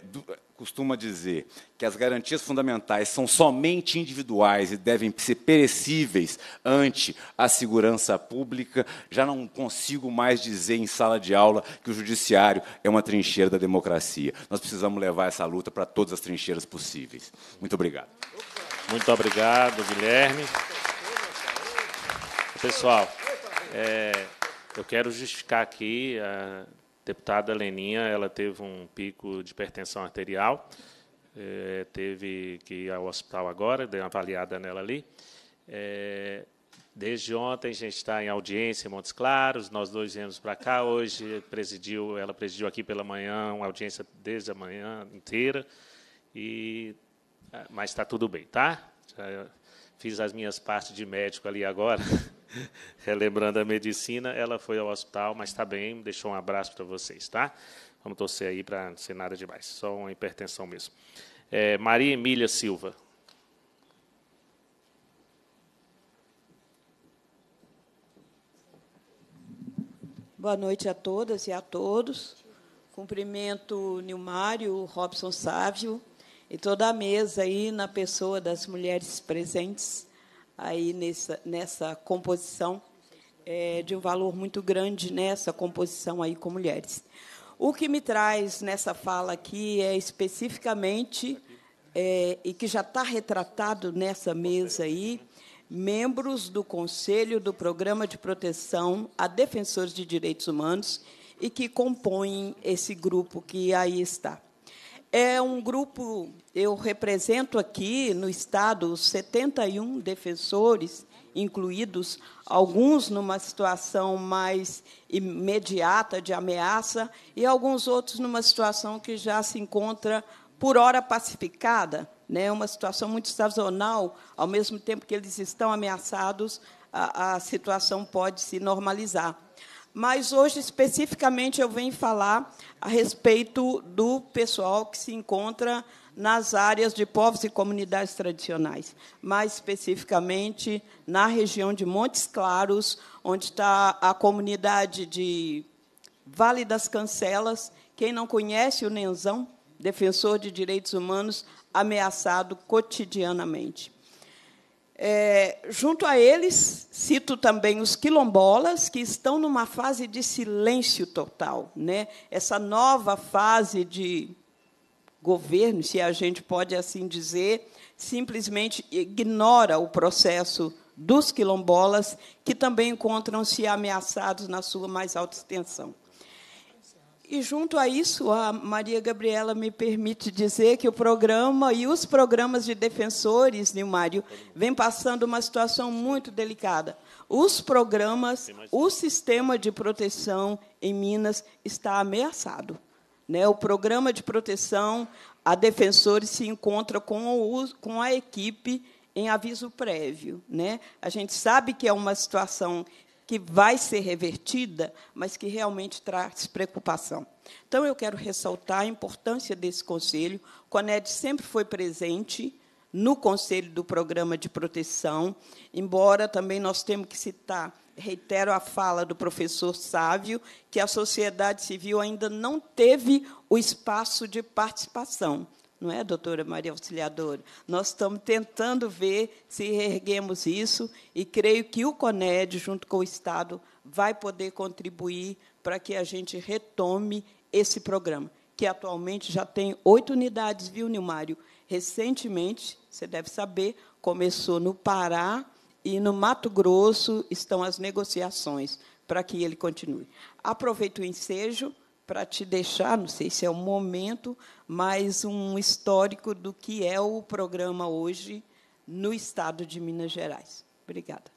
costuma dizer que as garantias fundamentais são somente individuais e devem ser perecíveis ante a segurança pública, já não consigo mais dizer em sala de aula que o judiciário é uma trincheira da democracia. Nós precisamos levar essa luta para todas as trincheiras possíveis. Muito obrigado. Muito obrigado, Guilherme. Pessoal, é, eu quero justificar aqui a deputada Leninha, ela teve um pico de hipertensão arterial, é, teve que ir ao hospital agora, dei uma avaliada nela ali. É, desde ontem a gente está em audiência em Montes Claros, nós dois viemos para cá, hoje presidiu, ela presidiu aqui pela manhã, uma audiência desde a manhã inteira, e, ah, mas está tudo bem, tá? Já fiz as minhas partes de médico ali agora, relembrando a medicina, ela foi ao hospital, mas está bem, deixou um abraço para vocês, tá? Vamos torcer aí para não ser nada demais, só uma hipertensão mesmo. É, Maria Emília Silva. Boa noite a todas e a todos. Cumprimento Nilmário, Robson Sávio e toda a mesa aí na pessoa das mulheres presentes aí nessa, nessa composição, é, de um valor muito grande nessa composição aí com mulheres. O que me traz nessa fala aqui é especificamente, é, e que já está retratado nessa mesa aí, membros do Conselho do Programa de Proteção a Defensores de Direitos Humanos e que compõem esse grupo que aí está. É um grupo, eu represento aqui no Estado 71 defensores, incluídos alguns numa situação mais imediata de ameaça e alguns outros numa situação que já se encontra por hora pacificada, né, uma situação muito sazonal, ao mesmo tempo que eles estão ameaçados, a, a situação pode se normalizar. Mas hoje, especificamente, eu venho falar a respeito do pessoal que se encontra nas áreas de povos e comunidades tradicionais, mais especificamente na região de Montes Claros, onde está a comunidade de Vale das Cancelas. Quem não conhece o Nenzão, defensor de direitos humanos, ameaçado cotidianamente. É, junto a eles, cito também os quilombolas, que estão numa fase de silêncio total. Né? Essa nova fase de governo, se a gente pode assim dizer, simplesmente ignora o processo dos quilombolas, que também encontram-se ameaçados na sua mais alta extensão. E, junto a isso, a Maria Gabriela me permite dizer que o programa e os programas de defensores, Nilmário, vem passando uma situação muito delicada. Os programas, o sistema de proteção em Minas está ameaçado. Né? O programa de proteção a defensores se encontra com, o, com a equipe em aviso prévio. Né? A gente sabe que é uma situação que vai ser revertida, mas que realmente traz preocupação. Então, eu quero ressaltar a importância desse conselho. O CONED sempre foi presente no conselho do programa de proteção, embora também nós temos que citar, reitero a fala do professor Sávio, que a sociedade civil ainda não teve o espaço de participação não é, doutora Maria Auxiliadora? Nós estamos tentando ver se erguemos isso e creio que o CONED, junto com o Estado, vai poder contribuir para que a gente retome esse programa, que atualmente já tem oito unidades, viu, Nilmário? Recentemente, você deve saber, começou no Pará e no Mato Grosso estão as negociações para que ele continue. Aproveito o ensejo para te deixar, não sei se é o momento, mas um histórico do que é o programa hoje no estado de Minas Gerais. Obrigada.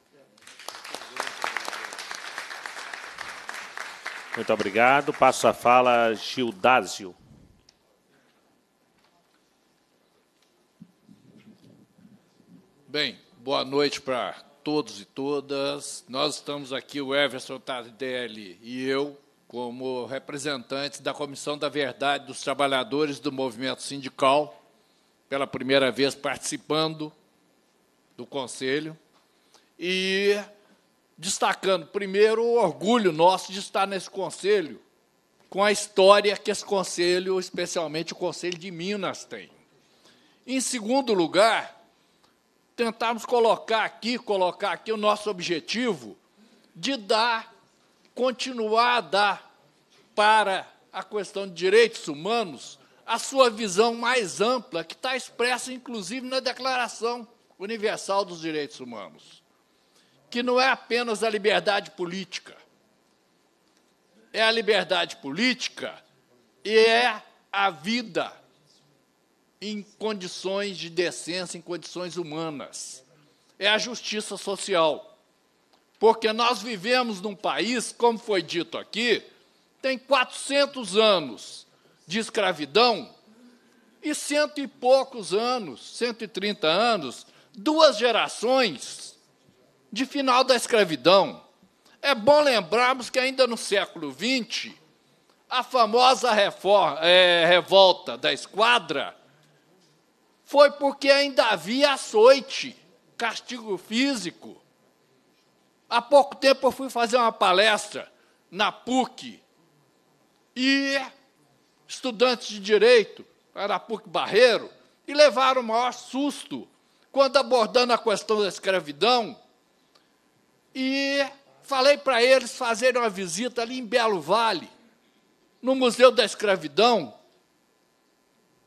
Muito obrigado. Passo a fala a Gildásio. Bem, boa noite para todos e todas. Nós estamos aqui, o Everson Tardelli e eu, como representantes da Comissão da Verdade dos Trabalhadores do Movimento Sindical, pela primeira vez participando do Conselho, e destacando, primeiro, o orgulho nosso de estar nesse Conselho, com a história que esse Conselho, especialmente o Conselho de Minas, tem. Em segundo lugar, tentarmos colocar aqui, colocar aqui o nosso objetivo de dar, continuar a dar para a questão de direitos humanos a sua visão mais ampla, que está expressa, inclusive, na Declaração Universal dos Direitos Humanos, que não é apenas a liberdade política, é a liberdade política e é a vida em condições de decência, em condições humanas. É a justiça social. Porque nós vivemos num país, como foi dito aqui, tem 400 anos de escravidão e cento e poucos anos, 130 anos, duas gerações de final da escravidão. É bom lembrarmos que ainda no século XX, a famosa reforma, é, revolta da esquadra foi porque ainda havia açoite, castigo físico. Há pouco tempo eu fui fazer uma palestra na PUC e estudantes de direito, era PUC Barreiro, e levaram o maior susto quando abordando a questão da escravidão. E falei para eles fazerem uma visita ali em Belo Vale, no Museu da Escravidão,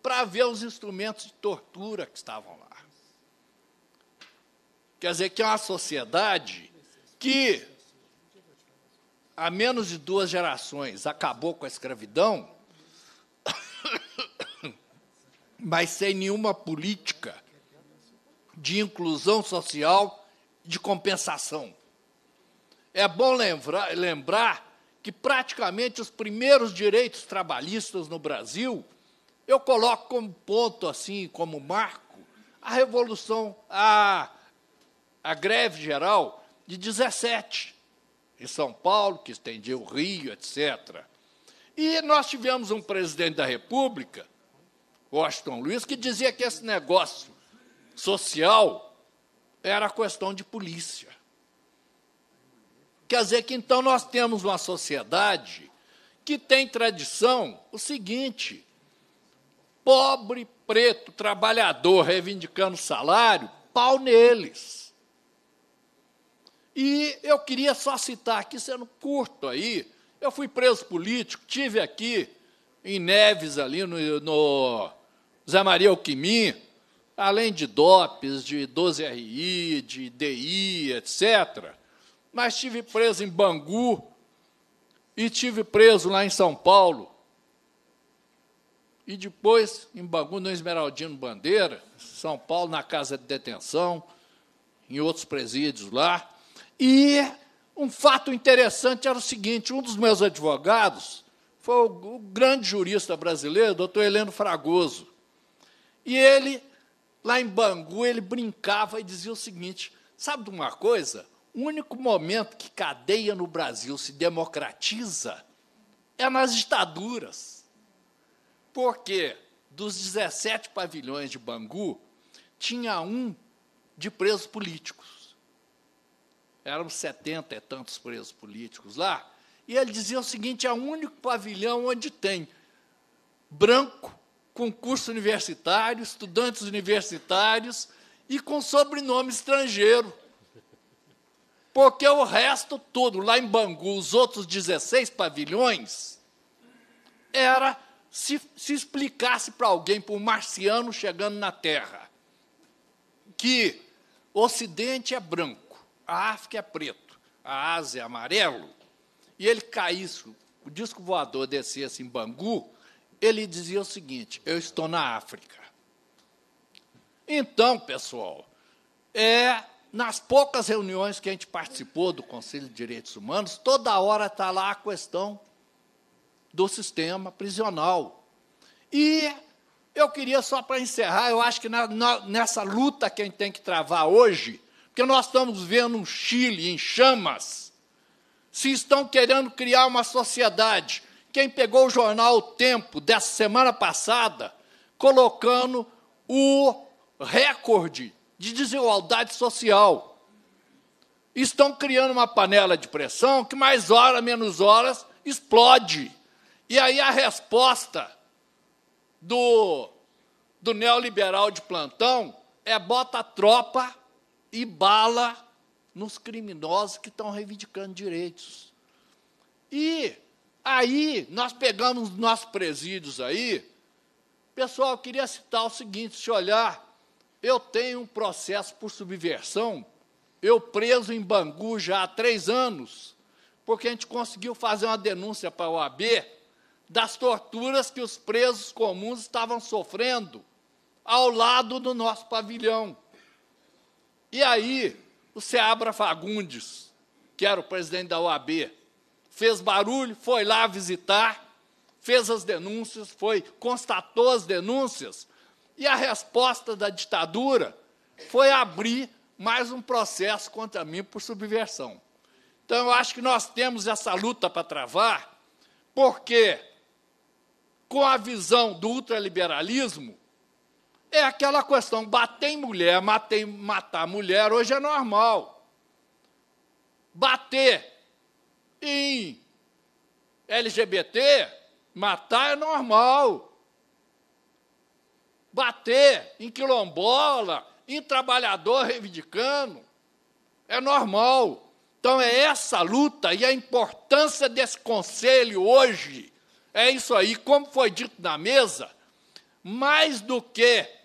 para ver os instrumentos de tortura que estavam lá. Quer dizer que é uma sociedade que, há menos de duas gerações, acabou com a escravidão, mas sem nenhuma política de inclusão social, de compensação. É bom lembrar, lembrar que praticamente os primeiros direitos trabalhistas no Brasil eu coloco como ponto, assim, como marco, a revolução, a, a greve geral de 17, em São Paulo, que estendia o Rio, etc. E nós tivemos um presidente da República, Washington Luiz, que dizia que esse negócio social era questão de polícia. Quer dizer que então nós temos uma sociedade que tem tradição o seguinte: pobre, preto, trabalhador reivindicando salário, pau neles. E eu queria só citar aqui, sendo curto aí, eu fui preso político, tive aqui em Neves, ali no, no Zé Maria Alquimim, além de DOPs, de 12RI, de DI, etc. Mas estive preso em Bangu e tive preso lá em São Paulo e depois em Bangu, no Esmeraldino Bandeira, São Paulo, na casa de detenção, em outros presídios lá. E um fato interessante era o seguinte: um dos meus advogados foi o grande jurista brasileiro, doutor Heleno Fragoso. E ele, lá em Bangu, ele brincava e dizia o seguinte: sabe de uma coisa? O único momento que cadeia no Brasil se democratiza é nas ditaduras porque dos 17 pavilhões de Bangu, tinha um de presos políticos. Eram 70 e tantos presos políticos lá. E ele dizia o seguinte: é o único pavilhão onde tem branco, com curso universitário, estudantes universitários e com sobrenome estrangeiro. Porque o resto todo, lá em Bangu, os outros 16 pavilhões, era se, se explicasse para alguém, para um marciano chegando na Terra, que o Ocidente é branco, a África é preto, a Ásia é amarelo, e ele caísse, o disco voador descesse em Bangu, ele dizia o seguinte: Eu estou na África. Então, pessoal, é nas poucas reuniões que a gente participou do Conselho de Direitos Humanos, toda hora está lá a questão do sistema prisional. E eu queria, só para encerrar, eu acho que na, na, nessa luta que a gente tem que travar hoje, porque nós estamos vendo um Chile em chamas, se estão querendo criar uma sociedade. Quem pegou o jornal O Tempo dessa semana passada, colocando o recorde de desigualdade social. Estão criando uma panela de pressão que mais hora, menos horas, explode. E aí a resposta do, do neoliberal de plantão é bota tropa e bala nos criminosos que estão reivindicando direitos. E aí nós pegamos os nossos presídios aí. Pessoal, eu queria citar o seguinte: se olhar, eu tenho um processo por subversão, eu preso em Bangu já há três anos, porque a gente conseguiu fazer uma denúncia para a OAB das torturas que os presos comuns estavam sofrendo ao lado do nosso pavilhão. E aí, o Seabra Fagundes, que era o presidente da OAB, fez barulho, foi lá visitar, fez as denúncias, foi constatou as denúncias, e a resposta da ditadura foi abrir mais um processo contra mim por subversão. Então, eu acho que nós temos essa luta para travar, porque com a visão do ultraliberalismo, é aquela questão, bater em mulher, matar, matar mulher, hoje é normal. Bater em LGBT, matar é normal. Bater em quilombola, em trabalhador reivindicando, é normal. Então é essa luta e a importância desse conselho hoje é isso aí, como foi dito na mesa, mais do que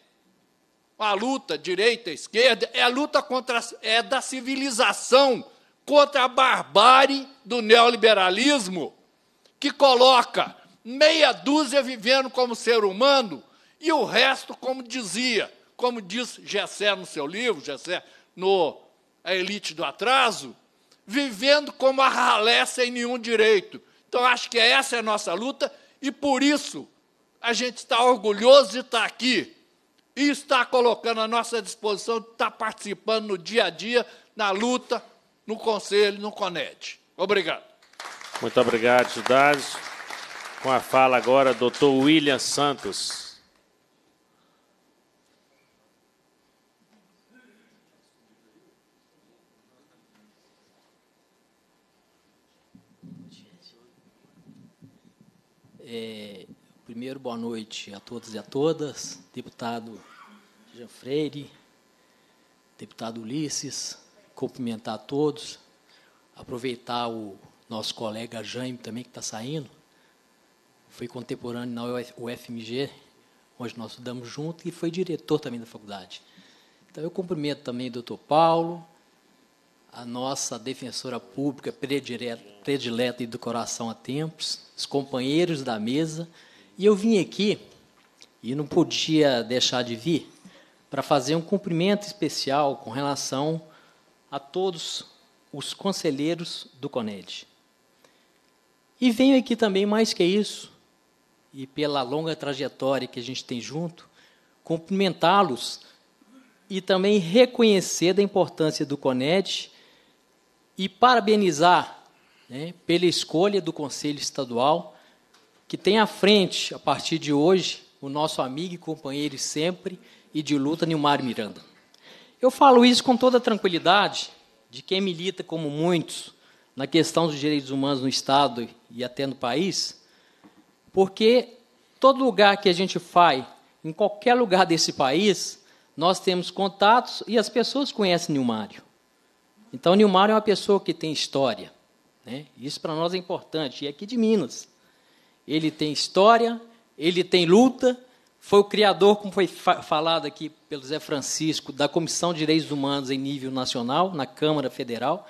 a luta direita e esquerda, é a luta contra é da civilização contra a barbárie do neoliberalismo, que coloca meia dúzia vivendo como ser humano e o resto, como dizia, como diz Gessé no seu livro, Gessé no A Elite do Atraso, vivendo como a ralé sem nenhum direito. Então, acho que essa é a nossa luta e, por isso, a gente está orgulhoso de estar aqui e está colocando à nossa disposição, está participando no dia a dia, na luta, no Conselho, no CONED. Obrigado. Muito obrigado, Judário. Com a fala agora, doutor William Santos. É, primeiro, boa noite a todos e a todas. Deputado Jean Freire, deputado Ulisses, cumprimentar a todos. Aproveitar o nosso colega Jaime também, que está saindo. Foi contemporâneo na UFMG, onde nós estudamos junto, e foi diretor também da faculdade. Então, eu cumprimento também o doutor Paulo, a nossa defensora pública predileta, e do coração há tempos, os companheiros da mesa. E eu vim aqui, e não podia deixar de vir, para fazer um cumprimento especial com relação a todos os conselheiros do CONED. E venho aqui também, mais que isso, e pela longa trajetória que a gente tem junto, cumprimentá-los e também reconhecer da importância do CONED e parabenizar né, pela escolha do Conselho Estadual, que tem à frente, a partir de hoje, o nosso amigo e companheiro sempre e de luta, Nilmar Miranda. Eu falo isso com toda tranquilidade, de quem milita, como muitos, na questão dos direitos humanos no Estado e até no país, porque todo lugar que a gente vai, em qualquer lugar desse país, nós temos contatos e as pessoas conhecem Nilmário. Então, Nilmar é uma pessoa que tem história. Né? Isso para nós é importante. E aqui de Minas. Ele tem história, ele tem luta. Foi o criador, como foi falado aqui pelo Zé Francisco, da Comissão de Direitos Humanos em nível nacional, na Câmara Federal,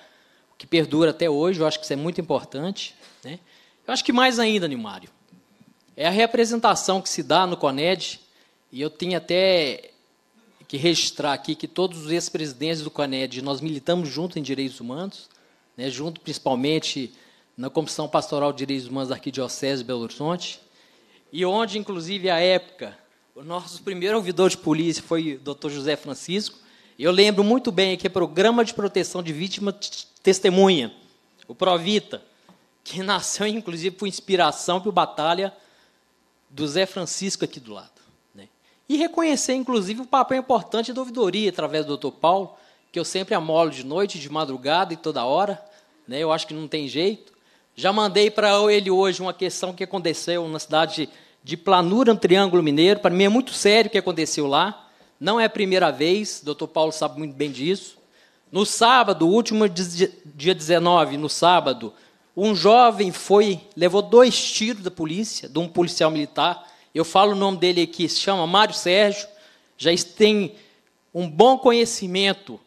que perdura até hoje. Eu acho que isso é muito importante. Né? Eu acho que mais ainda, Nilmário, é a representação que se dá no CONED, e eu tinha até que registrar aqui que todos os ex-presidentes do CONED, nós militamos junto em direitos humanos, né, junto principalmente na Comissão Pastoral de Direitos Humanos da Arquidiocese de Belo Horizonte, e onde, inclusive, à época, o nosso primeiro ouvidor de polícia foi o Dr. José Francisco. Eu lembro muito bem que é Programa de Proteção de Vítima Testemunha, o Provita, que nasceu, inclusive, por inspiração por batalha do Zé Francisco aqui do lado. Né? E reconhecer, inclusive, o papel importante da ouvidoria, através do doutor Paulo, que eu sempre amolo de noite, de madrugada e toda hora. Né? Eu acho que não tem jeito. Já mandei para ele hoje uma questão que aconteceu na cidade de Planura, no Triângulo Mineiro. Para mim é muito sério o que aconteceu lá. Não é a primeira vez, o doutor Paulo sabe muito bem disso. No sábado, último dia 19, no sábado, um jovem foi, levou dois tiros da polícia, de um policial militar. Eu falo o nome dele aqui, se chama Mário Sérgio. Já tem um bom conhecimento,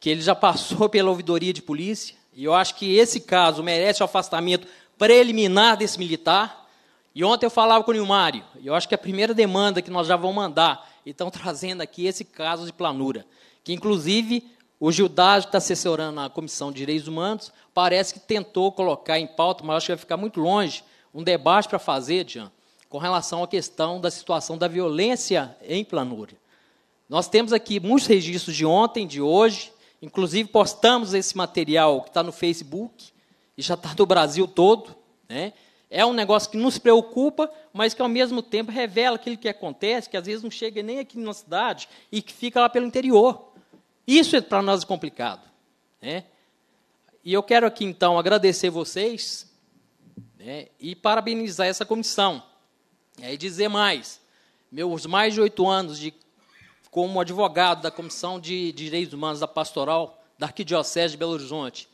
que ele já passou pela ouvidoria de polícia. E eu acho que esse caso merece o afastamento preliminar desse militar. E ontem eu falava com o Nilmário, e eu acho que a primeira demanda que nós já vamos mandar, e estão trazendo aqui esse caso de planura, que inclusive o Gildade está assessorando a Comissão de Direitos Humanos, parece que tentou colocar em pauta, mas acho que vai ficar muito longe, um debate para fazer, Jean, com relação à questão da situação da violência em planura. Nós temos aqui muitos registros de ontem, de hoje, inclusive postamos esse material que está no Facebook, e já está no Brasil todo. Né? É um negócio que nos preocupa, mas que ao mesmo tempo revela aquilo que acontece, que às vezes não chega nem aqui na cidade e que fica lá pelo interior. Isso é para nós complicado. Né? E eu quero aqui, então, agradecer vocês né, e parabenizar essa comissão. E dizer mais, meus mais de oito anos de, como advogado da Comissão de Direitos Humanos da Pastoral da Arquidiocese de Belo Horizonte,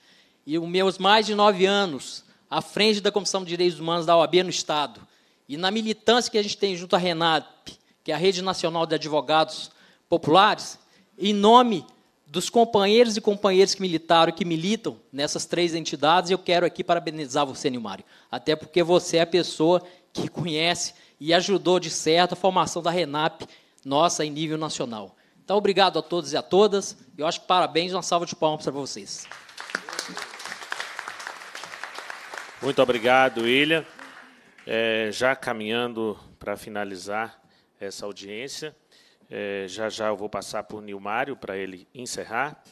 e os meus mais de nove anos à frente da Comissão de Direitos Humanos da OAB no Estado, e na militância que a gente tem junto à RENAP, que é a Rede Nacional de Advogados Populares, em nome dos companheiros e companheiras que militaram e que militam nessas três entidades, eu quero aqui parabenizar você, Nilmário. Até porque você é a pessoa que conhece e ajudou, de certo, a formação da RENAP, nossa, em nível nacional. Então, obrigado a todos e a todas. Eu acho que parabéns uma salva de palmas para vocês. Muito obrigado, William. É, já caminhando para finalizar essa audiência, é, já já eu vou passar por Nilmário para ele encerrar.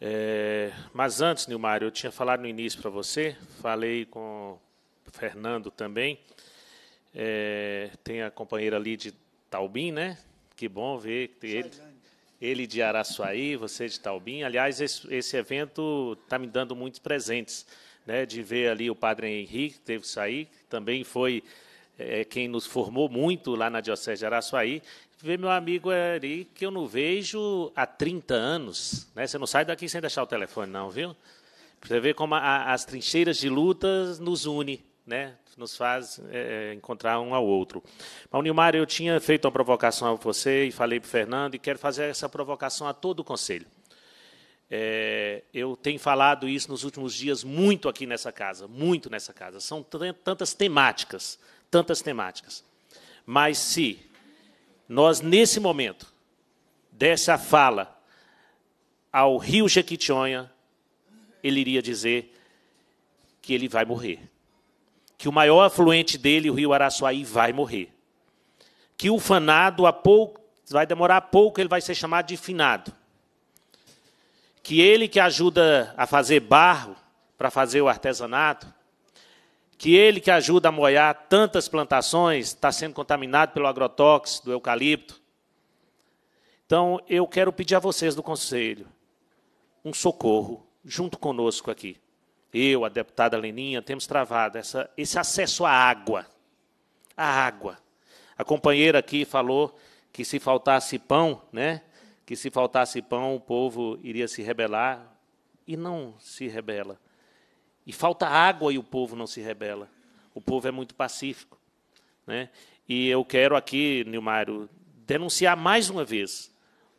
É, mas antes, Nilmário, eu tinha falado no início para você, falei com o Fernando também. É, tem a companheira ali de Taubim, né? Que bom ver ele, ele de Araçuaí, você de Taubim. Aliás, esse, esse evento está me dando muitos presentes, né? De ver ali o Padre Henrique, que teve que sair, também foi é, quem nos formou muito lá na Diocese de Araçuaí, ver meu amigo Eri, que eu não vejo há 30 anos. Né? Você não sai daqui sem deixar o telefone, não, viu? Você vê como a, as trincheiras de lutas nos une, né? nos faz é, encontrar um ao outro. Mas, Nilmar, eu tinha feito uma provocação a você e falei para o Fernando, e quero fazer essa provocação a todo o Conselho. É, eu tenho falado isso nos últimos dias muito aqui nessa casa, muito nessa casa. São tantas temáticas, tantas temáticas. Mas se nós, nesse momento, desse a fala ao rio Jequitinhonha, ele iria dizer que ele vai morrer. Que o maior afluente dele, o rio Araçuaí, vai morrer. Que o fanado, a pouco, vai demorar pouco, ele vai ser chamado de finado. Que ele que ajuda a fazer barro para fazer o artesanato, que ele que ajuda a moiar tantas plantações está sendo contaminado pelo agrotóxico do eucalipto. Então, eu quero pedir a vocês do Conselho um socorro junto conosco aqui. Eu, a deputada Leninha, temos travado essa, esse acesso à água. A água. A companheira aqui falou que se faltasse pão, né? Que se faltasse pão, o povo iria se rebelar. E não se rebela. E falta água e o povo não se rebela. O povo é muito pacífico. Né? E eu quero aqui, Nilmário, denunciar mais uma vez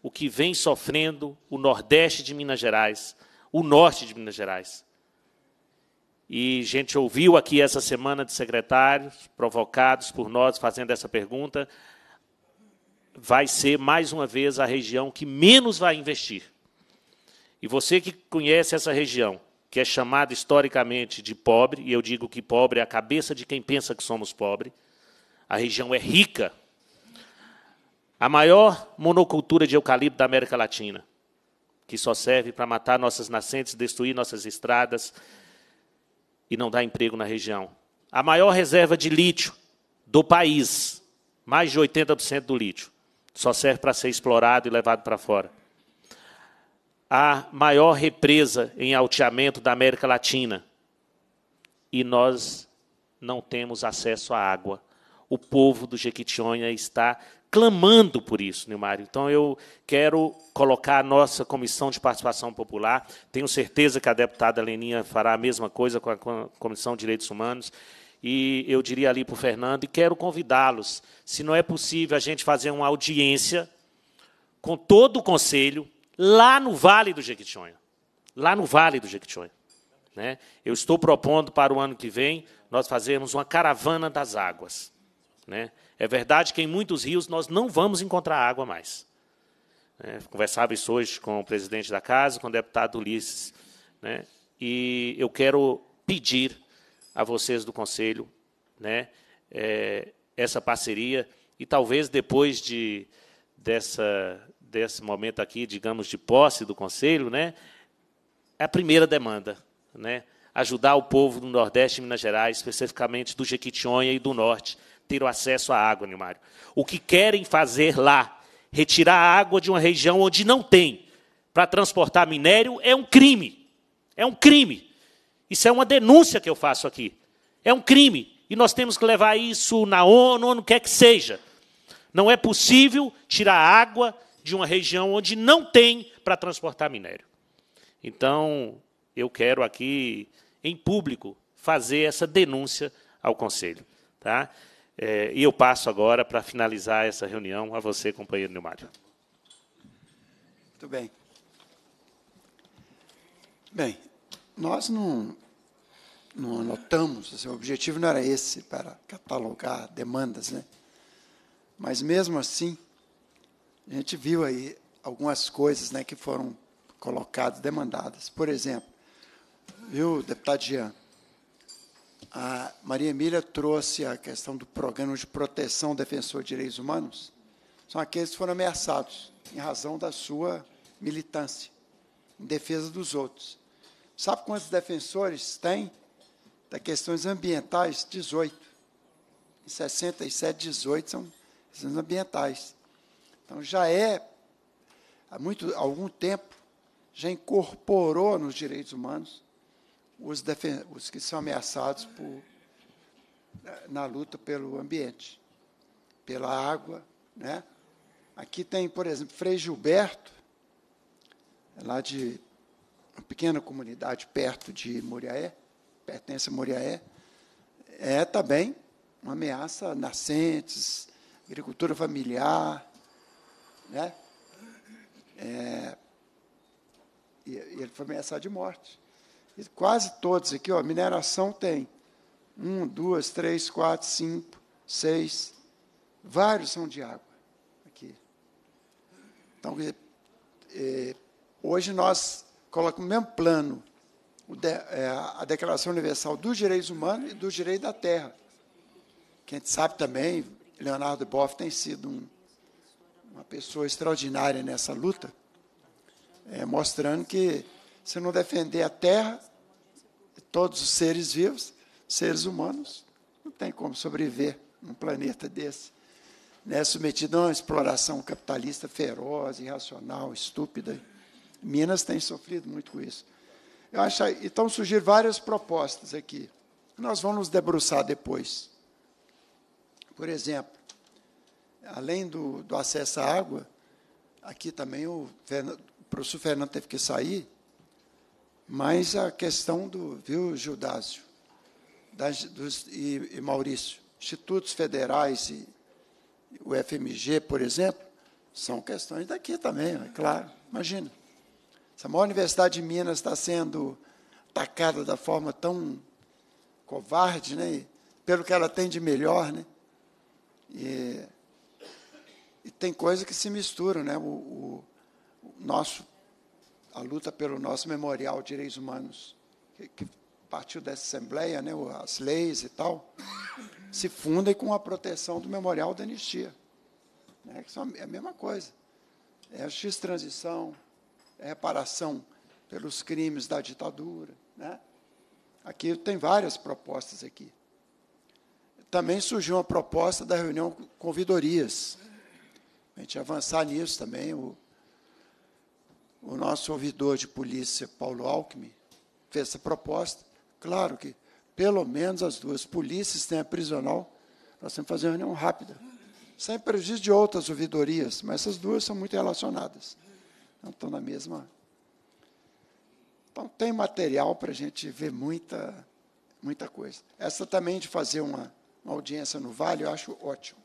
o que vem sofrendo o Nordeste de Minas Gerais, o Norte de Minas Gerais. E a gente ouviu aqui essa semana de secretários provocados por nós fazendo essa pergunta. Vai ser, mais uma vez, a região que menos vai investir. E você que conhece essa região, que é chamado historicamente de pobre, e eu digo que pobre é a cabeça de quem pensa que somos pobres. A região é rica. A maior monocultura de eucalipto da América Latina, que só serve para matar nossas nascentes, destruir nossas estradas e não dar emprego na região. A maior reserva de lítio do país, mais de 80% do lítio, só serve para ser explorado e levado para fora a maior represa em alteamento da América Latina. E nós não temos acesso à água. O povo do Jequitinhonha está clamando por isso, Nilmário. Então, eu quero colocar a nossa Comissão de Participação Popular. Tenho certeza que a deputada Leninha fará a mesma coisa com a Comissão de Direitos Humanos. E eu diria ali para o Fernando, e quero convidá-los, se não é possível a gente fazer uma audiência com todo o Conselho, lá no Vale do Jequitinhonha. Lá no Vale do Jequitinhonha. Né? Eu estou propondo para o ano que vem nós fazermos uma caravana das águas. Né? É verdade que em muitos rios nós não vamos encontrar água mais. Né? Conversava isso hoje com o presidente da casa, com o deputado Ulisses. Né? E eu quero pedir a vocês do Conselho né, é, essa parceria e talvez depois de, dessa, desse momento aqui, digamos, de posse do Conselho, né, é a primeira demanda. Né, ajudar o povo do Nordeste e Minas Gerais, especificamente do Jequitinhonha e do Norte, ter o acesso à água, Nilmário. O que querem fazer lá, retirar a água de uma região onde não tem, para transportar minério, é um crime. É um crime. Isso é uma denúncia que eu faço aqui. É um crime. E nós temos que levar isso na ONU, onde quer que seja. Não é possível tirar água de uma região onde não tem para transportar minério. Então, eu quero aqui, em público, fazer essa denúncia ao Conselho. Tá? É, e eu passo agora, para finalizar essa reunião, a você, companheiro Neumário. Muito bem. Bem, nós não, não anotamos, assim, o objetivo não era esse, para catalogar demandas, né? mas mesmo assim, a gente viu aí algumas coisas né, que foram colocadas, demandadas. Por exemplo, viu, deputado Jean, a Maria Emília trouxe a questão do programa de proteção defensor de direitos humanos. São aqueles que foram ameaçados em razão da sua militância em defesa dos outros. Sabe quantos defensores tem da questões ambientais? 18. Em 67, 18 são questões ambientais. Então já é há muito algum tempo já incorporou nos direitos humanos os, os que são ameaçados por, na luta pelo ambiente, pela água, né? Aqui tem, por exemplo, Frei Gilberto, lá de uma pequena comunidade perto de Moriaé, pertence a Moriaé, é também uma ameaça a nascentes, agricultura familiar, né? É, e ele foi ameaçado de morte. Quase todos aqui, ó, mineração tem um, duas, três, quatro, cinco, seis, vários são de água aqui. Então, é, hoje nós colocamos no mesmo plano de, é, a Declaração Universal dos Direitos Humanos e dos Direitos da Terra. Que a gente sabe também, Leonardo Boff tem sido um uma pessoa extraordinária nessa luta, é, mostrando que se não defender a terra, todos os seres vivos, seres humanos, não tem como sobreviver num planeta desse, né, submetido a uma exploração capitalista feroz, irracional, estúpida. Minas tem sofrido muito com isso. Eu acho, então surgiram várias propostas aqui. Nós vamos nos debruçar depois. Por exemplo, além do, do acesso à água, aqui também o, Fernando, o professor Fernando teve que sair, mas a questão do, viu, Gildásio das, dos, e, e Maurício, institutos federais e o FMG, por exemplo, são questões daqui também, é claro. Imagina. Essa maior universidade de Minas está sendo atacada da forma tão covarde, né? pelo que ela tem de melhor. Né? E e tem coisa que se misturam, né? O, o, nosso, a luta pelo nosso memorial de direitos humanos que, que partiu dessa Assembleia, né, as leis e tal, se fundem com a proteção do Memorial da Anistia. Né, que são, é a mesma coisa. É a X transição, é reparação pelos crimes da ditadura. Né? Aqui tem várias propostas aqui. Também surgiu uma proposta da reunião com ouvidorias. A gente avançar nisso também. O, o nosso ouvidor de polícia, Paulo Alckmin, fez essa proposta. Claro que, pelo menos as duas polícias têm a prisional, nós temos que fazer uma reunião rápida, sem prejuízo de outras ouvidorias, mas essas duas são muito relacionadas. Não estão na mesma. Então, tem material para a gente ver muita, muita coisa. Essa também de fazer uma, uma audiência no Vale, eu acho ótimo.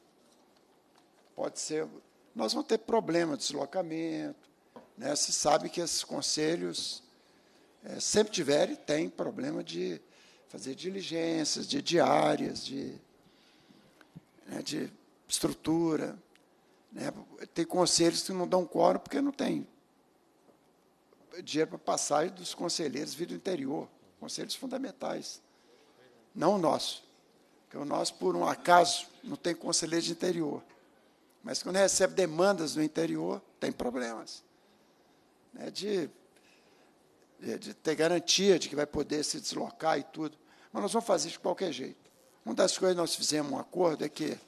Pode ser. Nós vamos ter problema de deslocamento. Né? Se sabe que esses conselhos é, sempre tiveram e tem problema de fazer diligências, de diárias, de, né, de estrutura. Né? Tem conselhos que não dão quórum porque não tem dinheiro para passar dos conselheiros vir do interior, conselhos fundamentais. Não o nosso. Porque o nosso, por um acaso, não tem conselheiro de interior. Mas quando recebe demandas do interior, tem problemas. Né, de, de ter garantia de que vai poder se deslocar e tudo. Mas nós vamos fazer de qualquer jeito. Uma das coisas que nós fizemos um acordo é que,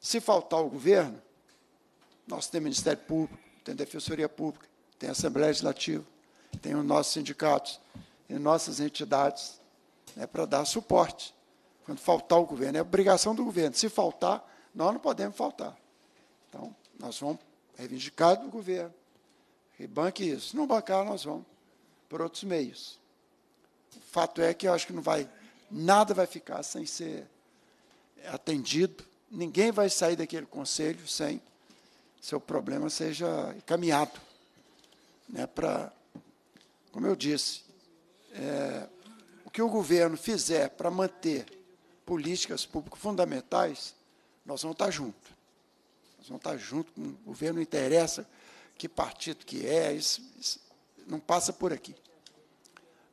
se faltar o governo, nós temos Ministério Público, tem Defensoria Pública, tem Assembleia Legislativa, tem os nossos sindicatos e nossas entidades né, para dar suporte. Quando faltar o governo, é obrigação do governo. Se faltar, nós não podemos faltar. Então, nós vamos reivindicar do governo. E banque isso. Se não bancar, nós vamos por outros meios. O fato é que eu acho que não vai, nada vai ficar sem ser atendido. Ninguém vai sair daquele conselho sem seu problema seja encaminhado né, para, como eu disse, é, o que o governo fizer para manter políticas públicas fundamentais, nós vamos estar juntos. Nós vamos estar juntos com o governo, não interessa que partido que é, isso, isso não passa por aqui.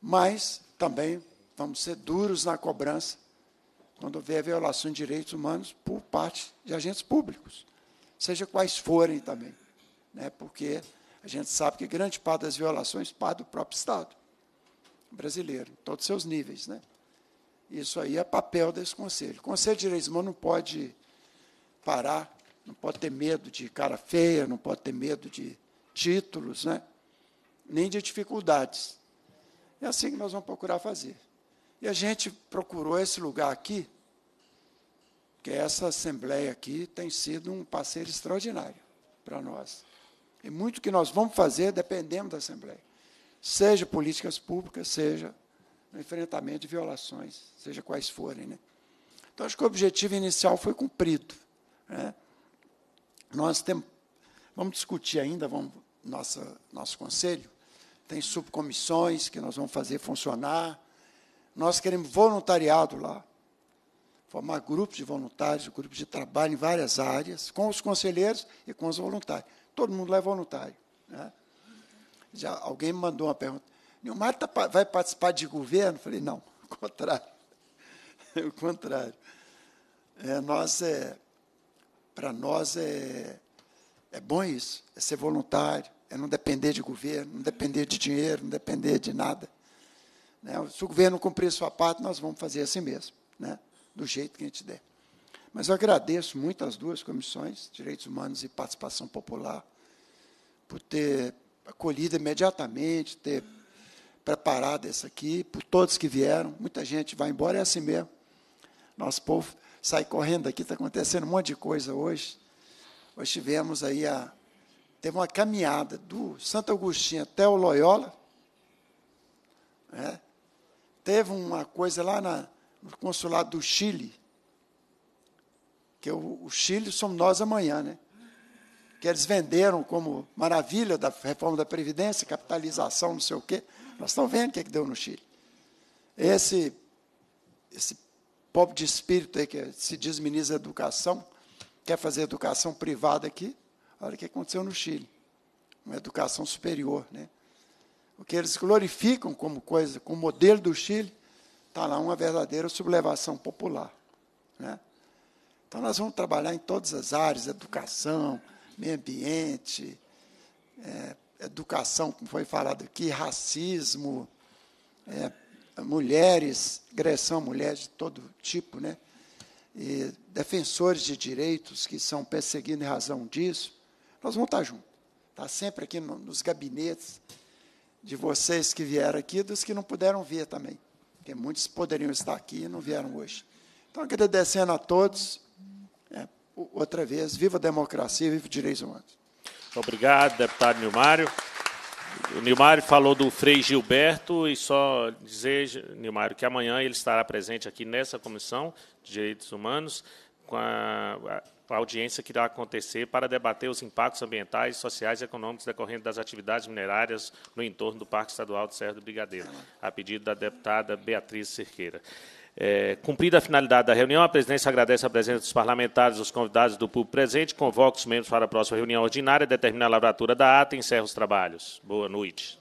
Mas também vamos ser duros na cobrança quando houver violação de direitos humanos por parte de agentes públicos, seja quais forem também, né, porque a gente sabe que grande parte das violações parte do próprio Estado brasileiro, em todos os seus níveis. Né? Isso aí é papel desse conselho. O Conselho de Direitos Humanos não pode parar, não pode ter medo de cara feia, não pode ter medo de títulos, né? nem de dificuldades. É assim que nós vamos procurar fazer. E a gente procurou esse lugar aqui, que essa Assembleia aqui tem sido um parceiro extraordinário para nós. E muito que nós vamos fazer dependendo da Assembleia. Seja políticas públicas, seja no enfrentamento de violações, seja quais forem. Né? Então, acho que o objetivo inicial foi cumprido. Né? Nós temos, vamos discutir ainda, vamos, nossa, nosso conselho, tem subcomissões que nós vamos fazer funcionar. Nós queremos voluntariado lá, formar grupos de voluntários, grupos de trabalho em várias áreas, com os conselheiros e com os voluntários todo mundo lá é voluntário. Né? Já, alguém me mandou uma pergunta. Nilmar tá, vai participar de governo? Falei, não, o contrário. o contrário. É, nós é, para nós é, é bom isso, é ser voluntário, é não depender de governo, não depender de dinheiro, não depender de nada. Né? Se o governo cumprir sua parte, nós vamos fazer assim mesmo, né? do jeito que a gente der. Mas eu agradeço muito as duas comissões, Direitos Humanos e Participação Popular, por ter acolhido imediatamente, ter preparado isso aqui, por todos que vieram. Muita gente vai embora, é assim mesmo. Nosso povo sai correndo aqui, está acontecendo um monte de coisa hoje. Hoje tivemos aí a. Teve uma caminhada do Santo Agostinho até o Loyola. Né? Teve uma coisa lá na, no consulado do Chile, que o, o Chile somos nós amanhã, né? Que eles venderam como maravilha da reforma da Previdência, capitalização, não sei o quê. Nós estamos vendo o que, é que deu no Chile. Esse, esse pobre de espírito aí que se diz ministro da Educação, quer fazer educação privada aqui, olha o que aconteceu no Chile. Uma educação superior, né? o que eles glorificam como coisa, como modelo do Chile, está lá uma verdadeira sublevação popular. Né? Então, nós vamos trabalhar em todas as áreas, educação, meio ambiente, é, educação, como foi falado aqui, racismo, é, mulheres, agressão a mulheres de todo tipo, né? E defensores de direitos que são perseguidos em razão disso, nós vamos estar juntos. Está sempre aqui no, nos gabinetes de vocês que vieram aqui, dos que não puderam vir também. Porque muitos poderiam estar aqui e não vieram hoje. Então, agradecendo a todos, é, outra vez, viva a democracia, viva os direitos humanos. Obrigado, deputado Nilmário. O Nilmário falou do Frei Gilberto e só dizer, Nilmário, que amanhã ele estará presente aqui nessa comissão de direitos humanos com a, a audiência que irá acontecer para debater os impactos ambientais, sociais e econômicos decorrentes das atividades minerárias no entorno do Parque Estadual de Serra do Brigadeiro, a pedido da deputada Beatriz Cerqueira. É, cumprida a finalidade da reunião, a presidência agradece a presença dos parlamentares, dos convidados do público presente, convoca os membros para a próxima reunião ordinária, determina a lavratura da ata e encerra os trabalhos. Boa noite.